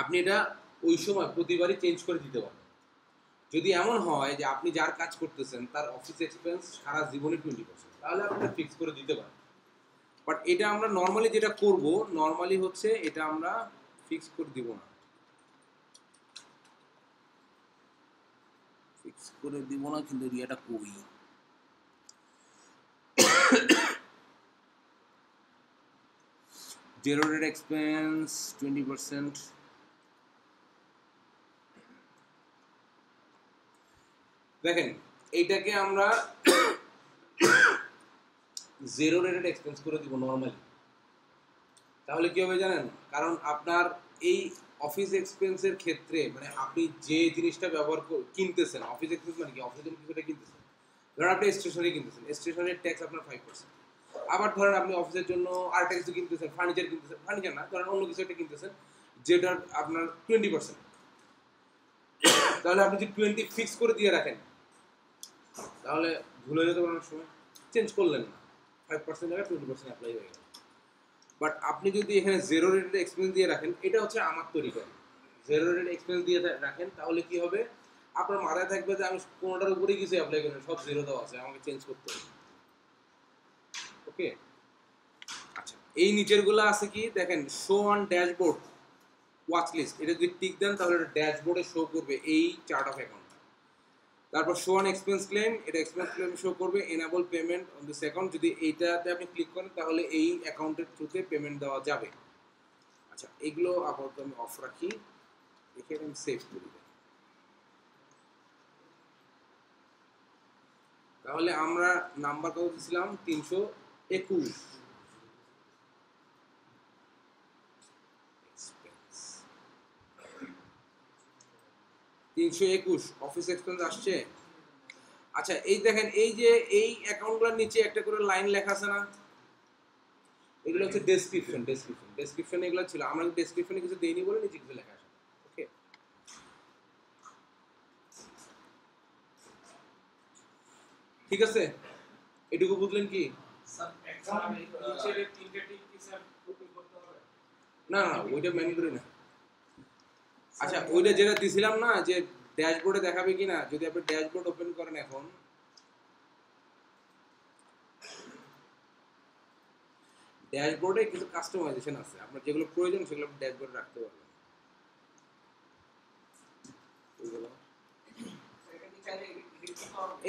আপনি এটা ওই সময় প্রতিবারই চেঞ্জ করে দিতে পারেন যদি এমন হয় যে আপনি যার কাজ করতেছেন, তার অফিস এক্সপেন্স সারা জীবনে টোয়েন্টি পার্সেন্ট তাহলে আপনি ফিক্স করে দিতে পারেন বাট এটা আমরা নর্মালি যেটা করব নর্মালি হচ্ছে এটা আমরা ফিক্স করে দিব না। ফিক্স করে দিব না, কিন্তু এরিয়াটা কই zero rate expense twenty percent দেখেন, এইটাকে আমরা জিরো রেটেড এক্সপেন্স করে দিব নর্মালি তাহলে কি হবে জানেন? কারণ আপনার এই অফিস এক্সপেন্সের ক্ষেত্রে মানে আপনি যে জিনিসটা ব্যবহার কিনতেছেন অফিস এক্সপেন্স মানে কি? অফিসের কিছুটা কিনতেছেন। ধরেন আপনি স্টেশনারি কিনতেছেন স্টেশনারি ট্যাক্স আপনার ফাইভ পার্সেন্ট আবার ধরেন আপনি অফিসের জন্য আরেকটা কিছু কিনতেছেন ফার্নিচার কিনতেছেন ফার্নিচার না, ধরেন অন্য কিছু একটা কিনতেছেন, যেটার আপনার টোয়েন্টি পার্সেন্ট তাহলে আপনি যদি টোয়েন্টি ফিক্স করে দিয়ে রাখেন তাহলে ভুলে যেতে পারেন অনেক সময়। চেঞ্জ করলেন না। ফাইভ পার্সেন্ট জায়গায় টোয়েন্টি পার্সেন্ট অ্যাপ্লাই হয়ে গেল। বাট আপনি যদি এখানে জিরো রেটেড এক্সপেন্স দিয়ে রাখেন, এটা হচ্ছে আমার তৈরি করা। জিরো রেটেড এক্সপেন্স দিয়ে রাখেন, তাহলে কি হবে? আপনার মাথায় থাকবে যে আমি কোনোটার উপরেই কিছু অ্যাপ্লাই করি সব জিরো দেওয়া আছে, আমাকে চেঞ্জ করতে হবে। ওকে আচ্ছা এই নিচেরগুলো আছে কি? দেখেন show on dashboard watch list এটা যদি টিক দেন, তাহলে এটা ড্যাশবোর্ডে শো করবে এই চার্ট অফ অ্যাকাউন্ট তারপর শো অন এক্সপেন্স ক্লেম এটা এক্সপেন্স ক্লেম শো করবে enable payment on this account যদি এইটাতে আপনি ক্লিক করেন, তাহলে এই অ্যাকাউন্টের থ্রুতে পেমেন্ট দেওয়া যাবে। আচ্ছা এগুলো আপাতত আমি অফ রাখি। দেখে আমি সেভ করি তাহলে আমরা নাম্বার কত দিয়েছিলাম তিনশো একুশ। তিনশো একুশ অফিস এক্সপেন্স আসছে? আচ্ছা এই দেখেন এই যে এই অ্যাকাউন্টগুলোর নিচে একটা করে লাইন লেখা আছে না? এগুলো হচ্ছে ডেসক্রিপশন ডেসক্রিপশন ডেসক্রিপশন এগুলো ছিল। আমরা ডেসক্রিপশনে কিছু দেইনি বলে নিচে কিছু লেখা আছে? ওকে ঠিক আছে? এটুকু বুঝলেন কি? না না ওইটা ম্যান্ডেটরি না। আচ্ছা ওইটা যেটা দিছিলাম না, যে ড্যাশবোর্ডে দেখাবে কিনা, যদি আপনি ড্যাশবোর্ড ওপেন করেন এখন। ড্যাশবোর্ডে কিছু কাস্টমাইজেশন আছে। আপনার যেগুলো প্রয়োজন, সেগুলো আপনি ড্যাশবোর্ডে রাখতে পারবেন।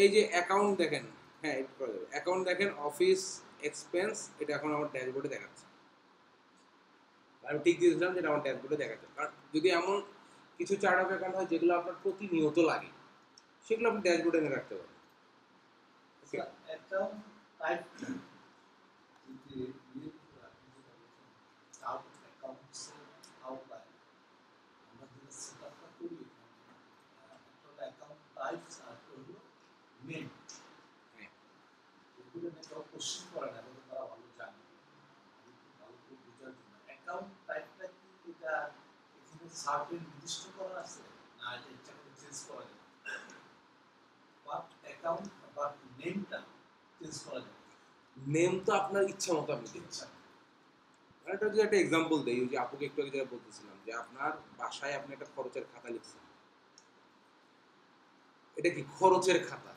এই যে অ্যাকাউন্ট দেখেন হ্যাঁ এটা করা যাবে। অ্যাকাউন্ট দেখেন অফিস এক্সপেন্স এটা এখন আমার ড্যাশবোর্ডে দেখাচ্ছে। আমি ঠিক দিয়েছিলাম যেটা আমার ড্যাশবোর্ডে দেখাচ্ছে। কারণ যদি এমন কিছু চার্ট অফ অ্যাকাউন্ট হয় যেগুলো আপনার প্রতিনিয়ত লাগে। সেগুলো আপনি ড্যাশবোর্ডে এনে রাখতে পারেন অ্যাকাউন্ট টাইপ যদি ইয়ে করে আপনি যেটা বলছেন, আউট অ্যাকাউন্টসের আউটলাইন আমরা যেটা সেট আপটা করি আহ, একটা হলো অ্যাকাউন্ট টাইপস আর একটা হলো নেম হ্যাঁ। এগুলো নিয়ে কেউ কোশ্চেন করে না এবং তারা ভালো জানে আমি খুব ভালো করে বোঝার জন্য অ্যাকাউন্ট টাইপটা কি এটা সার্টেন নির্দিষ্ট করা আছে? না, এটা চেঞ্জ করা যাবে বাট অ্যাকাউন্ট বাট নেমটা চেঞ্জ করা যাবে? নেম তো আপনার ইচ্ছা মতো আপনি দিচ্ছেন আর এটা যদি একটা এক্সাম্পল দেই যে আপুকে একটু আগে যেটা বলতেছিলাম যে আপনার বাসায় আপনি একটা খরচের খাতা লিখছেন। এটা কি খরচের খাতা?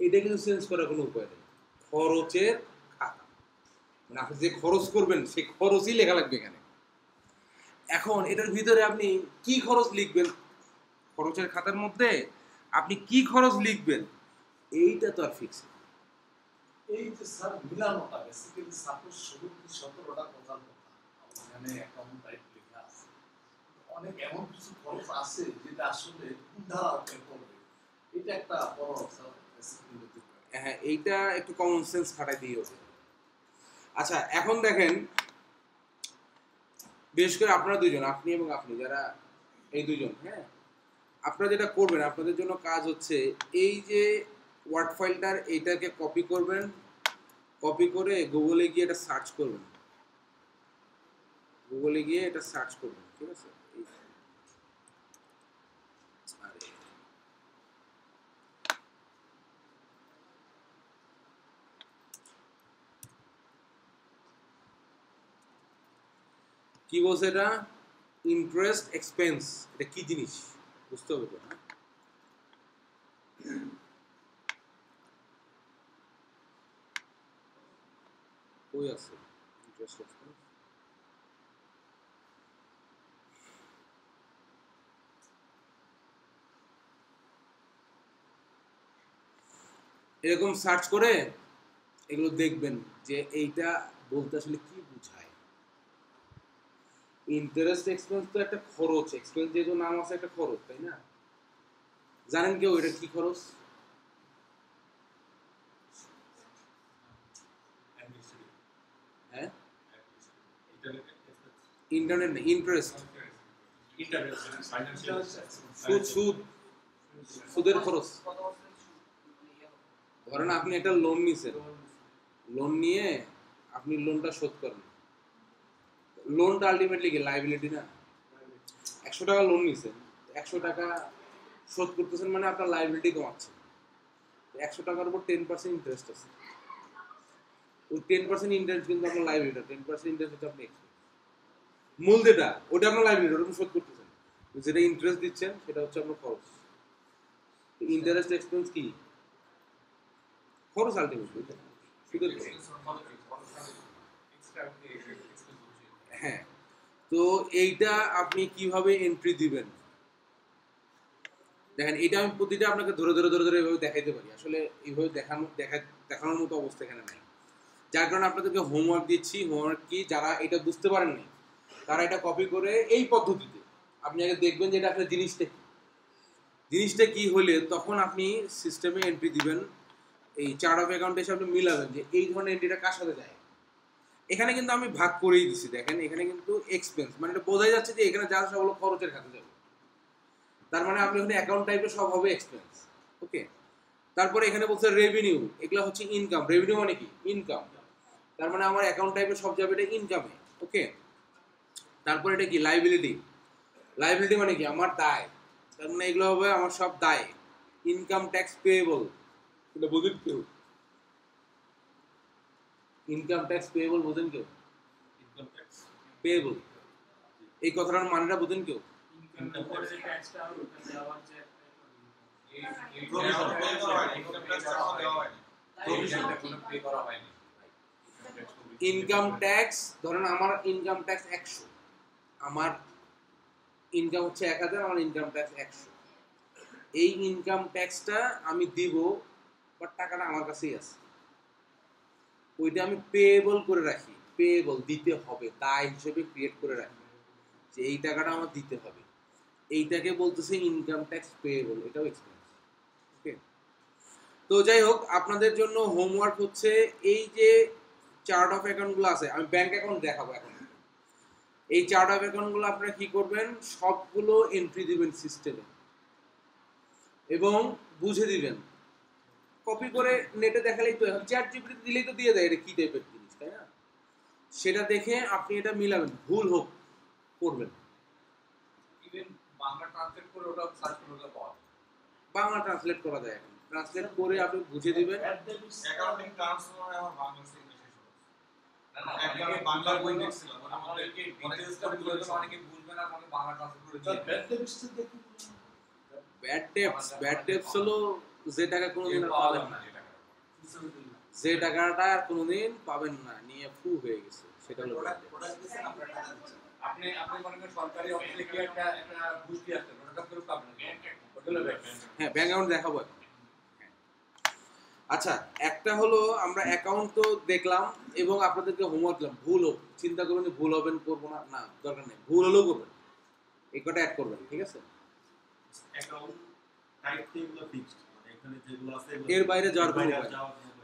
এটা কিন্তু চেঞ্জ করার কোনো উপায় নেই। খরচের খাতা। মানে আপনি যে খরচ করবেন সেই খরচই লেখা লাগবে এখানে। এখন এটার ভিতরে আপনি কি খরচ লিখবেন? খরচের খাতার মধ্যে আপনি কি খরচ লিখবেন? এইটা তো আর ফিক্স এই যে স্যার মিলানোটা বেসিক্যালি সাপোজ শুরু কি সতেরোটা কথার কথা এখানে অ্যাকাউন্ট টাইপ লেখা আছে। অনেক এমন কিছু খরচ আছে যেটা আসলে কোন ধারা করবে এটা একটা বড় হ্যাঁ এইটা একটু কমন সেন্স খাটাই দিয়ে আচ্ছা এখন দেখেন বিশেষ করে আপনারা দুজন আপনি এবং আপনি, যারা এই দুজন হ্যাঁ? আপনারা যেটা করবেন, আপনাদের জন্য কাজ হচ্ছে এই যে ওয়ার্ড ফাইলটার এইটাকে কপি করবেন কপি করে গুগলে গিয়ে এটা সার্চ করবেন। গুগলে গিয়ে এটা সার্চ করবেন, ঠিক আছে এই- আরে কি বলছে এটা? ইন্টারেস্ট এক্সপেন্স এটা কি জিনিস? বুঝতে হবে তো হ্যাঁ? কই আছে? ইন্টারেস্ট এক্সপেন্স এরকম সার্চ করে এগুলো দেখবেন যে এইটা বলতে আসলে কি ইন্টারেস্ট এক্সপেন্স তো একটা খরচ এক্সপেন্স যেহেতু নাম আছে একটা খরচ, তাই না? জানেন কেউ এটা কি খরচ? হ্যাঁ? ইন্টারনেট নেই ইন্টারেস্ট সুদ সুদ। সুদের খরচ। ধরেন আপনি একটা লোন নিছেন। লোন নিয়ে আপনি লোনটা শোধ করেন। লোনটা আলটিমেটলি কি লাইবিলিটি না। একশো টাকা লোন নিছেন একশো টাকা শোধ করতেছেন মানে আপনার লাইবিলিটি কমাচ্ছে। একশো টাকার উপর টেন পার্সেন্ট ইন্টারেস্ট আছে। ওই টেন পার্সেন্ট ইন্টারেস্ট কিন্তু আপনার লাইবিলিটি টেন পার্সেন্ট ইন্টারেস্ট আপনি। মূল যেটা ওটা আপনার লাইবিলিটি ওটা শোধ করতেছেন। যেটা ইন্টারেস্ট দিচ্ছেন, সেটা হচ্ছে আপনার খরচ। ইন্টারেস্ট এক্সপেন্স কি? খরচ আলটিমেটলি সুদের খরচ। হ্যাঁ। তো এইটা আপনি কীভাবে এন্ট্রি দিবেন? দেখেন, এটা আমি প্রতিটা আপনাকে ধরে ধরে ধরে ধরে এভাবে দেখাইতে পারি। আসলে এইভাবে দেখানো, দেখা, দেখানোর মতো অবস্থা এখানে নাই। যার কারণে আপনাদেরকে হোমওয়ার্ক দিচ্ছি। হোমওয়ার্ক কি? যারা এটা বুঝতে পারেননি, তারা এটা কপি করে এই পদ্ধতিতে আপনি আগে দেখবেন যে এটা আসলে জিনিসটা কি। জিনিসটা কি হলে তখন আপনি সিস্টেমে এন্ট্রি দিবেন। এই চার্ট অফ অ্যাকাউন্টে এসে আপনি মিলাবেন যে এই ধরনের এন্ট্রিটা কার সাথে যায়? এখানে কিন্তু আমি ভাগ করেই দিছি, দেখেন, এখানে কিন্তু এক্সপেন্স মানে এটা বোঝাই যাচ্ছে যে এখানে যা সব হলো খরচের খাতে যাবে। তার মানে আপনি ওখানে অ্যাকাউন্ট টাইপে সব হবে এক্সপেন্স ওকে তারপরে এখানে বলছে রেভিনিউ এগুলো হচ্ছে ইনকাম রেভিনিউ মানে কি? ইনকাম তার মানে আমার অ্যাকাউন্ট টাইপে সব যাবে, এটা ইনকামে ওকে তারপরে এটা কি? লাইবিলিটি লাইবিলিটি মানে কি? আমার দায়। তার মানে এগুলো হবে আমার সব দায়। ইনকাম ট্যাক্স পেয়েবল এটা বোঝেন কেউ ইনকাম ট্যাক্স পেয়েবল বোঝেন কেউ? পেয়েবল এই কথাটার মানেটা বোঝেন কেউ? ইনকাম ট্যাক্স ধরেন আমার ইনকাম ট্যাক্স একশো। আমার ইনকাম হচ্ছে এক হাজার আমার ইনকাম ট্যাক্স একশো। এই ইনকাম ট্যাক্সটা আমি দিব বাট টাকাটা আমার কাছেই আছে। ওইটা আমি পেয়েবল করে রাখি। পেয়েবল দিতে হবে দায় হিসেবে ক্রিয়েট করে রাখি। যে এই টাকাটা আমার দিতে হবে। এইটাকে বলতেছে ইনকাম ট্যাক্স পেয়েবল এটাও এক্সপেন্স ওকে তো যাই হোক, আপনাদের জন্য হোমওয়ার্ক হচ্ছে এই যে চার্ট অফ অ্যাকাউন্টগুলো আছে, আমি ব্যাংক অ্যাকাউন্ট দেখাবো এখন। এই চার্ট অফ অ্যাকাউন্টগুলো আপনারা কি করবেন? সবগুলো এন্ট্রি দিবেন সিস্টেমে এবং বুঝে দিবেন। কপি করে নেটে দেখালেই তো চ্যাট জিপিটি দিলেই তো দিয়ে দেয় এটা কি টাইপের জিনিস তাই না? সেটা দেখে আপনি এটা মিলাবেন ভুল হোক করবেন। বাংলা ট্রান্সলেট করে ওটা সার্চ করে পাওয়া বাংলা ট্রান্সলেট করা যায় এখন। ট্রান্সলেট করে আপনি বুঝে দিবেন। অ্যাকাউন্টিং আমার বাংলা থেকে বই দেখছিলাম, অনেকে story বলে দেবে, অনেকে বুঝবে না, আমাকে বাংলা translate করে দিয়ে ব্যাড দেখি ব্যাড টেপস ব্যাড টেপস হলো যে টাকা কোনোদিন পাওয়া পাবেন না যে টাকাটা। আর কোনোদিন পাবেন না নিয়ে ফু হয়ে গেছে সেটা হলো bad প্রোডাক্ট debt। প্রোডাক্ট দিচ্ছেন আপনার টাকা দিচ্ছেন আপনি আপনি মনে করেন সরকারি অফিসে গিয়ে একটা একটা ঘুষ দিয়ে আসলেন ওটা করে পাবেন না। ওটা হলো ব্যাড। হ্যাঁ ব্যাংক অ্যাকাউন্ট দেখাবো হ্যাঁ। আচ্ছা একটা হলো আমরা অ্যাকাউন্ট তো দেখলাম এবং আপনাদেরকে হোমওয়ার্ক দিলাম ভুল হোক চিন্তা করুন যে ভুল হবেন করব না না দরকার নেই ভুল হলেও করবেন এই কটা অ্যাড করবেন ঠিক আছে অ্যাকাউন্ট টাইপ এগুলো ফিক্সড এর বাইরে যাওয়ার কোনো।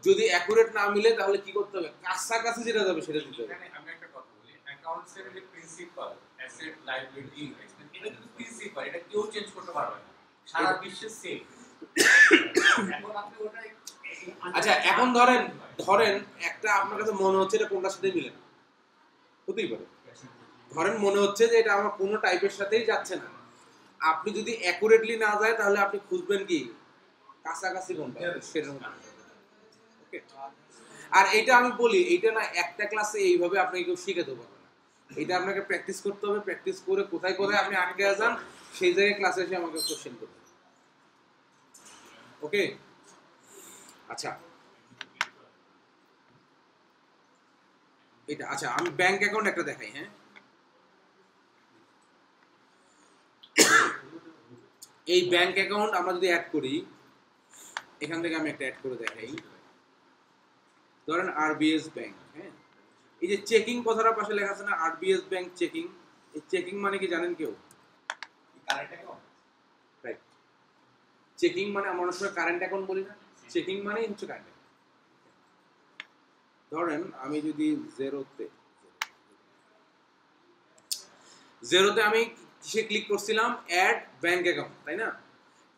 যদি অ্যাকুরেট না মিলে তাহলে কি করতে হবে? কাছাকাছি যেটা যাবে সেটা দিতে হবে। আমি একটা কথা বলি অ্যাকাউন্টসের যে প্রিন্সিপাল অ্যাসেট লাইবিলিটি ইনভেস্টমেন্ট এটা কিন্তু প্রিন্সিপাল এটা কেউ চেঞ্জ করতে পারবে না। সারা বিশ্বে সেম আপনি আচ্ছা এখন ধরেন ধরেন একটা আপনার কাছে মনে হচ্ছে এটা কোনটার সাথে মিলে না। হতেই পারে। ধরেন মনে হচ্ছে যে এটা আমার কোনো টাইপের সাথেই যাচ্ছে না। আপনি যদি অ্যাকুরেটলি না যায় তাহলে আপনি খুঁজবেন কি? কাছাকাছি কোনটা আর এটা আমি বলি এটা না একটা ক্লাসে এইভাবে আপনাকে কেউ পারবে না। এটা আপনাকে প্র্যাকটিস করতে হবে প্র্যাকটিস করে কোথায় কোথায় আপনি আটকে যান সেই জায়গায় ক্লাসে এসে আমাকে কোশ্চেন করবেন ওকে আচ্ছা। এটা আচ্ছা আমি ব্যাংক অ্যাকাউন্ট একটা দেখাই হ্যাঁ? এই ব্যাংক অ্যাকাউন্ট আমরা যদি অ্যাড করি এখান থেকে আমি একটা অ্যাড করে দেখাই। ধরেন আরবিএস ব্যাংক হ্যাঁ? এই যে চেকিং কথাটা পাশে লেখা আছে না আরবিএস ব্যাংক চেকিং এই চেকিং মানে কি জানেন কেউ? রাইট চেকিং মানে আমরা অনেক সময় কারেন্ট অ্যাকাউন্ট বলি না। চেকিং মানেই হচ্ছে কারেন্ট ধরেন আমি যদি জেরোতে জেরোতে আমি কিসে ক্লিক করছিলাম? অ্যাড ব্যাংক অ্যাকাউন্ট তাই না?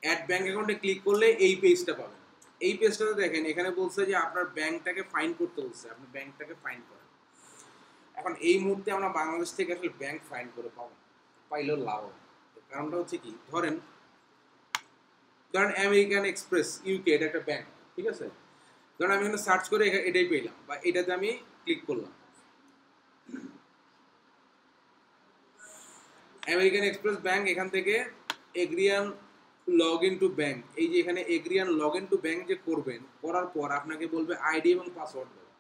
অ্যাড ব্যাংক অ্যাকাউন্টে ক্লিক করলে এই পেজটা পাবেন এই পেজটাতে দেখেন, এখানে বলছে যে আপনার ব্যাংকটাকে ফাইন করতে বলছে, আপনি ব্যাংকটাকে ফাইন করেন। এখন এই মুহূর্তে আমরা বাংলাদেশ থেকে আসলে ব্যাংক ফাইন করে পাবো। পাইলেও লাভ কারণটা হচ্ছে কি, ধরেন ধরেন আমেরিকান এক্সপ্রেস ইউকে এটা একটা ব্যাংক ঠিক আছে? ধরেন আমি এখানে সার্চ করে এটাই পেলাম, বা এটাতে আমি ক্লিক করলাম। আমেরিকান এক্সপ্রেস ব্যাংক এখান থেকে এগ্রিয়ান লগ ইন টু ব্যাংক এই যে এখানে এগ্রিয়ান লগ ইন টু ব্যাংক যে করবেন করার পর আপনাকে বলবে আইডি এবং পাসওয়ার্ড দেবে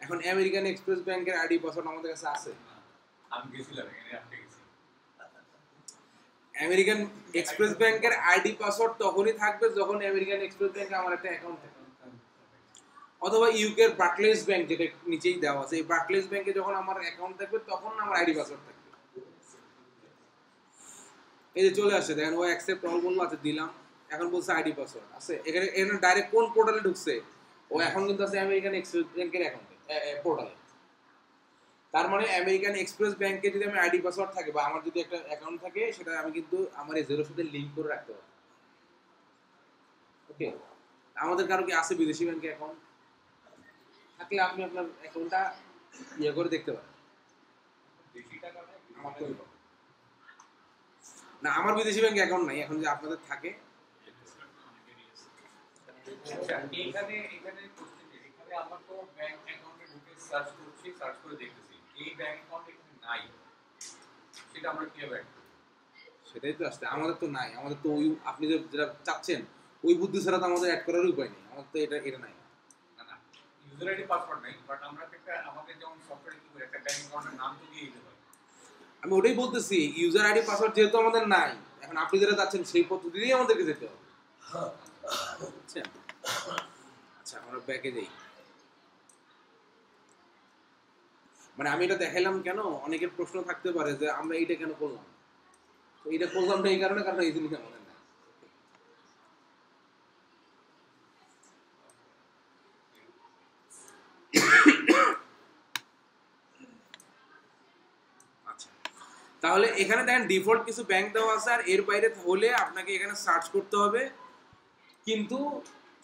এখন আমেরিকান এক্সপ্রেস ব্যাংকের আইডি পাসওয়ার্ড আমাদের কাছে আছে? আমি গেছিলাম এখানে গেছি। আমেরিকান এক্সপ্রেস ব্যাংকের আইডি পাসওয়ার্ড তখনই থাকবে যখন আমেরিকান এক্সপ্রেস ব্যাংকে আমার একটা অ্যাকাউন্ট থাকে। অথবা ইউকের বার্কলেস ব্যাংক যেটা নিচেই দেওয়া আছে এই বার্কলেস ব্যাংকে যখন আমার অ্যাকাউন্ট থাকবে তখন আমার আইডি পাসওয়ার্ড থাকবে। এই যে চলে আসছে দেখেন ও অ্যাকসেপ্ট অল বলল আচ্ছা দিলাম। এখন বলছে আইডি পাসওয়ার্ড আছে এখানে এখানে ডাইরেক্ট কোন পোর্টালে ঢুকছে? ও এখন কিন্তু আছে আমেরিকান এক্সপ্রেস ব্যাংকের অ্যাকাউন্টে পোর্টালে তার মানে আমেরিকান এক্সপ্রেস ব্যাংকে যদি আমি আইডি পাসওয়ার্ড থাকে বা আমার যদি একটা অ্যাকাউন্ট থাকে সেটা আমি কিন্তু আমার এই জিরোর সাথে লিংক করে রাখতে পারব। ওকে আমাদের কারও কি আছে বিদেশি ব্যাংকে অ্যাকাউন্ট থাকলে আপনি আপনার অ্যাকাউন্টটা ইয়ে করে দেখতে পারেন। টাকা না আমার বিদেশি ব্যাংকে অ্যাকাউন্ট নাই এখন যে আপনাদের থাকে। আচ্ছা, এখানে এখানে এখানে আমার তো ব্যাংক অ্যাকাউন্টে ঢুকে সার্চ করছি সার্চ করে দেখতেছি। এই ব্যাংক অ্যাকাউন্ট এখানে নাই। সেটা আমরা কীভাবে সেটাই তো আসছে আমাদের তো নাই আমাদের তো ওই আপনি যে যেটা চাচ্ছেন ওই বুদ্ধি ছাড়া তো আমাদের অ্যাড করার উপায় নেই আমাদের তো এটা এটা নাই। না না ইউজার আইডি পাসওয়ার্ড নাই বাট আমরা একটা আমাদের যেমন সফটওয়্যারে কি করে একটা ব্যাংক অ্যাকাউন্টের নাম তো দিয়ে দিতে পারি আমি ওটাই বলতেছি ইউজার আইডি পাসওয়ার্ড যেহেতু আমাদের নাই, এখন আপনি যেটা যাচ্ছেন সেই পদ্ধতি দিয়ে আমাদেরকে যেতে হবে। বুঝছেন? আচ্ছা আমরা ব্যাকে যাই। মানে আমি এটা দেখাইলাম কেন? অনেকের প্রশ্ন থাকতে পারে যে আমরা এইটা কেন করলাম? এটা করলাম না এই কারণে, কারণ এই জিনিস আমাদের না আচ্ছা তাহলে এখানে দেখেন ডিফল্ট কিছু ব্যাংক দেওয়া আছে, আর এর বাইরে হলে আপনাকে এখানে সার্চ করতে হবে। কিন্তু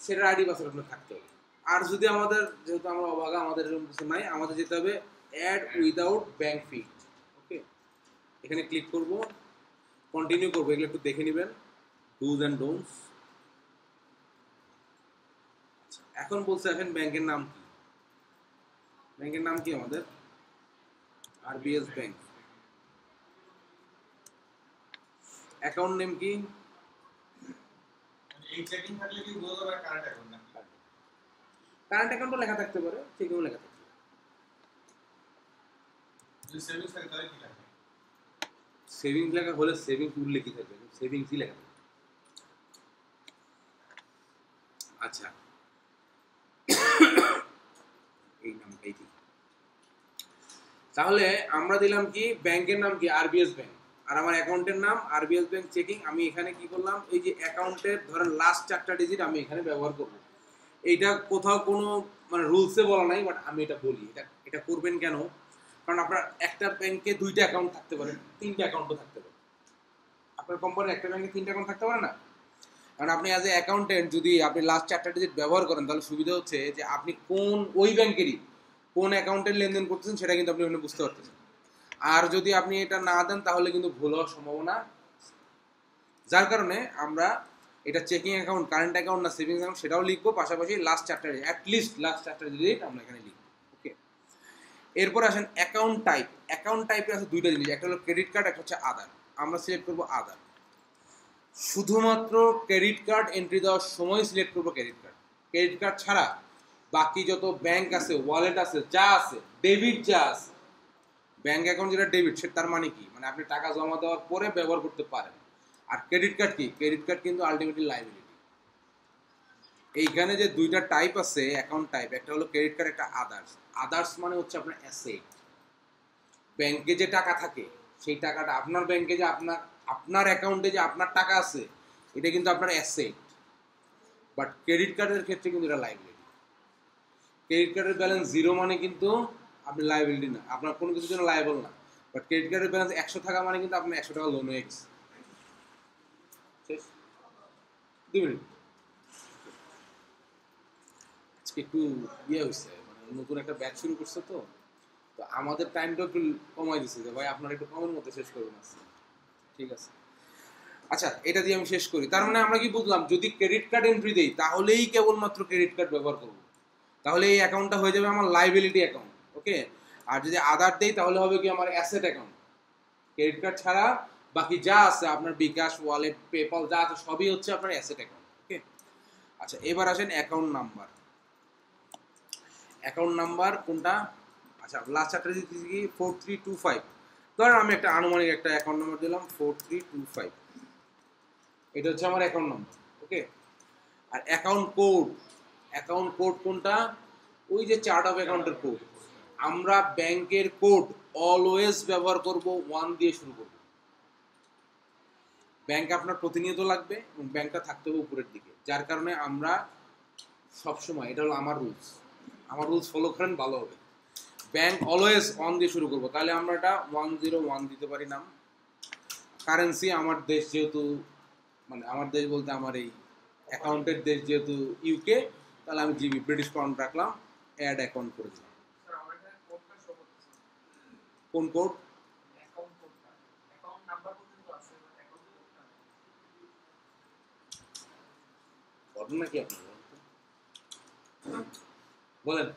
সেটার আইডি পাসওয়ার্ড আপনার থাকতে হবে। আর যদি আমাদের, যেহেতু আমরা অবাগা, আমাদের এরকম কিছু নাই, আমাদের যেতে হবে add without bank fee okay এখানে ক্লিক করব। কন্টিনিউ করব, এগুলো একটু দেখে নেবেন। ডুজ অ্যান্ড ডোন্টস এখন বলছে এখন ব্যাংকের নাম কি? ব্যাংকের নাম কি আমাদের? আরবিএস ব্যাংক অ্যাকাউন্ট নেম কি? চেকিং থাকলে কি কারেন্ট অ্যাকাউন্টও লেখা থাকতে পারে চেকিংও লেখা থাকতে পারে। সেভিংস লেখা হলে সেভিংস উল্লেখিত থাকবে? সেভিংসই লেখা থাকবে। আচ্ছা। এই নামটাই ঠিক তাহলে আমরা দিলাম কি ব্যাংকের নাম কি? আরবিএস ব্যাংক আর আমার অ্যাকাউন্টের নাম আর আরবিএস ব্যাংক চেকিং আমি এখানে কি করলাম, এই যে অ্যাকাউন্টের ধরেন লাস্ট চারটা ডিজিট আমি এখানে ব্যবহার করব। এইটা কোথাও কোনো মানে রুলসে বলা নাই বাট আমি এটা বলি, এটা এটা করবেন কেন? কারণ আপনার একটা ব্যাংকে দুইটা অ্যাকাউন্ট থাকতে পারে, তিনটা অ্যাকাউন্টও থাকতে পারে। আপনার কোম্পানির একটা ব্যাংকে তিনটা অ্যাকাউন্ট থাকতে পারে না? কারণ আপনি অ্যাজ এ অ্যাকাউন্টেন্ট যদি আপনি লাস্ট চারটা ডিজিট ব্যবহার করেন, তাহলে সুবিধা হচ্ছে যে আপনি কোন ওই ব্যাংকেরই কোন অ্যাকাউন্টের লেনদেন করতেছেন, সেটা কিন্তু আপনি বুঝতে পারতেছেন। আর যদি আপনি এটা না দেন, তাহলে কিন্তু ভুল হওয়ার সম্ভাবনা যার কারণে আমরা এটা চেকিং অ্যাকাউন্ট কারেন্ট অ্যাকাউন্ট না সেভিংস অ্যাকাউন্ট সেটাও লিখব, পাশাপাশি লাস্ট চারটা অ্যাটলিস্ট লাস্ট চারটা ডিজিট আমরা এখানে লিখব ওকে এরপর আসেন অ্যাকাউন্ট টাইপ অ্যাকাউন্ট টাইপে আছে দুইটা জিনিস, একটা হলো ক্রেডিট কার্ড একটা হচ্ছে আধার আমরা সিলেক্ট করব আধার শুধুমাত্র ক্রেডিট কার্ড এন্ট্রি দেওয়ার সময় সিলেক্ট করব ক্রেডিট কার্ড ক্রেডিট কার্ড ছাড়া বাকি যত ব্যাংক আছে ওয়ালেট আছে, যা আছে ডেবিট যা আছে ব্যাংক অ্যাকাউন্ট যেটা ডেবিট সেটা তার মানে কি? মানে আপনি টাকা জমা দেওয়ার পরে ব্যবহার করতে পারেন। আর ক্রেডিট কার্ড কি? ক্রেডিট কার্ড কিন্তু আলটিমেটলি লাইবিলিটি এইখানে যে দুইটা টাইপ আছে অ্যাকাউন্ট টাইপ একটা হলো ক্রেডিট কার্ড একটা আদার্স আদার্স মানে হচ্ছে আপনার অ্যাসেট ব্যাংকে যে টাকা থাকে, সেই টাকাটা আপনার ব্যাংকে যে আপনার আপনার অ্যাকাউন্টে যে আপনার টাকা আছে, এটা কিন্তু আপনার অ্যাসেট বাট ক্রেডিট কার্ডের ক্ষেত্রে কিন্তু এটা লাইবিলিটি ক্রেডিট কার্ডের ব্যালেন্স জিরো মানে কিন্তু আপনি লাইবিলিটি না। আপনার কোনো কিছুর জন্য লাইবল না। বাট ক্রেডিট কার্ডের ব্যালেন্স একশো টাকা মানে কিন্তু আপনার একশো টাকা লোন হয়ে গেছে। শেষ? দুই মিনিট। আজকে একটু ইয়ে হয়েছে মানে নতুন একটা ব্যাচ শুরু করছে তো। তো আমাদের টাইমটা একটু কমাই দিচ্ছে যে, ভাই, আপনারা একটু কমের মধ্যে শেষ করবেন ঠিক আছে। আচ্ছা এটা দিয়ে আমি শেষ করি। তার মানে আমরা কি বুঝলাম, যদি ক্রেডিট কার্ড এন্ট্রি দেই, তাহলেই কেবলমাত্র ক্রেডিট কার্ড ব্যবহার করব। তাহলে এই অ্যাকাউন্টটা হয়ে যাবে আমার লাইবিলিটি অ্যাকাউন্ট ওকে? আর যদি আধার দেই, তাহলে হবে কি আমার অ্যাসেট অ্যাকাউন্ট ক্রেডিট কার্ড ছাড়া বাকি যা আছে, আপনার বিকাশ ওয়ালেট পেপাল যা আছে, সবই হচ্ছে আপনার অ্যাসেট অ্যাকাউন্ট ওকে? আচ্ছা এবার আসেন অ্যাকাউন্ট নাম্বার অ্যাকাউন্ট নাম্বার কোনটা? আচ্ছা লাস্ট চারটা দিচ্ছি কি? ফোর থ্রি টু ফাইভ ধরেন আমি একটা আনুমানিক একটা অ্যাকাউন্ট নাম্বার দিলাম ফোর থ্রি টু ফাইভ এটা হচ্ছে আমার অ্যাকাউন্ট নাম্বার ওকে? আর অ্যাকাউন্ট কোড অ্যাকাউন্ট কোড কোনটা? ওই যে চার্ট অফ অ্যাকাউন্টের কোড আমরা ব্যাংকের কোড অলওয়েজ ব্যবহার করব, ওয়ান দিয়ে শুরু করব। ব্যাংক আপনার প্রতিনিয়ত লাগবে এবং ব্যাংকটা থাকতে হবে উপরের দিকে, যার কারণে আমরা সবসময়, এটা হলো আমার রুলস আমার রুলস ফলো করেন, ভালো হবে। ব্যাংক অলওয়েজ ওয়ান দিয়ে শুরু করব, তাহলে আমরা এটা ওয়ান জিরো ওয়ান দিতে পারি নাম। কারেন্সি আমার দেশ যেহেতু মানে আমার দেশ বলতে আমার এই অ্যাকাউন্টের দেশ যেহেতু ইউকে তাহলে আমি জিবি, ব্রিটিশ পাউন্ড রাখলাম, অ্যাড অ্যাকাউন্ট করে দিলাম স্যার আমার এখানে কোডটা শো করতেছে কোন কোড অ্যাকাউন্ট কোডটা অ্যাকাউন্ট নাম্বার পর্যন্ত আছে অ্যাকাউন্ট কোডটা কোড? ঘটনা বলেন।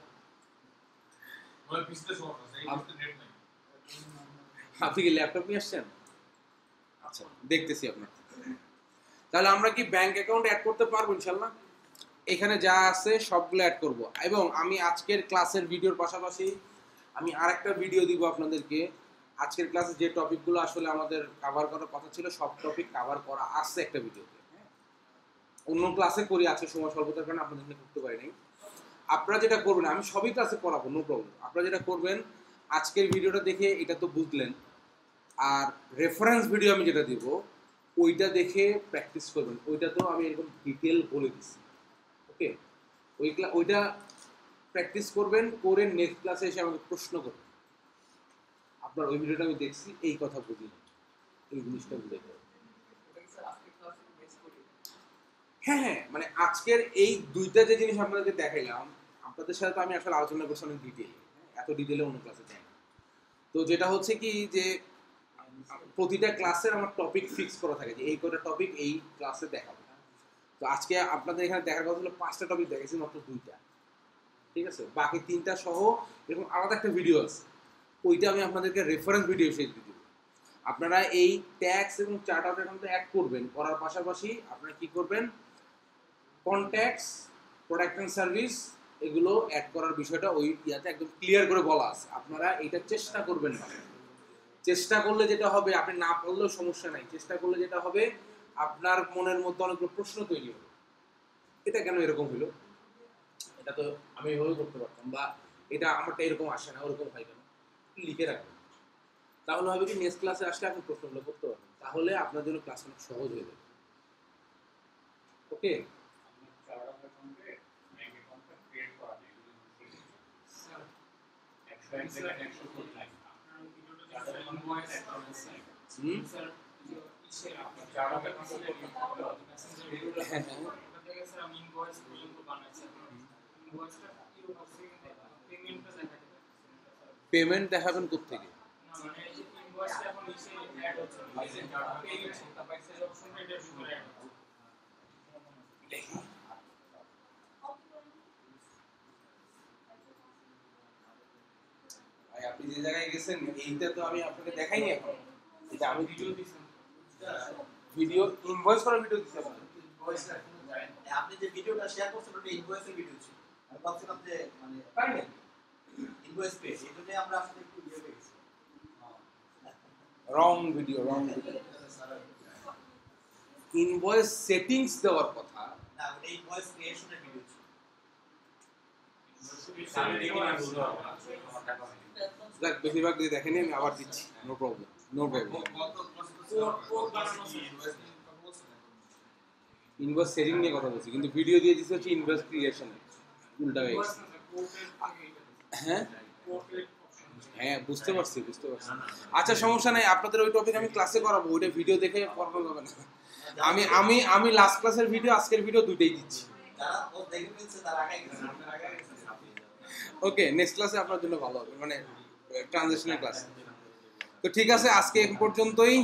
আপনি কি ল্যাপটপ নিয়ে আসছেন? আচ্ছা দেখতেছি আপনার তাহলে আমরা কি ব্যাংক অ্যাকাউন্ট অ্যাড করতে পারব ইনশাল্লাহ এখানে যা আছে সবগুলো অ্যাড করব। এবং আমি আজকের ক্লাসের ভিডিওর পাশাপাশি আমি আরেকটা ভিডিও দিব আপনাদেরকে। আজকের ক্লাসে যে টপিকগুলো আসলে আমাদের কভার করার কথা ছিল, সব টপিক কভার করা আসছে একটা ভিডিওতে হ্যাঁ? অন্য ক্লাসে করি, আজকে সময় স্বল্পতার কারণে আপনাদের করতে পারি নাই আপনারা যেটা করবেন, আমি সবই ক্লাসে করাবো নো প্রবলেম আপনারা যেটা করবেন, আজকের ভিডিওটা দেখে এটা তো বুঝলেন, আর রেফারেন্স ভিডিও আমি যেটা দিব, ওইটা দেখে প্র্যাকটিস করবেন। ওইটা তো আমি এরকম ডিটেল বলে দিচ্ছি ওকে ওই ওইটা প্র্যাকটিস করবেন, করে নেক্সট ক্লাসে এসে আমাকে প্রশ্ন করবেন। আপনার ওই ভিডিওটা আমি দেখছি, এই কথা বুঝি এই জিনিসটা বুঝে হ্যাঁ হ্যাঁ মানে আজকের এই দুইটা যে জিনিস আপনাদেরকে দেখাইলাম, আপনাদের সাথে তো আমি আসলে আলোচনা করছি অনেক ডিটেল এত ডিটেলে অন্য ক্লাসে যাই না। তো যেটা হচ্ছে কি যে, প্রতিটা ক্লাসের আমার টপিক ফিক্স করা থাকে যে, এই কটা টপিক এই ক্লাসে দেখাবো। তো আজকে আপনাদের এখানে দেখার কথা হলো পাঁচটা টপিক দেখেছি মাত্র দুইটা। ঠিক আছে? বাকি তিনটা সহ এরকম আলাদা একটা ভিডিও আছে। ওইটা আমি আপনাদেরকে রেফারেন্স ভিডিও হিসেবে দেবো আপনারা এই ট্যাক্স এবং চার্ট আউট অ্যাকাউন্টে অ্যাড করবেন, করার পাশাপাশি আপনারা কি করবেন? কন্ট্যাক্টস প্রোডাক্ট অ্যান্ড সার্ভিস এগুলো অ্যাড করার বিষয়টা ওই ইয়াতে একদম ক্লিয়ার করে বলা আছে। আপনারা এটা চেষ্টা করবেন না। চেষ্টা করলে যেটা হবে, আপনি না পড়লেও সমস্যা নাই। চেষ্টা করলে যেটা হবে, আপনার মনের মধ্যে অনেকগুলো প্রশ্ন তৈরি হবে। এটা কেন এরকম হলো? এটা তো আমি এভাবে করতে পারতাম বা এটা আমারটা এরকম আসে না ওরকম হয় কেন? লিখে রাখবেন। তাহলে হবে কি নেক্সট ক্লাসে আসলে আপনি প্রশ্নগুলো করতে পারবেন। তাহলে আপনার জন্য ক্লাস অনেক সহজ হয়ে যাবে। ওকে হ্যাঁ, আমি পেমেন্ট দেখাবেন কোথেকে মানে আপনি যে জায়গায় গেছেন এইটা তো আমি আপনাকে দেখাইনি এখন। এটা আমি ভিডিও দিছেন। ভিডিও ইনভয়েস করা ভিডিও দিচ্ছি আপনাকে ইনভয়েসটা এখনও যায় না। আপনি যে ভিডিওটা শেয়ার করছেন ওটা ইনভয়েসের ভিডিও ছিল। আমি ভাবছিলাম যে মানে ইনভয়েস পেয়েছি এই জন্য আমরা আসলে একটু ইয়ে হয়ে গেছি। Wrong video wrong video invoice settings দেওয়ার কথা। না ক্রিয়েশনের ভিডিও ছিল। যাক বেশিরভাগ যদি দেখেনি আমি আবার দিচ্ছি। No problem no problem invoice setting নিয়ে কথা বলছি কিন্তু ভিডিও দিয়ে দিচ্ছে হচ্ছে ইনভয়েস ক্রিয়েশন উল্টা হয়ে গেছে। হ্যাঁ? হ্যাঁ বুঝতে পারছি বুঝতে পারছি। আচ্ছা সমস্যা নাই, আপনাদের ওই টপিক আমি ক্লাসে করাবো, ওইটা ভিডিও দেখে করানো যাবে না। আমি আমি আমি লাস্ট ক্লাসের ভিডিও আজকের ভিডিও দুইটাই দিচ্ছি। ওকে নেক্সট ক্লাসে আপনার জন্য ভালো হবে মানে ট্রানজেকশনের ক্লাস তো ঠিক আছে, আজকে এই পর্যন্তই।